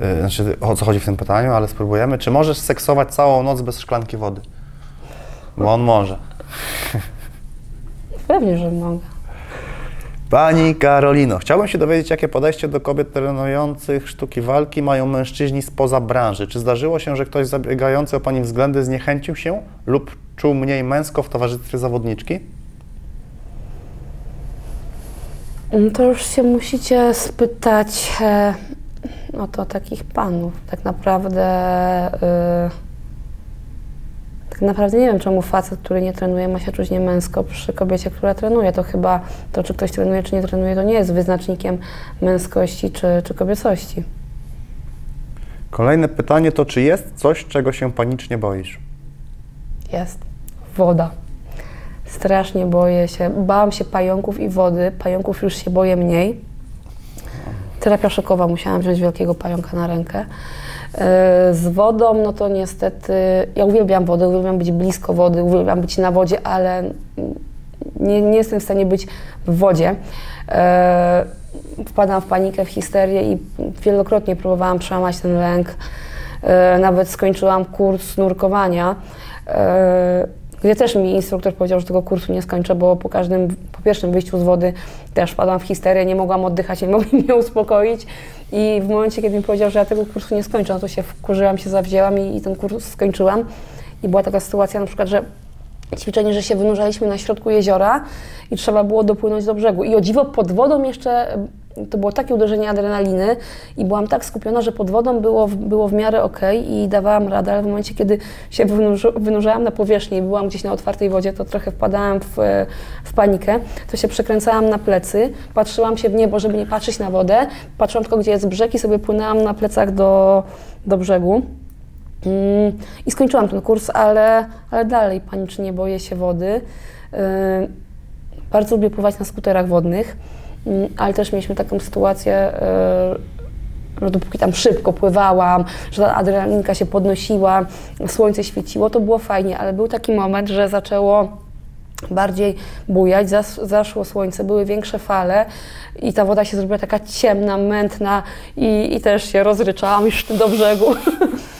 Yy, Znaczy, o co chodzi w tym pytaniu, ale spróbujemy. Czy możesz seksować całą noc bez szklanki wody? Bo on może. Pewnie, że mogę. Pani Karolino, chciałbym się dowiedzieć, jakie podejście do kobiet trenujących sztuki walki mają mężczyźni spoza branży. Czy zdarzyło się, że ktoś zabiegający o Pani względy zniechęcił się lub czuł mniej męsko w towarzystwie zawodniczki? No To już się musicie spytać e, no to takich panów. Tak naprawdę, e, tak naprawdę nie wiem, czemu facet, który nie trenuje, ma się czuć niemęsko przy kobiecie, która trenuje. To chyba to, czy ktoś trenuje, czy nie trenuje, to nie jest wyznacznikiem męskości czy, czy kobiecości. Kolejne pytanie to, czy jest coś, czego się panicznie boisz? Jest woda. Strasznie boję się. Bałam się pająków i wody. Pająków już się boję mniej. Terapia szokowa, musiałam wziąć wielkiego pająka na rękę. E, z wodą, no to niestety, ja uwielbiam wodę, uwielbiam być blisko wody, uwielbiam być na wodzie, ale nie, nie jestem w stanie być w wodzie. E, wpadam w panikę, w histerię i wielokrotnie próbowałam przełamać ten lęk. E, nawet skończyłam kurs nurkowania, gdzie też mi instruktor powiedział, że tego kursu nie skończę, bo po każdym, po pierwszym wyjściu z wody też wpadłam w histerię, nie mogłam oddychać, nie mogli mnie uspokoić. I w momencie, kiedy mi powiedział, że ja tego kursu nie skończę, no to się wkurzyłam, się zawzięłam i, i ten kurs skończyłam. I była taka sytuacja na przykład, że ćwiczenie, że się wynurzaliśmy na środku jeziora i trzeba było dopłynąć do brzegu. I o dziwo pod wodą jeszcze to było takie uderzenie adrenaliny i byłam tak skupiona, że pod wodą było, było w miarę ok i dawałam radę, ale w momencie, kiedy się wynurzałam na powierzchni i byłam gdzieś na otwartej wodzie, to trochę wpadałam w, w panikę, to się przekręcałam na plecy, patrzyłam się w niebo, żeby nie patrzeć na wodę, patrzyłam tylko, gdzie jest brzeg i sobie płynęłam na plecach do, do brzegu. Mm, I skończyłam ten kurs, ale, ale dalej panicznie boję się wody. Yy, bardzo lubię pływać na skuterach wodnych. Mm, ale też mieliśmy taką sytuację, e, że dopóki tam szybko pływałam, że ta adrenalinka się podnosiła, słońce świeciło, to było fajnie, ale był taki moment, że zaczęło bardziej bujać, zas, zaszło słońce, były większe fale i ta woda się zrobiła taka ciemna, mętna i, i też się rozryczałam już do brzegu.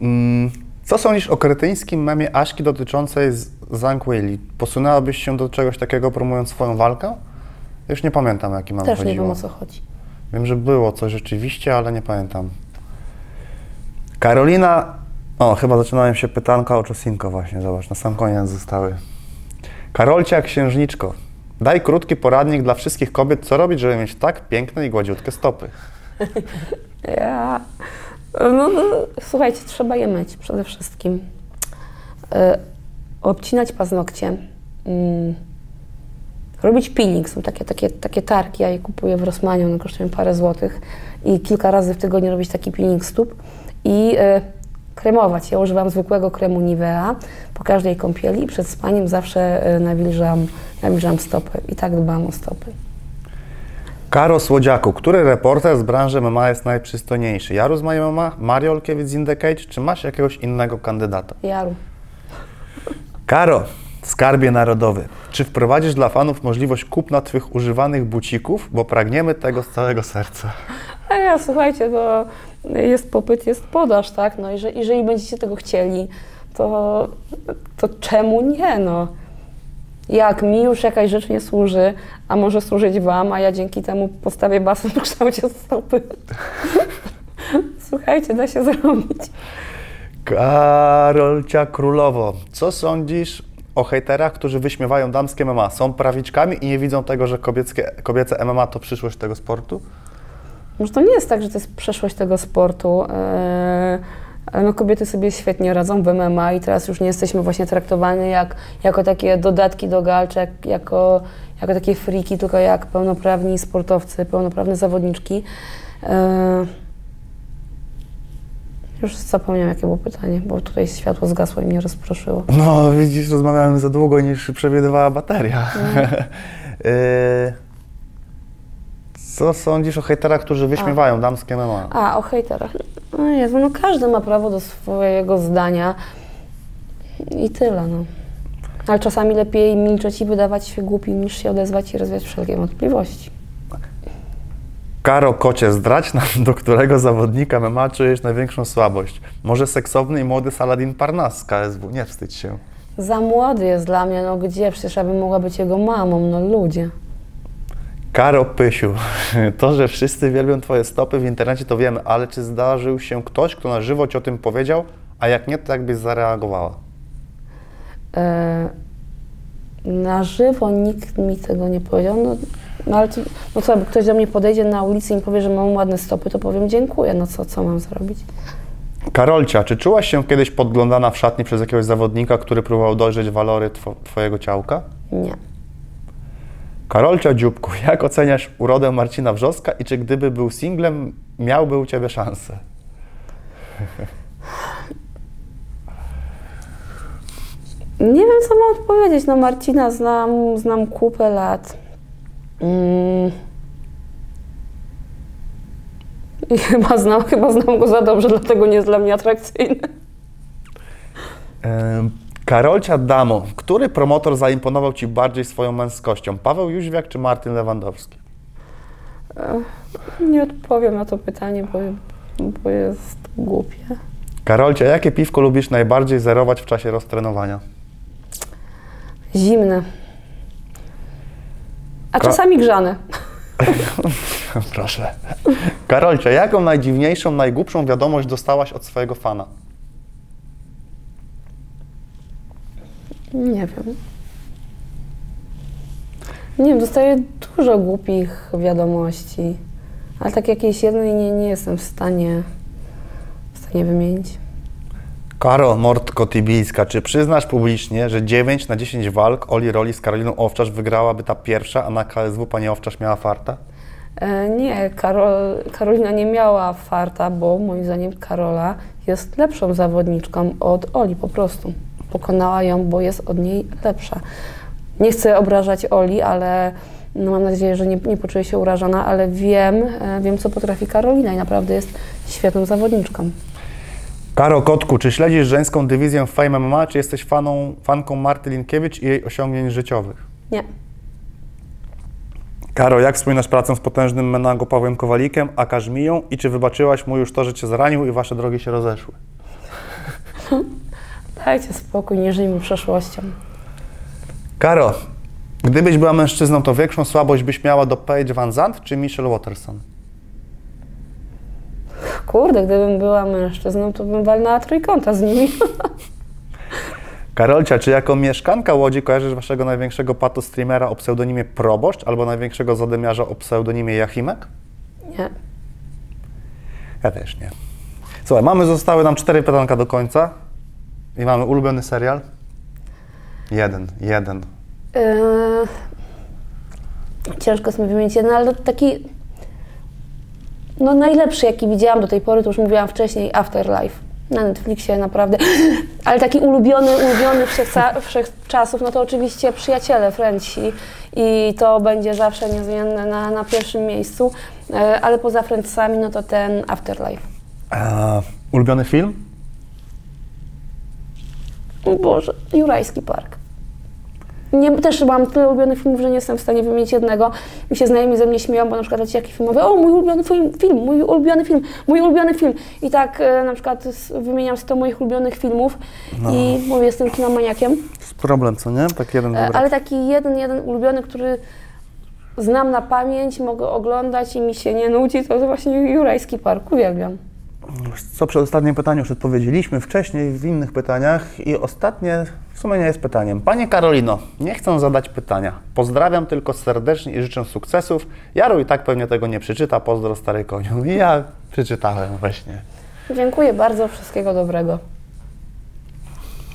Mm. Co sądzisz o kretyńskim memie Aśki dotyczącej Zhang Weili? Posunęłabyś się do czegoś takiego promując swoją walkę? Już nie pamiętam, jaki mam Też chodziło. nie wiem, o co chodzi. Wiem, że było coś rzeczywiście, ale nie pamiętam. Karolina... O, chyba zaczynają się pytanka o Czosinko właśnie, zobacz, na sam koniec zostały. Karolcia Księżniczko, daj krótki poradnik dla wszystkich kobiet, co robić, żeby mieć tak piękne i gładziutkie stopy. Ja... No, no, słuchajcie, trzeba je myć przede wszystkim. E, obcinać paznokcie. Mm, robić peeling. Są takie, takie, takie tarki, ja je kupuję w Rosmaniu, one kosztują parę złotych. I kilka razy w tygodniu robić taki peeling stóp. I e, kremować. Ja używam zwykłego kremu Nivea po każdej kąpieli i przed spaniem zawsze e, nawilżam, nawilżam stopy. I tak dbam o stopy. Karo Słodziaku, który reporter z branży MMA jest najprzystojniejszy? Jaru z MMA, Mario Olkiewicz z In The Cage, czy masz jakiegoś innego kandydata? Jaru. Karo, skarbie narodowy, czy wprowadzisz dla fanów możliwość kupna Twych używanych bucików, bo pragniemy tego z całego serca? A ja, słuchajcie, to jest popyt, jest podaż, tak? No jeżeli, jeżeli będziecie tego chcieli, to, to czemu nie, no? Jak mi już jakaś rzecz nie służy, a może służyć Wam, a ja dzięki temu postawię basen w kształcie stopy. Słuchajcie, da się zrobić. Karolcia Królowo, co sądzisz o hejterach, którzy wyśmiewają damskie MMA? Są prawiczkami i nie widzą tego, że kobieckie, kobiece MMA to przyszłość tego sportu? Może to nie jest tak, że to jest przeszłość tego sportu. Yy ale no kobiety sobie świetnie radzą w MMA i teraz już nie jesteśmy właśnie traktowani jak, jako takie dodatki do galczek, jako, jako takie friki, tylko jak pełnoprawni sportowcy, pełnoprawne zawodniczki. E, już zapomniałam, jakie było pytanie, bo tutaj światło zgasło i mnie rozproszyło. No, widzisz, rozmawiałem za długo niż przewidywała bateria. No. Co sądzisz o hejterach, którzy wyśmiewają A. damskie MMA? A, o hejterach. No Jezu, no każdy ma prawo do swojego zdania i tyle, no. Ale czasami lepiej milczeć i wydawać się głupi, niż się odezwać i rozwiać wszelkie wątpliwości. Karo Kocie, zdradź nam, do którego zawodnika MMA czujesz największą słabość. Może seksowny i młody Saladin Parnas z KSW, nie wstydź się. Za młody jest dla mnie, no gdzie? Przecież ja bym mogła być jego mamą, no ludzie. Karo Pysiu, to, że wszyscy wielbią Twoje stopy w internecie, to wiemy, ale czy zdarzył się ktoś, kto na żywo Ci o tym powiedział, a jak nie, to jak byś zareagowała? E, na żywo nikt mi tego nie powiedział. No, no ale to, no co, jakby ktoś do mnie podejdzie na ulicy i mi powie, że mam ładne stopy, to powiem dziękuję. No co, co mam zrobić? Karolcia, czy czułaś się kiedyś podglądana w szatni przez jakiegoś zawodnika, który próbował dojrzeć walory two, Twojego ciałka? Nie. Karolcia Dziubku, jak oceniasz urodę Marcina Wrzoska i czy gdyby był singlem, miałby u Ciebie szansę? Nie wiem, co mam odpowiedzieć. No Marcina znam, znam kupę lat. Mm. I chyba znam, chyba znam go za dobrze, dlatego nie jest dla mnie atrakcyjny. Karolcia Damo, który promotor zaimponował Ci bardziej swoją męskością? Paweł Jóźwiak czy Martin Lewandowski? Nie odpowiem na to pytanie, bo, bo jest głupie. Karolcia, jakie piwko lubisz najbardziej zerować w czasie roztrenowania? Zimne. A Ka- czasami grzane. Proszę. Karolcia, jaką najdziwniejszą, najgłupszą wiadomość dostałaś od swojego fana? Nie wiem. Nie wiem, dostaję dużo głupich wiadomości, ale tak jakiejś jednej nie, nie jestem w stanie, w stanie wymienić. Karo Mortko-Tibińska, czy przyznasz publicznie, że 9 na 10 walk Oli Roli z Karoliną Owczarz wygrałaby ta pierwsza, a na KSW pani Owczarz miała farta? E, nie, Karol, Karolina nie miała farta, bo moim zdaniem Karola jest lepszą zawodniczką od Oli po prostu. Pokonała ją, bo jest od niej lepsza. Nie chcę obrażać Oli, ale no mam nadzieję, że nie, nie poczuję się urażona, ale wiem, e, wiem, co potrafi Karolina i naprawdę jest świetną zawodniczką. Karo Kotku, czy śledzisz żeńską dywizję w Fame MMA, czy jesteś faną, fanką Marty Linkiewicz i jej osiągnięć życiowych? Nie. Karo, jak wspominasz pracę z potężnym Menago Pawłem Kowalikiem, a Każmiją i czy wybaczyłaś mu już to, że cię zranił i wasze drogi się rozeszły? Dajcie spokój, nie żyjmy przeszłością. Karo, gdybyś była mężczyzną, to większą słabość byś miała do Paige Van Zandt czy Michelle Watterson? Kurde, gdybym była mężczyzną, to bym walnęła trójkąta z nimi. Karolcia, czy jako mieszkanka Łodzi kojarzysz waszego największego patostreamera o pseudonimie Proboszcz albo największego zadymiarza o pseudonimie Jachimek? Nie. Ja też nie. Słuchaj, mamy, zostały nam cztery pytanka do końca i mamy ulubiony serial? Jeden, jeden. Yy, ciężko mi wymienić jeden, ale taki no najlepszy, jaki widziałam do tej pory, to już mówiłam wcześniej, Afterlife. Na Netflixie naprawdę, ale taki ulubiony, ulubiony wszechczasów, no to oczywiście Przyjaciele Frenci i to będzie zawsze niezmienne na, na pierwszym miejscu, Yy, ale poza Friendsami, no to ten Afterlife. Eee, ulubiony film? O Boże, Jurajski Park. Nie, też mam tyle ulubionych filmów, że nie jestem w stanie wymienić jednego. Mi się znajomi ze mnie śmieją, bo na przykład leci jakiś film, mówię, o mój ulubiony film, film, mój ulubiony film, mój ulubiony film. I tak e, na przykład wymieniam 100 moich ulubionych filmów i mówię, jestem kinomaniakiem. Z problem, co nie? Tak jeden E, dobry. ale taki jeden, jeden ulubiony, który znam na pamięć, mogę oglądać i mi się nie nudzi, to jest właśnie Jurajski Park. Uwielbiam. Co przy ostatnim pytaniu już odpowiedzieliśmy wcześniej w innych pytaniach i ostatnie w sumie nie jest pytaniem. Panie Karolino, nie chcę zadać pytania. Pozdrawiam tylko serdecznie i życzę sukcesów. Jaro i tak pewnie tego nie przeczyta. Pozdro stary koniu. I ja przeczytałem właśnie. Dziękuję bardzo, wszystkiego dobrego.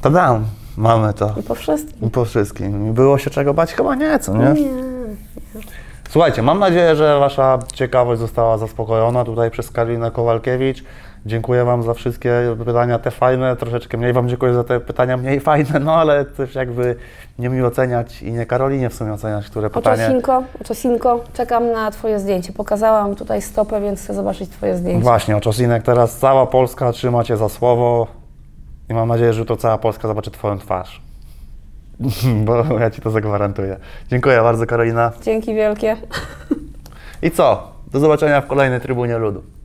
Tadam, mamy to. I po wszystkim. I po wszystkim. Było się czego bać? Chyba nie, co nie? Nie. Słuchajcie, mam nadzieję, że Wasza ciekawość została zaspokojona tutaj przez Karolinę Kowalkiewicz. Dziękuję Wam za wszystkie pytania, te fajne, troszeczkę mniej Wam dziękuję za te pytania mniej fajne, no ale też jakby nie mi oceniać i nie Karolinie w sumie oceniać, które pytanie... Oczosinko, Oczosinko, czekam na Twoje zdjęcie. Pokazałam tutaj stopę, więc chcę zobaczyć Twoje zdjęcie. Właśnie, Oczosinek, teraz cała Polska trzyma Cię za słowo i mam nadzieję, że to cała Polska zobaczy Twoją twarz. Bo ja Ci to zagwarantuję. Dziękuję bardzo Karolina. Dzięki wielkie. I co? Do zobaczenia w kolejnej Trybunie Ludu.